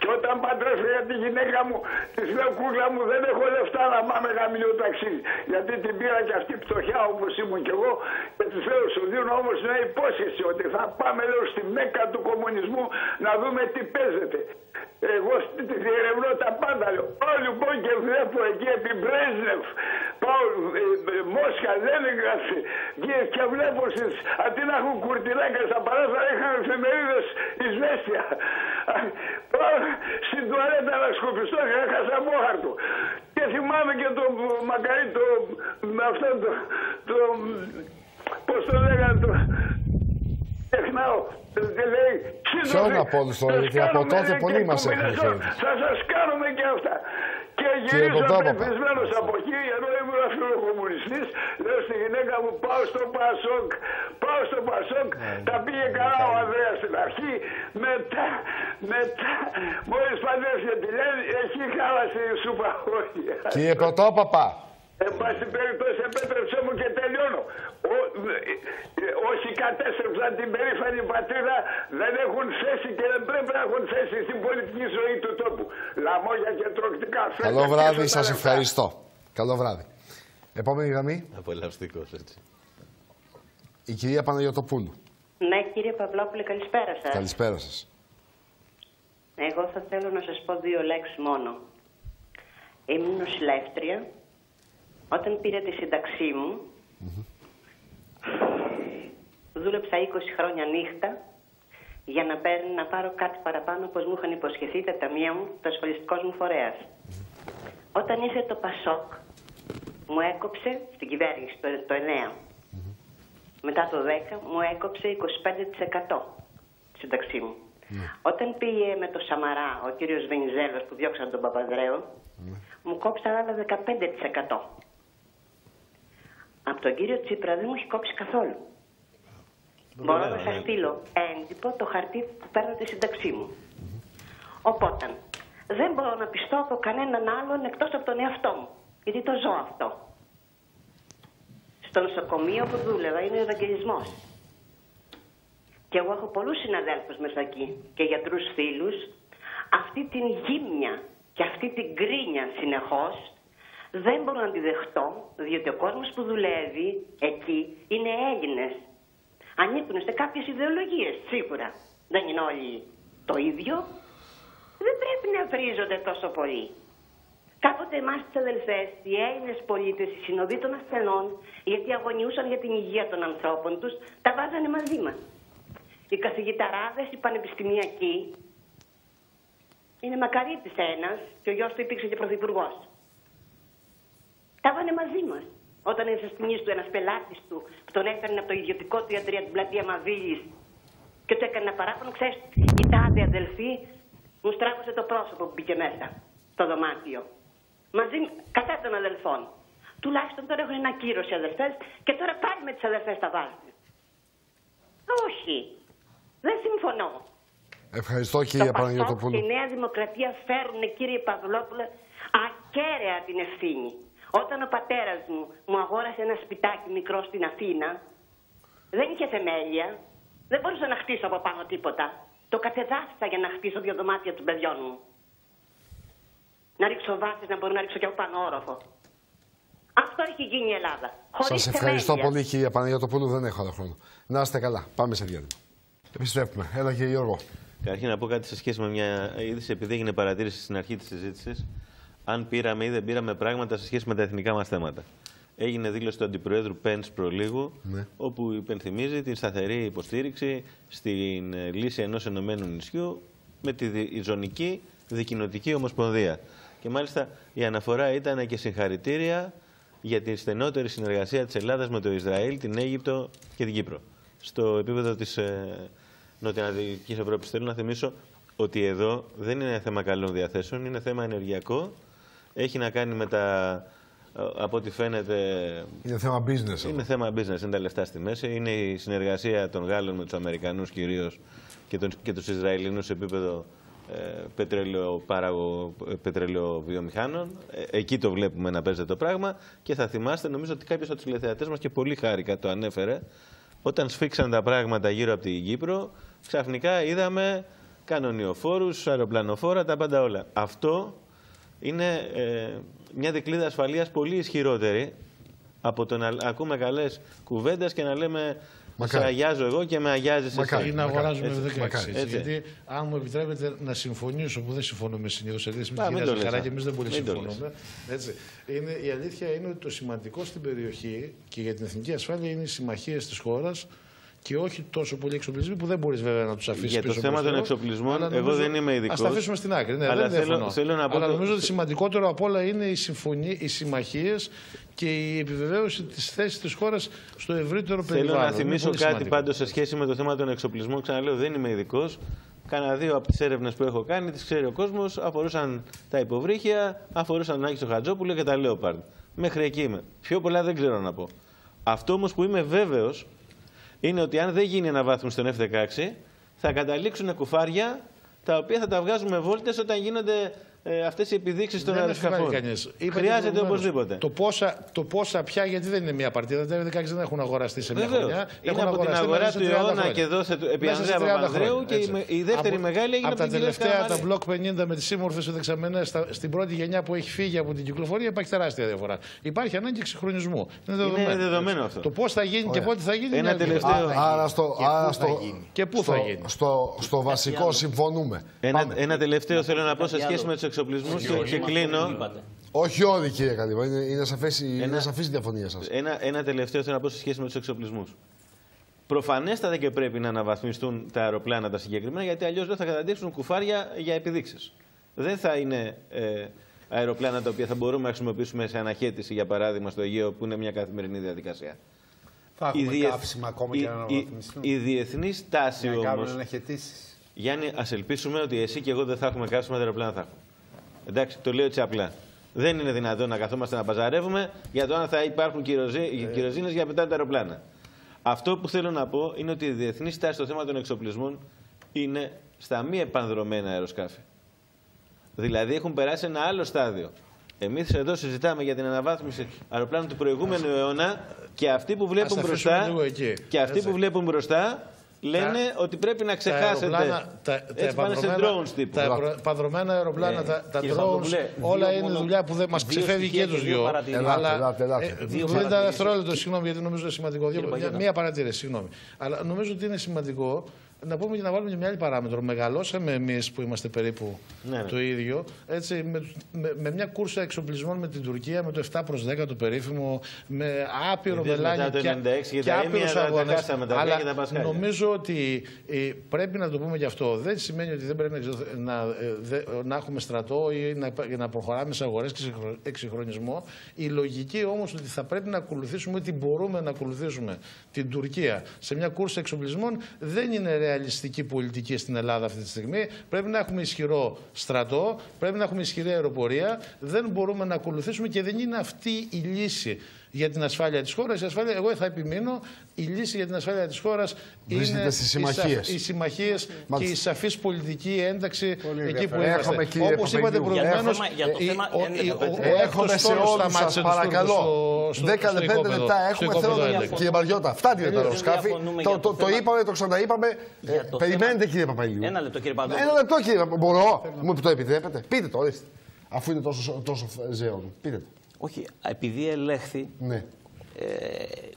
Και όταν παντρεύτηκα τη γυναίκα μου, της λέω κούκλα μου δεν έχω λεφτά να πάμε γαμιλιό ταξίδι. Γιατί την πήρα και αυτή πτωχιά όπως ήμουν κι εγώ και της λέω σου δίνω όμως μια υπόσχεση ότι θα πάμε λέω στη μέκα του κομμουνισμού να δούμε τι παίζεται. Εγώ στη- τη διερευνώ τα πάντα λέω. Πάω λοιπόν και βλέπω εκεί επί Μπρέζνεφ. Πάω ε, ε, Μόσχα, Λένιγκραντς και, και βλέπω στις, αντί να έχουν κουρτινάκια στα παράθυρα είχαν εφημερίδες Ισβέστια. Πάω στην τουαλέτα να σκουπιστώ και έχασα μόχαρτο. Και θυμάμαι και το μακαρί το, με αυτό το, το, πώς το λέγανε το, Τεχνάω. Και λέει, Ποιον σύντομα, από όλους τώρα, σας γιατί από κάνουμε, τότε λέει, πολλοί και μας έχουν κουμπινεζό. φέρει. Θα σας κάνουμε και αυτά. Και Κύριε γυρίζω Κοντόπαπα. πεπισμένος από εκεί, ενώ ήμουν φιλοκομμουνιστής, λέω στη γυναίκα μου πάω στο Πασόκ, πάω στο Πασόκ, τα πήγε καλά ο Ανδρέας στην αρχή, μετά, μετά, μόλις παντρεύτηκε τη Λένη, εκεί χάλασε η σούπα όλη. Κύριε Πρωτόπαπα, Εν πάση περιπτώσει, επέτρεψέ μου και τελειώνω. Ο, ε, όσοι κατέστρεψαν την περήφανη πατρίδα δεν έχουν θέση και δεν πρέπει να έχουν θέση στην πολιτική ζωή του τόπου. Λαμόγια και τροκτικά. Καλό βράδυ, σας ευχαριστώ. Καλό βράδυ. Επόμενη γραμμή. Απολαυστικός έτσι. Η κυρία Παναγιωτοπούλου. Ναι, κύριε Παυλόπουλε, καλησπέρα σας. Καλησπέρα σας. Εγώ θα θέλω να σας πω δύο λέξεις μόνο. Ήμουν νοσηλεύτρια. Όταν πήρα τη σύνταξή μου, δούλεψα 20 χρόνια νύχτα για να, παίρνω, να πάρω κάτι παραπάνω όπως μου είχαν υποσχεθεί τα ταμεία μου, το ασφαλιστικός μου φορέας. Όταν ήρθε το ΠΑΣΟΚ, μου έκοψε στην κυβέρνηση το, το 9. Μετά το 10 μου έκοψε 25% τη σύνταξή μου. Όταν πήγε με το Σαμαρά ο κύριος Βενιζέλος που διώξαν τον Παπαδρέο, μου κόψαν άλλα 15%. Από τον κύριο Τσίπρα δεν μου έχει κόψει καθόλου. Μπορώ να σας στείλω έντυπο το χαρτί που παίρνω τη σύνταξή μου. Οπότε, δεν μπορώ να πιστώ από κανέναν άλλον εκτός από τον εαυτό μου. Γιατί το ζω αυτό. Στο νοσοκομείο που δούλευα είναι ο Ευαγγελισμός. Και εγώ έχω πολλούς συναδέλφους μέσα εκεί και γιατρούς φίλους. Αυτή την γύμνια και αυτή την κρίνια συνεχώς δεν μπορώ να τη δεχτώ, διότι ο κόσμος που δουλεύει εκεί είναι Έλληνες. Ανήκουν σε κάποιες ιδεολογίες, σίγουρα. Δεν είναι όλοι το ίδιο. Δεν πρέπει να βρίζονται τόσο πολύ. Κάποτε εμάς τις αδελφές, οι Έλληνες πολίτες, οι συνοδοί των ασθενών, γιατί αγωνιούσαν για την υγεία των ανθρώπων τους, τα βάζανε μαζί μας. Οι καθηγηταράδες, οι πανεπιστημιακοί, είναι μακαρίτης ένας και ο γιος του υπήρξε και πρωθυπουργός. Τα βάνε μαζί μας. Όταν ήρθε στην του ένας πελάτης του που τον έφερνε από το ιδιωτικό του ιατρία την πλατεία Μαβίλης και του έκανε ένα παράπονο, ξέρεις, η τάδε αδελφή μου στράβωσε το πρόσωπο που μπήκε μέσα στο δωμάτιο. Μαζί κατά των αδελφών. Τουλάχιστον τώρα έχουν ένα κύρος οι αδελφές και τώρα πάλι με τις αδελφές τα βάζουν. Όχι. Δεν συμφωνώ. Ευχαριστώ κύριε Παναγιώτοπουλου. Και η Νέα Δημοκρατία φέρουν κύριε Παυλόπουλε ακέραια την ευθύνη. Όταν ο πατέρας μου μου αγόρασε ένα σπιτάκι μικρό στην Αθήνα, δεν είχε θεμέλια, δεν μπορούσα να χτίσω από πάνω τίποτα. Το κατεδάφισα για να χτίσω δύο δωμάτια των παιδιών μου. Να ρίξω βάσεις, να μπορώ να ρίξω και από πάνω όροφο. Αυτό έχει γίνει η Ελλάδα. Σας ευχαριστώ πολύ, κυρία Παναγιώτοπουλου. Δεν έχω άλλο χρόνο. Να είστε καλά. Πάμε σε διάλειμμα. Επιστρέφουμε. Έλα, κύριε Γιώργο. Καταρχήν να πω κάτι σε σχέση με μια είδηση, επειδή έγινε παρατήρηση στην αρχή της συζήτησης, αν πήραμε ή δεν πήραμε πράγματα σε σχέση με τα εθνικά μας θέματα. Έγινε δήλωση του Αντιπροέδρου Πέντ προλίγου, ναι. όπου υπενθυμίζει την σταθερή υποστήριξη στην ε, λύση ενός ενωμένου νησιού με τη ζωνική δικοινοτική ομοσπονδία. Και μάλιστα η αναφορά ήταν και συγχαρητήρια για την στενότερη συνεργασία της Ελλάδας με το Ισραήλ, την Αίγυπτο και την Κύπρο. Στο επίπεδο της ε, Νοτιοανατολικής Ευρώπης θέλω να θυμίσω ότι εδώ δεν είναι θέμα καλών διαθέσεων, είναι θέμα ενεργειακό. Έχει να κάνει με τα, ε, από ό,τι φαίνεται... Είναι θέμα business. Είναι θέμα business, είναι τα λεφτά στη μέση. Είναι η συνεργασία των Γάλλων με τους Αμερικανούς κυρίως και, τον, και τους Ισραηλινούς σε επίπεδο ε, πετρελαιοβιομηχάνων. Ε, εκεί το βλέπουμε να παίζεται το πράγμα και θα θυμάστε, νομίζω ότι κάποιος από τους τηλεθεατές μας και πολύ χάρηκα το ανέφερε, όταν σφίξαν τα πράγματα γύρω από την Κύπρο, ξαφνικά είδαμε κανονιοφόρους, αεροπλανοφόρα, τα πάντα όλα. Αυτό είναι ε, μια δικλίδα ασφαλείας πολύ ισχυρότερη από το να ακούμε καλές κουβέντες και να λέμε Μακάρι. Σε αγιάζω εγώ και με αγιάζει εσύ. Ή να αγοράζουμε το 16. Γιατί, αν μου επιτρέπετε να συμφωνήσω, που δεν συμφωνούμε συνήθως, γιατί με κυρία χαρά και εμείς δεν πολύ συμφωνούμε. Έτσι. Είναι, η αλήθεια είναι ότι το σημαντικό στην περιοχή και για την εθνική ασφάλεια είναι οι συμμαχίες της χώρας και όχι τόσο πολλοί εξοπλισμοί που δεν μπορείς βέβαια να τους αφήσεις Για το θέμα των εξοπλισμών, εγώ δεν είμαι ειδικός. Α τα αφήσουμε στην άκρη. Ναι, αλλά δεν θέλω, θέλω να πω αλλά νομίζω ότι σημαντικότερο απ' όλα είναι οι, οι συμμαχίες και η επιβεβαίωση της θέσης της χώρας στο ευρύτερο περιβάλλον. Θέλω να θυμίσω κάτι πάντως σε σχέση με το θέμα των εξοπλισμών. Ξαναλέω, δεν είμαι ειδικός. Κάνα δύο από τις έρευνες που έχω κάνει, τις ξέρει ο κόσμος, αφορούσαν τα υποβρύχια, αφορούσαν τον Άκη στο Χατζόπουλο και τα Λέοπαρντ. Μέχρι εκεί είμαι. Πιο πολλά δεν ξέρω να πω. Αυτό όμως που είμαι βέβαιος είναι ότι αν δεν γίνει αναβάθμιση στον F-16, θα καταλήξουν κουφάρια τα οποία θα τα βγάζουμε βόλτες όταν γίνονται ε, αυτές οι επιδείξεις των Δεν αεροσκαφών. αμφιβάλλει κανείς. Είπα και Χρειάζεται προηγουμένως, οπωσδήποτε. Το πόσα, το πόσα πια, γιατί δεν είναι μια παρτίδα, τα F-16 δεν έχουν αγοραστεί σε μια Βεβαίως. χρονιά. Είναι έχουν από την αγοραστεί αγορά μέσα του σε 30 αιώνα χρόνια. και δόθε του- επί Μέσα σε Ανδρέα 30 Παπανδρέου χρόνια, και η έτσι. με- η δεύτερη Από- μεγάλη έγινε από από τα την κυρία τελευταία, τα Σκαραμανλή. Block 50 με τι σύμμορφε δεξαμενέ στην πρώτη γενιά που έχει φύγει από την κυκλοφορία υπάρχει τεράστια διαφορά. Υπάρχει ανάγκη εξυγχρονισμού. Είναι δεδομένο, δεδομένο έτσι. αυτό. Το πώς θα γίνει και Ωραία. πότε θα γίνει. Ένα είναι άλλη τελευταίο- κουβέντα. Α- Άρα στο, άρα πού θα στο, γίνει. Και πού στο, θα γίνει. στο, στο βασικό συμφωνούμε. Ένα, Πάμε. ένα τελευταίο θέλω να πω σε Κάτι σχέση άλλο. με τους εξοπλισμού και, και Είπατε. κλείνω. Όχι όλοι κύριε Καλύβα, είναι, είναι, σαφές, η- είναι σαφής η διαφωνία σας. Ένα, ένα τελευταίο θέλω να πω σε σχέση με τους εξοπλισμούς. Προφανέστατα και πρέπει να αναβαθμιστούν τα αεροπλάνα τα συγκεκριμένα, γιατί αλλιώς δεν θα καταντήσουν κουφάρια για επιδείξεις. Δεν θα είναι ε, αεροπλάνα τα οποία θα μπορούμε να χρησιμοποιήσουμε σε αναχέτηση, για παράδειγμα, στο Αιγαίο, που είναι μια καθημερινή διαδικασία. Θα έχουμε διεθ- καύσιμα ακόμα η- και να η- αναβαθμιστούν. Η διεθνής τάση Να κάνουν όμω. αναχαιτήσεις. Γιάννη, ας ελπίσουμε ότι εσύ και εγώ δεν θα έχουμε καύσιμα, τα αεροπλάνα θα έχουμε. Εντάξει, το λέω έτσι απλά. Δεν είναι δυνατόν να καθόμαστε να παζαρεύουμε για το αν θα υπάρχουν κυροζίνες για να πετάνε τα αεροπλάνα. Αυτό που θέλω να πω είναι ότι η διεθνή στάση στο θέμα των εξοπλισμών είναι στα μη επανδρομένα αεροσκάφη. Δηλαδή έχουν περάσει ένα άλλο στάδιο. Εμείς εδώ συζητάμε για την αναβάθμιση αεροπλάνων του προηγούμενου αιώνα και αυτοί που βλέπουν Ας τα αφήσουμε μπροστά, λίγο εκεί. και αυτοί Έτσι. που βλέπουν μπροστά λένε ότι πρέπει να ξεχάσετε. Τα αεροπλάνα, τα, τα Έτσι πάνε σε επανδρομένα- drones τύπου. Τα επρο- επανδρομένα αεροπλάνα, Ε, τα, τα κύριε drones, Παπαδοπούλε, όλα δύο είναι μόνο- δουλειά που δεν μας δύο ξεφεύγει στοιχεία και και του δύο δυο. παρατηρήσεις. Ελάτε, Αλλά, ελάτε, ελάτε. ε, Δύο 50 παρατηρήσεις. δευτερόλεπτα, συγγνώμη, γιατί νομίζω είναι σημαντικό. Δύο- Κύριε μια- Παγιώτα. Μία παρατήρηση, συγγνώμη. Αλλά νομίζω ότι είναι σημαντικό να πούμε και να βάλουμε και μια άλλη παράμετρο. Μεγαλώσαμε εμείς που είμαστε περίπου Ναι, ναι. το ίδιο, έτσι, με, με, με μια κούρσα εξοπλισμών με την Τουρκία, με το 7 προς 10 το περίφημο, με άπειρο Ιδίως μελάνι μετά το και, 96 και και τα άπειρους ίμια, τα- τα αγώνες. κάσαμε, τα Αλλά και τα πασχάλια. νομίζω ότι ε, πρέπει να το πούμε και αυτό. Δεν σημαίνει ότι δεν πρέπει να, εξο- να, ε, δε- να έχουμε στρατό ή να, υπά- να προχωράμε σε αγορές και σε χρονισμό. εξυγχρονισμό. Η λογική όμως ότι θα πρέπει να ακολουθήσουμε ότι μπορούμε να ακολουθήσουμε την Τουρκία σε μια κούρσα εξοπλισμών δεν είναι ρεαλιστική πολιτική στην Ελλάδα αυτή τη στιγμή. Πρέπει να έχουμε ισχυρό στρατό, πρέπει να έχουμε ισχυρή αεροπορία. Δεν μπορούμε να ακολουθήσουμε και δεν είναι αυτή η λύση για την ασφάλεια της χώρας. Εγώ θα επιμείνω, η λύση για την ασφάλεια της χώρας Βρίσκεται είναι στις οι σα- συμμαχίες. οι συμμαχίες και Μάλιστα. η σαφής πολιτική ένταξη εκεί που ενδιαφέρον. είμαστε. Έχουμε, κύριε Όπως είπατε Παπαγγελίου. Για το προηγουμένω, θέμα- για το θέμα- ένα λεπτό, έτσι. Έχουμε σε όλους σας παρακαλώ 10 με 5 λεπτά έχουμε. Θέλω να κύριε Μαριώτα, φτάνει με το Δεν αεροσκάφη. διαφωνούμε Το, για το, το το θέμα. είπαμε, το ξαναείπαμε. Για Ε, το Περιμένετε θέμα- κύριε Παπαγγελίου. Ένα λεπτό, κύριε Παπαδόπουλο. Ένα λεπτό κύριε Παπαγγελίου. Μπορώ, μου το επιτρέπετε. Πείτε το, ορίστε. Αφού είναι τόσο, τόσο ζέον. Πείτε το. Όχι, επειδή ελέγχθη Ναι, ε,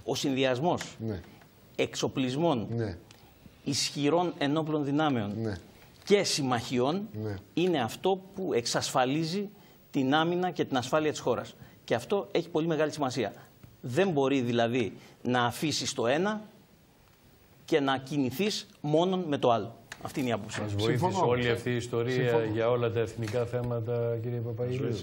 ο συνδυασμός ναι, εξοπλισμών ναι. ισχυρών ενόπλων δυνάμεων Ναι. και συμμαχιών Ναι. είναι αυτό που εξασφαλίζει την άμυνα και την ασφάλεια της χώρας. Και αυτό έχει πολύ μεγάλη σημασία. Δεν μπορεί δηλαδή να αφήσεις το ένα και να κινηθείς μόνον με το άλλο. Αυτή είναι η άποψή Μας μου. βοήθησε Συμφωνώ. όλη αυτή η ιστορία Συμφωνώ. για όλα τα εθνικά θέματα, κύριε Παπαγγελίου;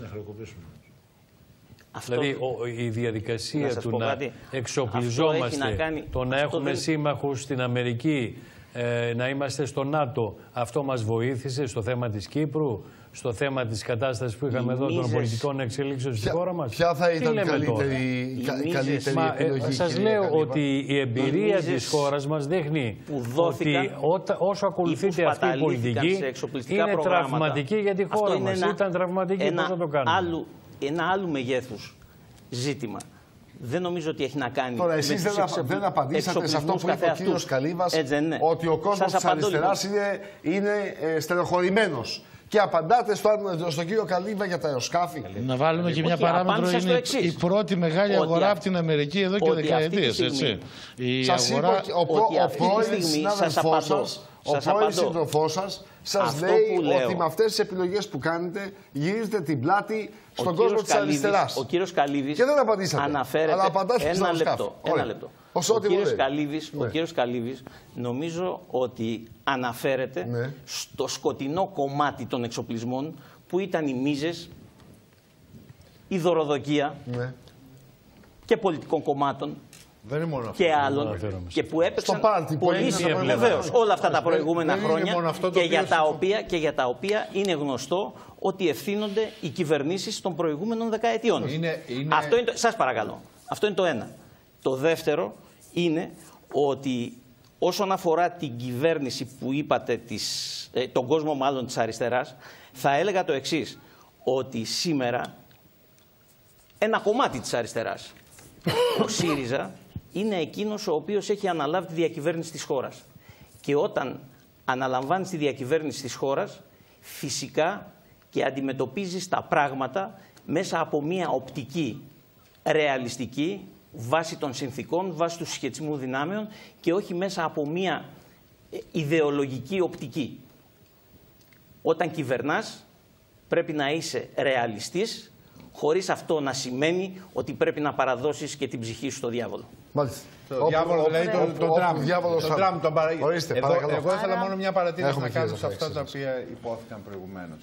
Αυτό- Δηλαδή ο- η Να διαδικασία σας του πω να κάτι. εξοπλιζόμαστε, Αυτό έχει να κάνει- το να αυτό έχουμε δεν- σύμμαχους στην Αμερική, ε, να είμαστε στο ΝΑΤΟ, αυτό μας βοήθησε στο θέμα της Κύπρου, στο θέμα της κατάστασης που είχαμε Οι εδώ των μίζες- πολιτικών εξελίξεων στη Ποια, χώρα μας; ποια θα Τι ήταν λέμε τώρα; καλύτερη, κα- μίζες- καλύτερη Μα, ε, επιλογή, σας κυρία λέω Καλύβα; ότι η εμπειρία μίζες της χώρας μας δείχνει που δόθηκαν ότι ότα- όσο ακολουθείται ή που αυτή η σπαταλήθηκαν πολιτική σε εξοπλιστικά είναι προγράμματα. τραυματική για τη Αυτό χώρα είναι μας. ένα- Ήταν τραυματική, ένα πώς θα το κάνουμε; Άλλου, ένα άλλου μεγέθους ζήτημα. Δεν νομίζω ότι έχει να κάνει Τώρα, με εσείς τους δεν, απα- εξοπλ- δεν απαντήσατε σε αυτό που εξοπλισμούς είπε ο καθεαυτούς. κύριος Καλύβας, Έτσι δεν είναι. ότι ο κόσμος Σας της απαντώ, αριστεράς λοιπόν. είναι, είναι ε, στενοχωρημένος. Και απαντάτε στο, στον κύριο Καλύβα για τα αεροσκάφη. Να βάλουμε και μια Όχι, παράμετρο. απάντησα στο Είναι εξής. η πρώτη μεγάλη Ότι αγορά α- από την Αμερική εδώ και ότι αυτή τη δεκαετίες. στιγμή- Έτσι. Η Σας είπε αγορά... ο, ο, ότι ο αυτή τη πρώην στιγμή συνάδελφός σας απαντώ. σας, ο Σας πρώην απαντώ. σύντροφός σας, σας Αυτό λέει που λέω. ότι με αυτές τις επιλογές που κάνετε γυρίζετε την πλάτη στον Ο κόσμο κύριος της Καλύβης- αριστεράς. Ο κύριος Καλύβης Και δεν απαντήσατε. αναφέρεται Αλλά απαντάτε ένα στα λεπτό. αεροσκάφη. Ένα Ωραία. λεπτό. Ως Ο ό,τι κύριος, μου λέει. Καλύβης, ο Ναι. κύριος Καλύβης νομίζω ότι αναφέρεται Ναι. στο σκοτεινό κομμάτι των εξοπλισμών που ήταν οι μίζες, η δωροδοκία Ναι. και πολιτικών κομμάτων Δεν είναι μόνο αυτό. και άλλων αναφέρομαι. και που έπαιξαν Στο πάρτι που πολύ έγινε τα σημαντικό- προηγούμενα βεβαίως, όλα αυτά τα Δεν- προηγούμενα δεν είναι χρόνια μόνο αυτό το και, οποίο για τα συμφωνώ. οποία, και για τα οποία είναι γνωστό ότι ευθύνονται οι κυβερνήσεις των προηγούμενων δεκαετιών. Είναι- είναι- Αυτό είναι το, σας παρακαλώ. Αυτό είναι το ένα. Το δεύτερο είναι ότι όσον αφορά την κυβέρνηση που είπατε, της, ε, τον κόσμο μάλλον της αριστεράς, θα έλεγα το εξής, ότι σήμερα ένα κομμάτι της αριστεράς, ο ΣΥΡΙΖΑ, είναι εκείνος ο οποίος έχει αναλάβει τη διακυβέρνηση της χώρας. Και όταν αναλαμβάνεις τη διακυβέρνηση της χώρας, φυσικά και αντιμετωπίζεις τα πράγματα μέσα από μια οπτική ρεαλιστική, βάσει των συνθήκων, βάσει του συσχετισμού δυνάμεων και όχι μέσα από μια ε, ιδεολογική οπτική. Όταν κυβερνάς πρέπει να είσαι ρεαλιστής, χωρίς αυτό να σημαίνει ότι πρέπει να παραδώσεις και την ψυχή σου στο διάβολο. Μάλιστα. Το διάβολο, δηλαδή τον το, Τραμπ. διάβολος Το θα- Τραμπ τον παρα... Ορίστε, Εδώ, παρακαλώ. εγώ ήθελα μόνο μια παρατήρηση Έχουμε να κάνω κύριε σε αυτά Ζαφάκη, τα οποία υπόθηκαν προηγουμένως.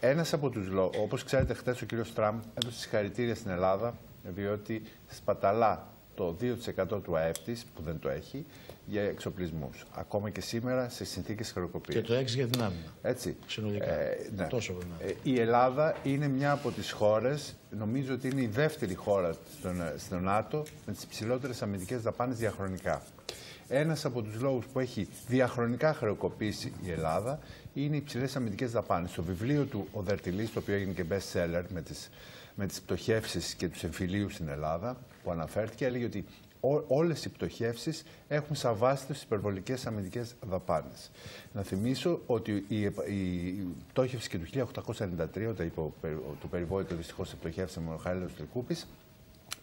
Ε, ένας από τους λόγους, όπως ξέρετε χθες ο κύριος Τραμπ έδωσε συγχαρητήρια στην Ελλάδα διότι σπαταλά το 2% του ΑΕΠ της, που δεν το έχει, για εξοπλισμούς. Ακόμα και σήμερα σε συνθήκες χρεοκοπίας. Και το 6 για την άμυνα. Έτσι. Συνολικά. Ε, ναι. Τόσο περνάει. Ε, η Ελλάδα είναι μια από τις χώρες, νομίζω ότι είναι η δεύτερη χώρα στον, στον ΝΑΤΟ με τις υψηλότερες αμυντικές δαπάνες διαχρονικά. Ένας από τους λόγους που έχει διαχρονικά χρεοκοπήσει η Ελλάδα είναι οι υψηλές αμυντικές δαπάνες. Στο βιβλίο του ο Δερτιλής, το οποίο έγινε και best seller με τις, με τις πτωχεύσεις και τους εμφυλίους στην Ελλάδα, που αναφέρθηκε, έλεγε ότι Ό, όλες οι πτωχεύσεις έχουν σαν βάση τις υπερβολικές αμυντικές δαπάνες. Να θυμίσω ότι η, η πτώχευση και του 1893, όταν είπε ο, περι- ο- το περιβόητο δυστυχώς πτωχεύσε με ο Χάριλος Τρικούπης,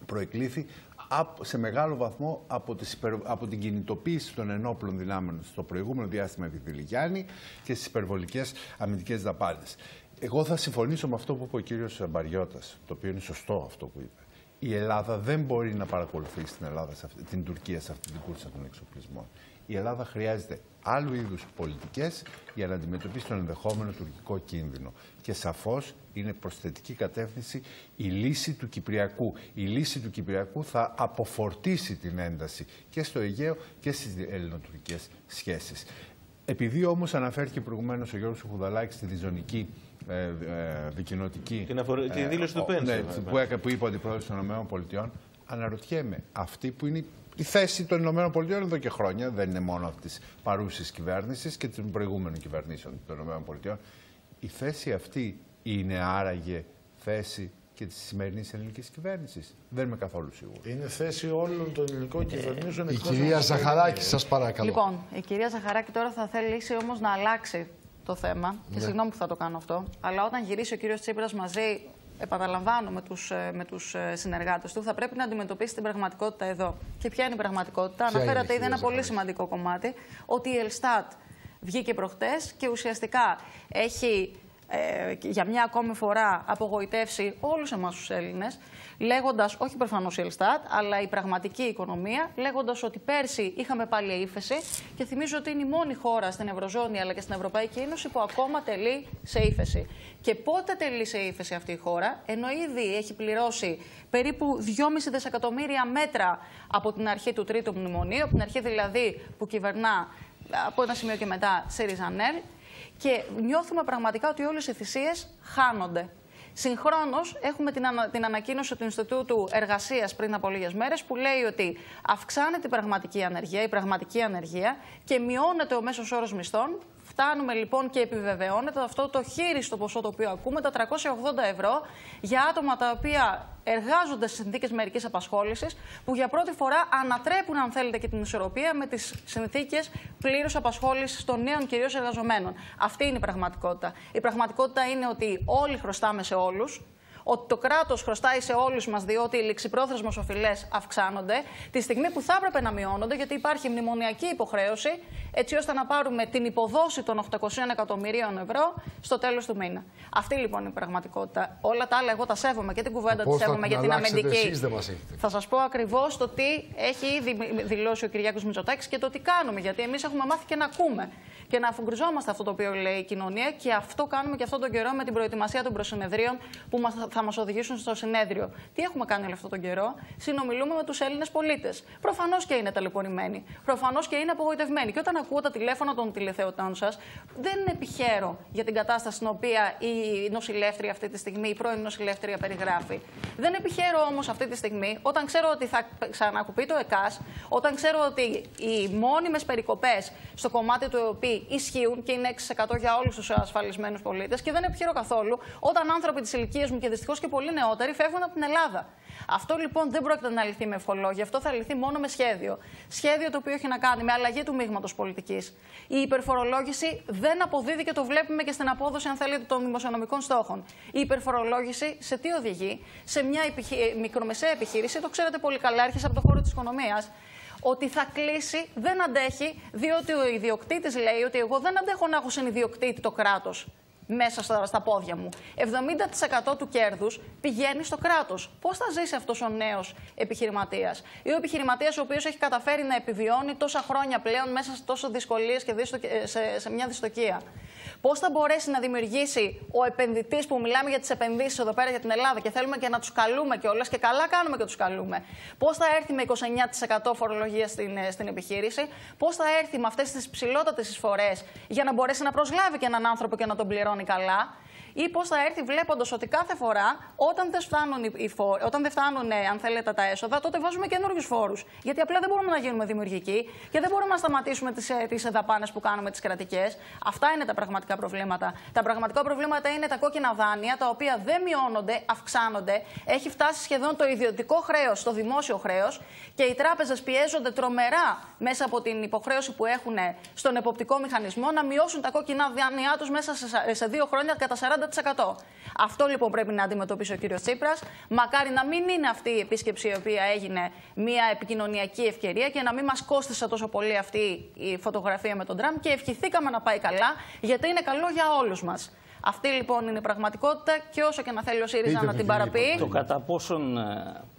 προεκλήθη απ- σε μεγάλο βαθμό από, τις υπερ- από την κινητοποίηση των ενόπλων δυνάμεων στο προηγούμενο διάστημα επί Δηλιγιάννη και στις υπερβολικές αμυντικές δαπάνες. Εγώ θα συμφωνήσω με αυτό που είπε ο κύριος Μπαριώτας, το οποίο είναι σωστό αυτό που είπε. Η Ελλάδα δεν μπορεί να παρακολουθήσει την, Ελλάδα, σε αυτή- την Τουρκία σε αυτή την κούρσα των εξοπλισμών. Η Ελλάδα χρειάζεται άλλου είδους πολιτικές για να αντιμετωπίσει τον ενδεχόμενο τουρκικό κίνδυνο. Και σαφώς είναι προσθετική κατεύθυνση η λύση του Κυπριακού. Η λύση του Κυπριακού θα αποφορτήσει την ένταση και στο Αιγαίο και στις ελληνοτουρκικές σχέσεις. Επειδή όμως αναφέρθηκε προηγουμένως ο Γιώργος Χουδαλάκης στη διζωνική ε, ε, δικοινοτική... Την αφορ- τη δήλωση του ο- Πένσε, Ναι, βέβαια. που, έκα- που είπε ο Αντιπρόεδρος των ΗΠΑ, αναρωτιέμαι, αυτή που είναι η θέση των ΗΠΑ εδώ και χρόνια, δεν είναι μόνο αυτή τη παρούση κυβέρνηση και των προηγούμενων κυβερνήσεων των ΗΠΑ, η θέση αυτή είναι άραγε θέση και της σημερινής ελληνικής κυβέρνησης; Δεν είμαι καθόλου σίγουρος. Είναι θέση όλων των ελληνικών κυβερνήσεων. Η εκτός κυρία από το Ζαχαράκη, Ελληνικό. σας παρακαλώ. Λοιπόν, η κυρία Ζαχαράκη τώρα θα θελήσει όμως να αλλάξει το θέμα. Και Ναι. συγγνώμη που θα το κάνω αυτό. Αλλά όταν γυρίσει ο κύριος Τσίπρας μαζί, επαναλαμβάνω, με του με τους συνεργάτες του, θα πρέπει να αντιμετωπίσει την πραγματικότητα εδώ. Και ποια είναι η πραγματικότητα; Ποια Αναφέρατε είναι, ήδη ένα κυρία πολύ Ζαχαράκη; σημαντικό κομμάτι, ότι η Ελστάτ βγήκε προχτές και ουσιαστικά έχει ε, για μια ακόμη φορά απογοητεύσει όλους εμάς τους Έλληνες, λέγοντας, όχι προφανώς η Ελστάτ, αλλά η πραγματική οικονομία, λέγοντας ότι πέρσι είχαμε πάλι ύφεση και θυμίζω ότι είναι η μόνη χώρα στην Ευρωζώνη αλλά και στην Ευρωπαϊκή Ένωση που ακόμα τελεί σε ύφεση. Και πότε τελεί σε ύφεση αυτή η χώρα, ενώ ήδη έχει πληρώσει περίπου 2,5 δισεκατομμύρια μέτρα από την αρχή του τρίτου μνημονίου, από την αρχή δηλαδή που κυβερνά από ένα σημείο και μετά σε Ριζανέλ και νιώθουμε πραγματικά ότι όλες οι θυσίες χάνονται. Συγχρόνως, έχουμε την, ανα- την ανακοίνωση του Ινστιτούτου Εργασίας πριν από λίγες μέρες που λέει ότι αυξάνεται η πραγματική ανεργία, η πραγματική ανεργία και μειώνεται ο μέσος όρος μισθών. Φτάνουμε λοιπόν και επιβεβαιώνεται αυτό το χείριστο ποσό το οποίο ακούμε, τα 380 ευρώ για άτομα τα οποία εργάζονται σε συνθήκες μερικής απασχόλησης, που για πρώτη φορά ανατρέπουν, αν θέλετε, και την ισορροπία με τις συνθήκες πλήρους απασχόλησης των νέων κυρίως εργαζομένων. Αυτή είναι η πραγματικότητα. Η πραγματικότητα είναι ότι όλοι χρωστάμε σε όλους. Ότι το κράτος χρωστάει σε όλους μας διότι οι ληξιπρόθεσμε οφειλές αυξάνονται, τη στιγμή που θα έπρεπε να μειώνονται, γιατί υπάρχει μνημονιακή υποχρέωση, έτσι ώστε να πάρουμε την υποδόση των 800 εκατομμυρίων ευρώ στο τέλος του μήνα. Αυτή λοιπόν είναι η πραγματικότητα. Όλα τα άλλα, εγώ τα σέβομαι και την κουβέντα τη Πώς θα σέβομαι την για την αλλάξετε αμυντική. εσείς δεν μας έχετε. Θα σας πω ακριβώς το τι έχει ήδη δηλώσει ο Κυριάκος Μητσοτάκης και το τι κάνουμε. Γιατί εμείς έχουμε μάθει και να ακούμε και να αφουγκριζόμαστε αυτό το οποίο λέει η κοινωνία και αυτό κάνουμε και αυτόν τον καιρό με την προετοιμασία των προσυνεδρίων που μας, θα μας οδηγήσουν στο συνέδριο. Τι έχουμε κάνει όλο αυτόν τον καιρό, συνομιλούμε με τους Έλληνες πολίτες. Προφανώς και είναι ταλαιπωρημένοι. Προφανώς και είναι απογοητευμένοι. Και όταν ακούω τα τηλέφωνα των τηλεθεωτών σας, δεν επιχαίρω για την κατάσταση στην οποία η νοσηλεύτρια αυτή τη στιγμή, η πρώην νοσηλεύτρια περιγράφει. Δεν επιχαίρω όμως αυτή τη στιγμή, όταν ξέρω ότι θα ξανακουπεί το ΕΚΑΣ, όταν ξέρω ότι οι μόνιμες περικοπές στο κομμάτι του ΕΟΠΗ αυτοί ισχύουν και είναι 6% για όλους τους ασφαλισμένους πολίτες και δεν επιχειρώ καθόλου όταν άνθρωποι της ηλικίας μου και δυστυχώς και πολύ νεότεροι φεύγουν από την Ελλάδα. Αυτό λοιπόν δεν πρόκειται να λυθεί με ευχολόγια. Αυτό θα λυθεί μόνο με σχέδιο. Σχέδιο το οποίο έχει να κάνει με αλλαγή του μείγματος πολιτικής. Η υπερφορολόγηση δεν αποδίδει και το βλέπουμε και στην απόδοση, αν θέλετε, των δημοσιονομικών στόχων. Η υπερφορολόγηση σε τι οδηγεί, σε μια επιχει... μικρομεσαία επιχείρηση, το ξέρετε πολύ καλά, έρχεσαι από το χώρο της οικονομίας, ότι θα κλείσει, δεν αντέχει, διότι ο ιδιοκτήτης λέει ότι εγώ δεν αντέχω να έχω συνειδιοκτήτη το κράτος μέσα στα, στα πόδια μου. 70% του κέρδους πηγαίνει στο κράτος. Πώς θα ζήσει αυτός ο νέος επιχειρηματίας, ή ο επιχειρηματίας ο οποίος έχει καταφέρει να επιβιώνει τόσα χρόνια πλέον μέσα σε τόσο δυσκολίες και σε, σε μια δυστοκία; Πώς θα μπορέσει να δημιουργήσει ο επενδυτής που μιλάμε για τις επενδύσεις εδώ πέρα για την Ελλάδα και θέλουμε και να τους καλούμε κιόλας και καλά κάνουμε και τους καλούμε; Πώς θα έρθει με 29% φορολογία στην, ε, στην επιχείρηση, πώς θα έρθει με αυτές τις ψηλότατες εισφορές για να μπορέσει να προσλάβει και έναν άνθρωπο και να τον πληρώνει; Καλά ή πώς θα έρθει βλέποντας ότι κάθε φορά όταν δεν φτάνουν, οι φόροι, όταν δεν φτάνουν ε, αν θέλετε, τα έσοδα, τότε βάζουμε καινούριους φόρους. Γιατί απλά δεν μπορούμε να γίνουμε δημιουργικοί και δεν μπορούμε να σταματήσουμε τις τις ε, δαπάνες που κάνουμε τις κρατικές. Αυτά είναι τα πραγματικά προβλήματα. Τα πραγματικά προβλήματα είναι τα κόκκινα δάνεια, τα οποία δεν μειώνονται, αυξάνονται. Έχει φτάσει σχεδόν το ιδιωτικό χρέος στο δημόσιο χρέος και οι τράπεζες πιέζονται τρομερά μέσα από την υποχρέωση που έχουν στον εποπτικό μηχανισμό να μειώσουν τα κόκκινα δάνειά τους μέσα σε δύο χρόνια κατά 40 αυτό λοιπόν πρέπει να αντιμετωπίσει ο κύριος Τσίπρας. Μακάρι να μην είναι αυτή η επίσκεψη η οποία έγινε μια επικοινωνιακή ευκαιρία και να μην μας κόστησε τόσο πολύ αυτή η φωτογραφία με τον Τραμπ και ευχηθήκαμε να πάει καλά, γιατί είναι καλό για όλους μας. Αυτή λοιπόν είναι η πραγματικότητα και όσο και να θέλει ο ΣΥΡΙΖΑ να την παραποιεί. Το κατά πόσον ε, ε,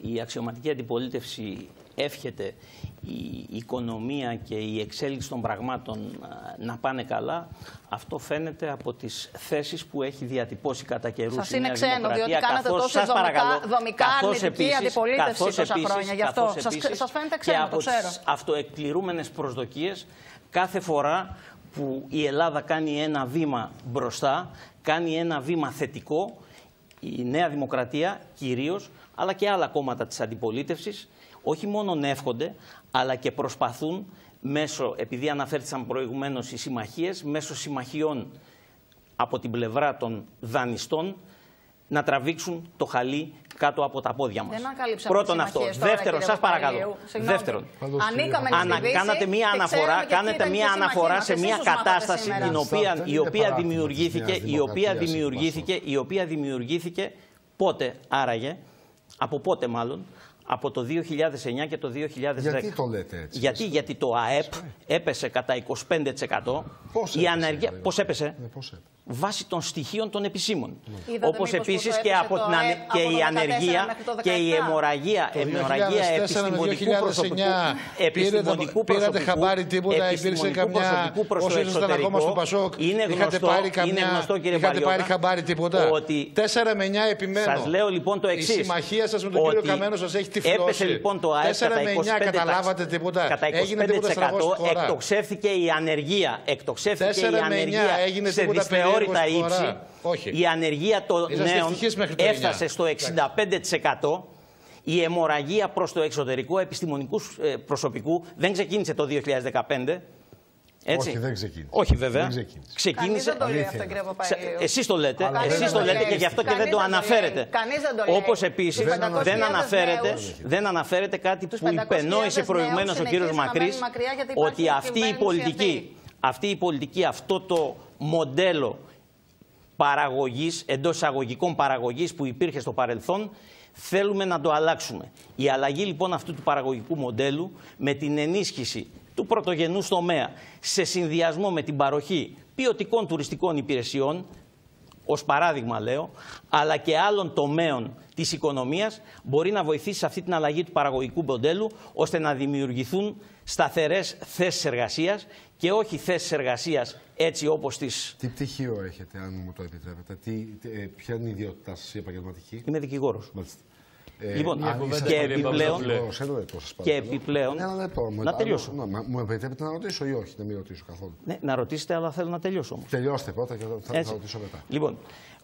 η αξιωματική αντιπολίτευση εύχεται η οικονομία και η εξέλιξη των πραγμάτων να πάνε καλά, αυτό φαίνεται από τις θέσεις που έχει διατυπώσει κατά καιρούς Σας είναι ξένο, διότι κάνατε τόσο δομικά, δομικά αρνητική αντιπολίτευση τόσα επίσης, χρόνια. Γι' αυτό σας, σας φαίνεται ξένο, και από το ξέρω. τις αυτοεκπληρούμενες προσδοκίες, κάθε φορά που η Ελλάδα κάνει ένα βήμα μπροστά, κάνει ένα βήμα θετικό, η Νέα Δημοκρατία κυρίως, αλλά και άλλα κόμματα της αντιπολίτευσης, όχι μόνο εύχονται, αλλά και προσπαθούν μέσω, επειδή αναφέρθησαν προηγουμένως οι συμμαχίες, μέσω συμμαχιών από την πλευρά των δανειστών, να τραβήξουν το χαλί κάτω από τα πόδια μας. Δεν Πρώτον αυτό. Δεύτερον, σας παρακαλώ. Δεύτερον, ανα, κάνατε μία αναφορά, κάνετε μία αναφορά σε μία κατάσταση την οποία, η οποία δημιουργήθηκε, η οποία δημιουργήθηκε, η οποία δημιουργήθηκε πότε άραγε, από πότε μάλλον, από το 2009 και το 2010. Γιατί το λέτε έτσι. Γιατί, γιατί το ΑΕΠ έπεσε κατά 25%. Πώς η ανεργία, δηλαδή; πώς έπεσε; Ναι, πώς έπεσε. Βάσει των στοιχείων των επισήμων. Είδατε Όπως μήπως επίσης πόσο και έπεσε από το την ανε... ΑΕΠ και από η το 14 ανεργία μέχρι το και η 17? αιμορραγία, Το αιμορραγία 2004 με επιστημονικού 2009 προσωπικού, πήρατε, επιστημονικού πήρατε προσωπικού, χαμπάρι τίποτα, υπήρξε επιστημονικού καμιά. προσωπικού προς το Όσο ήσασταν ακόμα στο εξωτερικό. Πασόκ, Είναι είχατε γνωστό, πάρει είναι καμιά. γνωστό κύριε Είχατε Παλιώτα, πάρει χαμπάρι τίποτα; ότι 4 με 9 επιμένω. Σας λέω λοιπόν το εξής. Η συμμαχία σας με τον κύριο ότι Καμένο σας έχει τυφλώσει. Έπεσε λοιπόν το ΑΕΠ 4 κατά με 9 25%. καταλάβατε τίποτα; Κατά 25% Έγινε τίποτα στραβός στη χώρα. εκτοξεύθηκε η ανεργία. Εκτοξεύθηκε 4 η με 9 ανεργία έγινε σε τίποτα δυσμεώρητα περίεργο στη χώρα. ύψη. Όχι. Η ανεργία των Είσαστε νέων ευτυχείς μέχρι το 9. έφτασε στο 65%. Η αιμορραγία προς το εξωτερικό επιστημονικούς ε, προσωπικού δεν ξεκίνησε το 2015. Έτσι. Όχι, δεν ξεκίνησε. Όχι βέβαια. Δεν ξεκίνησε. Ξεκίνησε. Κανείς δεν το λέει Αλήθεια αυτό, είναι. κύριε Παπαϊλίου. Εσείς το λέτε, Κανείς εσείς δεν το το λέτε λέει. και γι' αυτό και Κανείς δεν το δεν το λέει. αναφέρετε. Κανείς δεν το λέει. Όπως επίσης Τους 500.000 δεν αναφέρετε, νέους. δεν αναφέρετε κάτι Τους που 500.000 υπενόησε προηγουμένως ο νέους κύριος συνεχίζουν να Μακρύς, μένουν μακριά γιατί υπάρχει ότι η αυτή η κυβέρνηση πολιτική, αυτή η πολιτική, αυτό το μοντέλο παραγωγής, εντός εισαγωγικών παραγωγής που υπήρχε στο παρελθόν, θέλουμε να το αλλάξουμε. Η αλλαγή λοιπόν αυτού του παραγωγικού μοντέλου με την ενίσχυση του πρωτογενούς τομέα σε συνδυασμό με την παροχή ποιοτικών τουριστικών υπηρεσιών, ως παράδειγμα λέω, αλλά και άλλων τομέων της οικονομίας μπορεί να βοηθήσει σε αυτή την αλλαγή του παραγωγικού μοντέλου ώστε να δημιουργηθούν σταθερές θέσεις εργασίας και όχι θέσεις εργασίας έτσι όπως τις... Τι πτυχίο έχετε, αν μου το επιτρέπετε, τι, τι, ε, ποια είναι η ιδιότητά σας η επαγγελματική; Είμαι δικηγόρος. Μάλιστα. Ε, Λοιπόν, μια α, κουβέντα και πολύ επιπλέον- Παπαδόπουλος, ένα λεπτό σας και παρακαλώ. επιπλέον- Ένα λεπτό. μου- Να άλλο- τελειώσω. να- μα- μου επιτρέπετε να ρωτήσω ή όχι, να μην ρωτήσω καθόλου. Ναι, να ρωτήσετε, αλλά θέλω να τελειώσω όμως. Τελειώστε πρώτα και θα, θα, Έτσι. θα ρωτήσω μετά. Λοιπόν,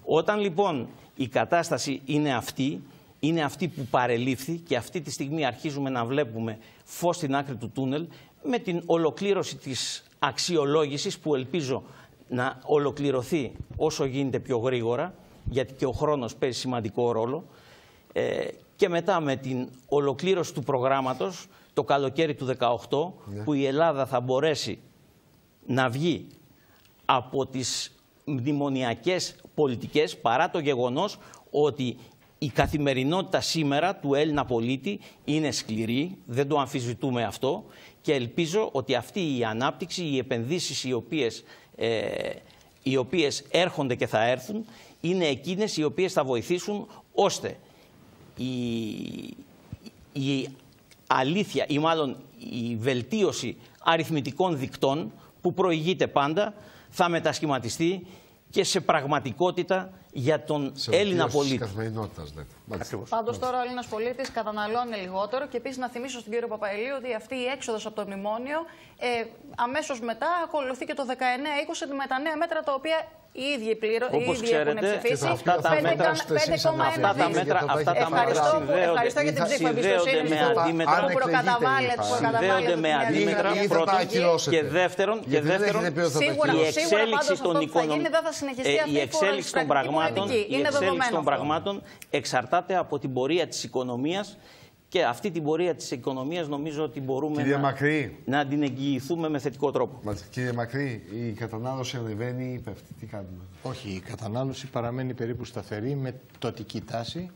όταν λοιπόν η κατάσταση είναι αυτή, είναι αυτή που παρελήφθη και αυτή τη στιγμή αρχίζουμε να βλέπουμε φως στην άκρη του τούνελ με την ολοκλήρωση της αξιολόγησης που ελπίζω να ολοκληρωθεί όσο γίνεται πιο γρήγορα, γιατί και ο χρόνος παίζει σημαντικό ρόλο, ε, και μετά με την ολοκλήρωση του προγράμματος, το καλοκαίρι του 2018, που η Ελλάδα θα μπορέσει να βγει από τις μνημονιακές πολιτικές, παρά το γεγονός ότι η καθημερινότητα σήμερα του Έλληνα πολίτη είναι σκληρή, δεν το αμφισβητούμε αυτό και ελπίζω ότι αυτή η ανάπτυξη, οι επενδύσεις οι οποίες, ε, οι οποίες έρχονται και θα έρθουν, είναι εκείνες οι οποίες θα βοηθήσουν ώστε η, η αλήθεια ή μάλλον η βελτίωση αριθμητικών δικτών που προηγείται πάντα θα μετασχηματιστεί και σε πραγματικότητα για τον Σε Έλληνα βελτίωση της πολίτη. καθημερινότητας, λέτε. Μάλιστα. Πάντως τώρα ο Έλληνας πολίτης καταναλώνει λιγότερο και επίσης να θυμίσω στον κύριο Παπαελίου ότι αυτή η έξοδος από το μνημόνιο ε, αμέσως μετά ακολουθεί και το 19-20 με τα νέα μέτρα τα οποία οι ίδιοι, πλήρω, οι Όπως ίδιοι ξέρετε, έχουν ψηφίσει. αυτά τα Πέντε μέτρα- κα- πέντε κόμμα ένα. Αυτά τα μέτρα, αυτά τα μέτρα Ευχαριστώ που- συνδέονται, Ευχαριστώ για την ψήφο συνδέονται εμπιστοσύνη με αντίμετρα, που προκαταβάλλεται. που συνδέονται προκαταβάλλεται με την αντίμετρα διαδικασία. πρώτον ακυρώσετε. και δεύτερον, και Γιατί δεν δεύτερον έχετε πει ότι θα τα Σίγουρα, η ακυρώσετε. σίγουρα εξέλιξη πάντως των αυτό που θα γίνει οικονομικών δεν θα συνεχιστεί ε, αυτή η η εξέλιξη των φοροεισπρακτική πραγμάτων, πολιτική. η Είναι εξέλιξη δεδομένο των αυτό. πραγμάτων εξαρτάται από την πορεία της οικονομίας και αυτή την πορεία της οικονομίας νομίζω ότι μπορούμε Κυρία να, Μακρύ. να την εγγυηθούμε με θετικό τρόπο. Μάλιστα. Κύριε Μακρύ, η κατανάλωση ανεβαίνει ή πέφτει. Τι κάνουμε. Όχι, η κατανάλωση παραμένει περίπου σταθερή με τοτική τάση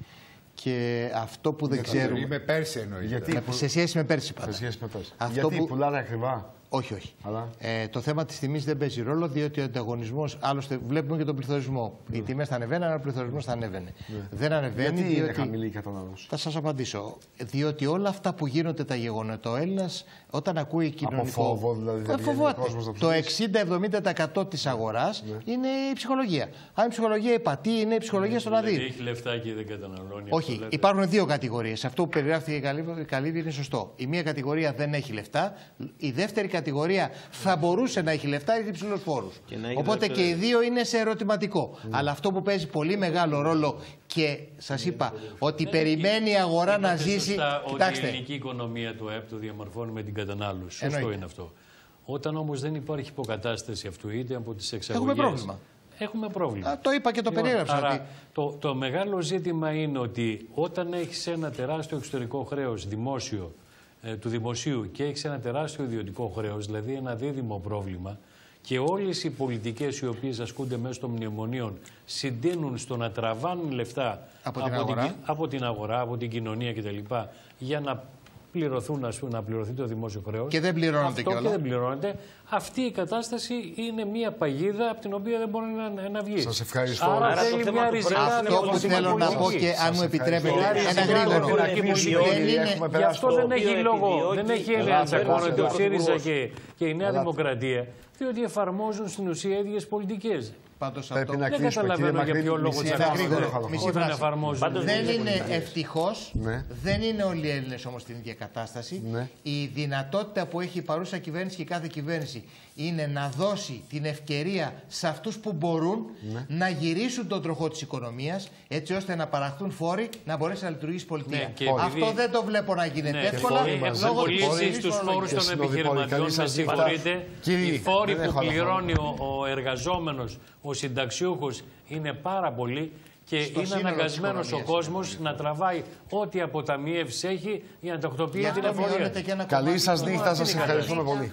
και αυτό που δεν ξέρουμε. Με πέρσι εννοείται. Γιατί Με- που- σε σχέση με πέρσι πάντα. Σε σχέση με πέρσι. Αυτό Γιατί που- πουλάνε ακριβά. Όχι, όχι. Αλλά... Ε, το θέμα της τιμής δεν παίζει ρόλο, διότι ο ανταγωνισμός. Άλλωστε, βλέπουμε και τον πληθωρισμό. Οι τιμές θα ανεβαίνουν, αλλά ο πληθωρισμός θα ανέβαινε. Δεν ανεβαίνει. Ναι. Γιατί είναι διότι... χαμηλή η κατανάλωση; Θα σας απαντήσω. Διότι όλα αυτά που γίνονται τα γεγονότα, ο Έλληνας όταν ακούει κοινωνικό. φόβο, δηλαδή, δεν Ε, βγαίνει φοβάται. ο κόσμος να Το ψηφίσει. 60-70% της αγοράς είναι η ψυχολογία. Αν η ψυχολογία υπατεί, είναι η ψυχολογία στον Δηλαδή αδύρ. έχει λεφτά και δεν καταναλώνει. Όχι, αυτό λέτε. υπάρχουν δύο κατηγορίες. Αυτό που περιγράφηκε η καλή- η καλή είναι σωστό. Η μία κατηγορία δεν έχει λεφτά. Η δεύτερη κατηγορία θα μπορούσε να έχει λεφτά, έχει υψηλούς φόρους. Και να έχει Οπότε δεύτερη- και οι δύο είναι σε ερωτηματικό. Αλλά αυτό που παίζει πολύ μεγάλο ρόλο και σας είπα ότι περιμένει η αγορά να Είπατε ζήσει. σωστά ότι η Κοιτάξτε, ελληνική οικονομία του ΕΠ το διαμορφώνει με την κατανάλωση. Σωστό Εννοείται. είναι αυτό. Όταν όμως δεν υπάρχει υποκατάσταση αυτού, είτε από τις εξαγωγέ. Έχουμε πρόβλημα. Έχουμε πρόβλημα. Α, το είπα και το Λοιπόν, περιέγραψα. Άρα, ότι- το, το μεγάλο ζήτημα είναι ότι όταν έχεις ένα τεράστιο εξωτερικό χρέος δημόσιο, ε, του δημοσίου και έχει ένα τεράστιο ιδιωτικό χρέος, δηλαδή ένα δίδυμο πρόβλημα, και όλες οι πολιτικές οι οποίες ασκούνται μέσω των μνημονίων συντείνουν στο να τραβάνουν λεφτά Από την αγορά. ki- από την αγορά, από την κοινωνία κτλ. για να πληρωθούν, ας πούμε, να πληρωθεί το δημόσιο χρέος. Και δεν πληρώνονται Αυτό κιόλας. και δεν πληρώνεται. Αυτή η κατάσταση είναι μια παγίδα από την οποία δεν μπορεί να, να βγει. Σας ευχαριστώ. Άρα, Άρα το θέλει θέμα μια του ριζικά χρέους Αυτό που δημοσιονομική θέλω να πω πολιτική. και αν μου επιτρέπετε, ευχαριστώ. ένα Σιγά, γρήγορο. σιγά, σιγά, Δεν σιγά, είναι- Έχουμε Γι' αυτό περάσει δεν το- έχει οποίο λόγο, επιδιώκεις δεν έχει η έννοια να Ελλάδα, τσακώνεται ο Ελλάδα, ΣΥΡΙΖα Πρωθυπουργός. και, και η Νέα Ελλάδα. Δημοκρατία, διότι εφαρμόζουν στην ουσία ίδιες πολιτικές. Πάντως Πρέπει αυτό να Δεν κλείσουμε. Κύριε καταλαβαίνω για Μακρύ, ποιο λόγο μισή τσακώνονται. φράση, γρήγορα. παρακαλώ. Μισή όταν φράση. εφαρμόζουν. Πάντως Δεν ίδιες είναι πολιτικές. ευτυχώς, Ναι. δεν είναι όλοι οι Έλληνες όμως στην ίδια κατάσταση. Ναι. Η δυνατότητα που έχει η παρούσα κυβέρνηση και η κάθε κυβέρνηση είναι να δώσει την ευκαιρία σε αυτούς που μπορούν Ναι. να γυρίσουν τον τροχό της οικονομίας έτσι ώστε να παραχθούν φόροι να μπορέσει να λειτουργήσει η πολιτεία. Ναι, και Αυτό επειδή- δεν το βλέπω να γίνεται Ναι, εύκολα. φόροι μας. λόγω της Εξαπολύσει πολιτικής στους φόρους φορολογίας. Και των συνοδοιπόροι. επιχειρηματιών, Καλή με σας νύχτα. συγχωρείτε. Κύριοι, Οι φόροι δεν που έχω άλλο πληρώνει ο, ο εργαζόμενος, ο συνταξιούχος είναι πάρα πολλοί και Στο είναι σύνολο της αναγκασμένος ο οικονομίας κόσμος να τραβάει ό,τι αποταμιεύσεις έχει για να Γι' τακτοποιεί την αυτό εφορία. μειώνεται και ένα Καλή κομμάτι σας του- νύχτα, σας είναι ευχαριστούμε καλά. πολύ.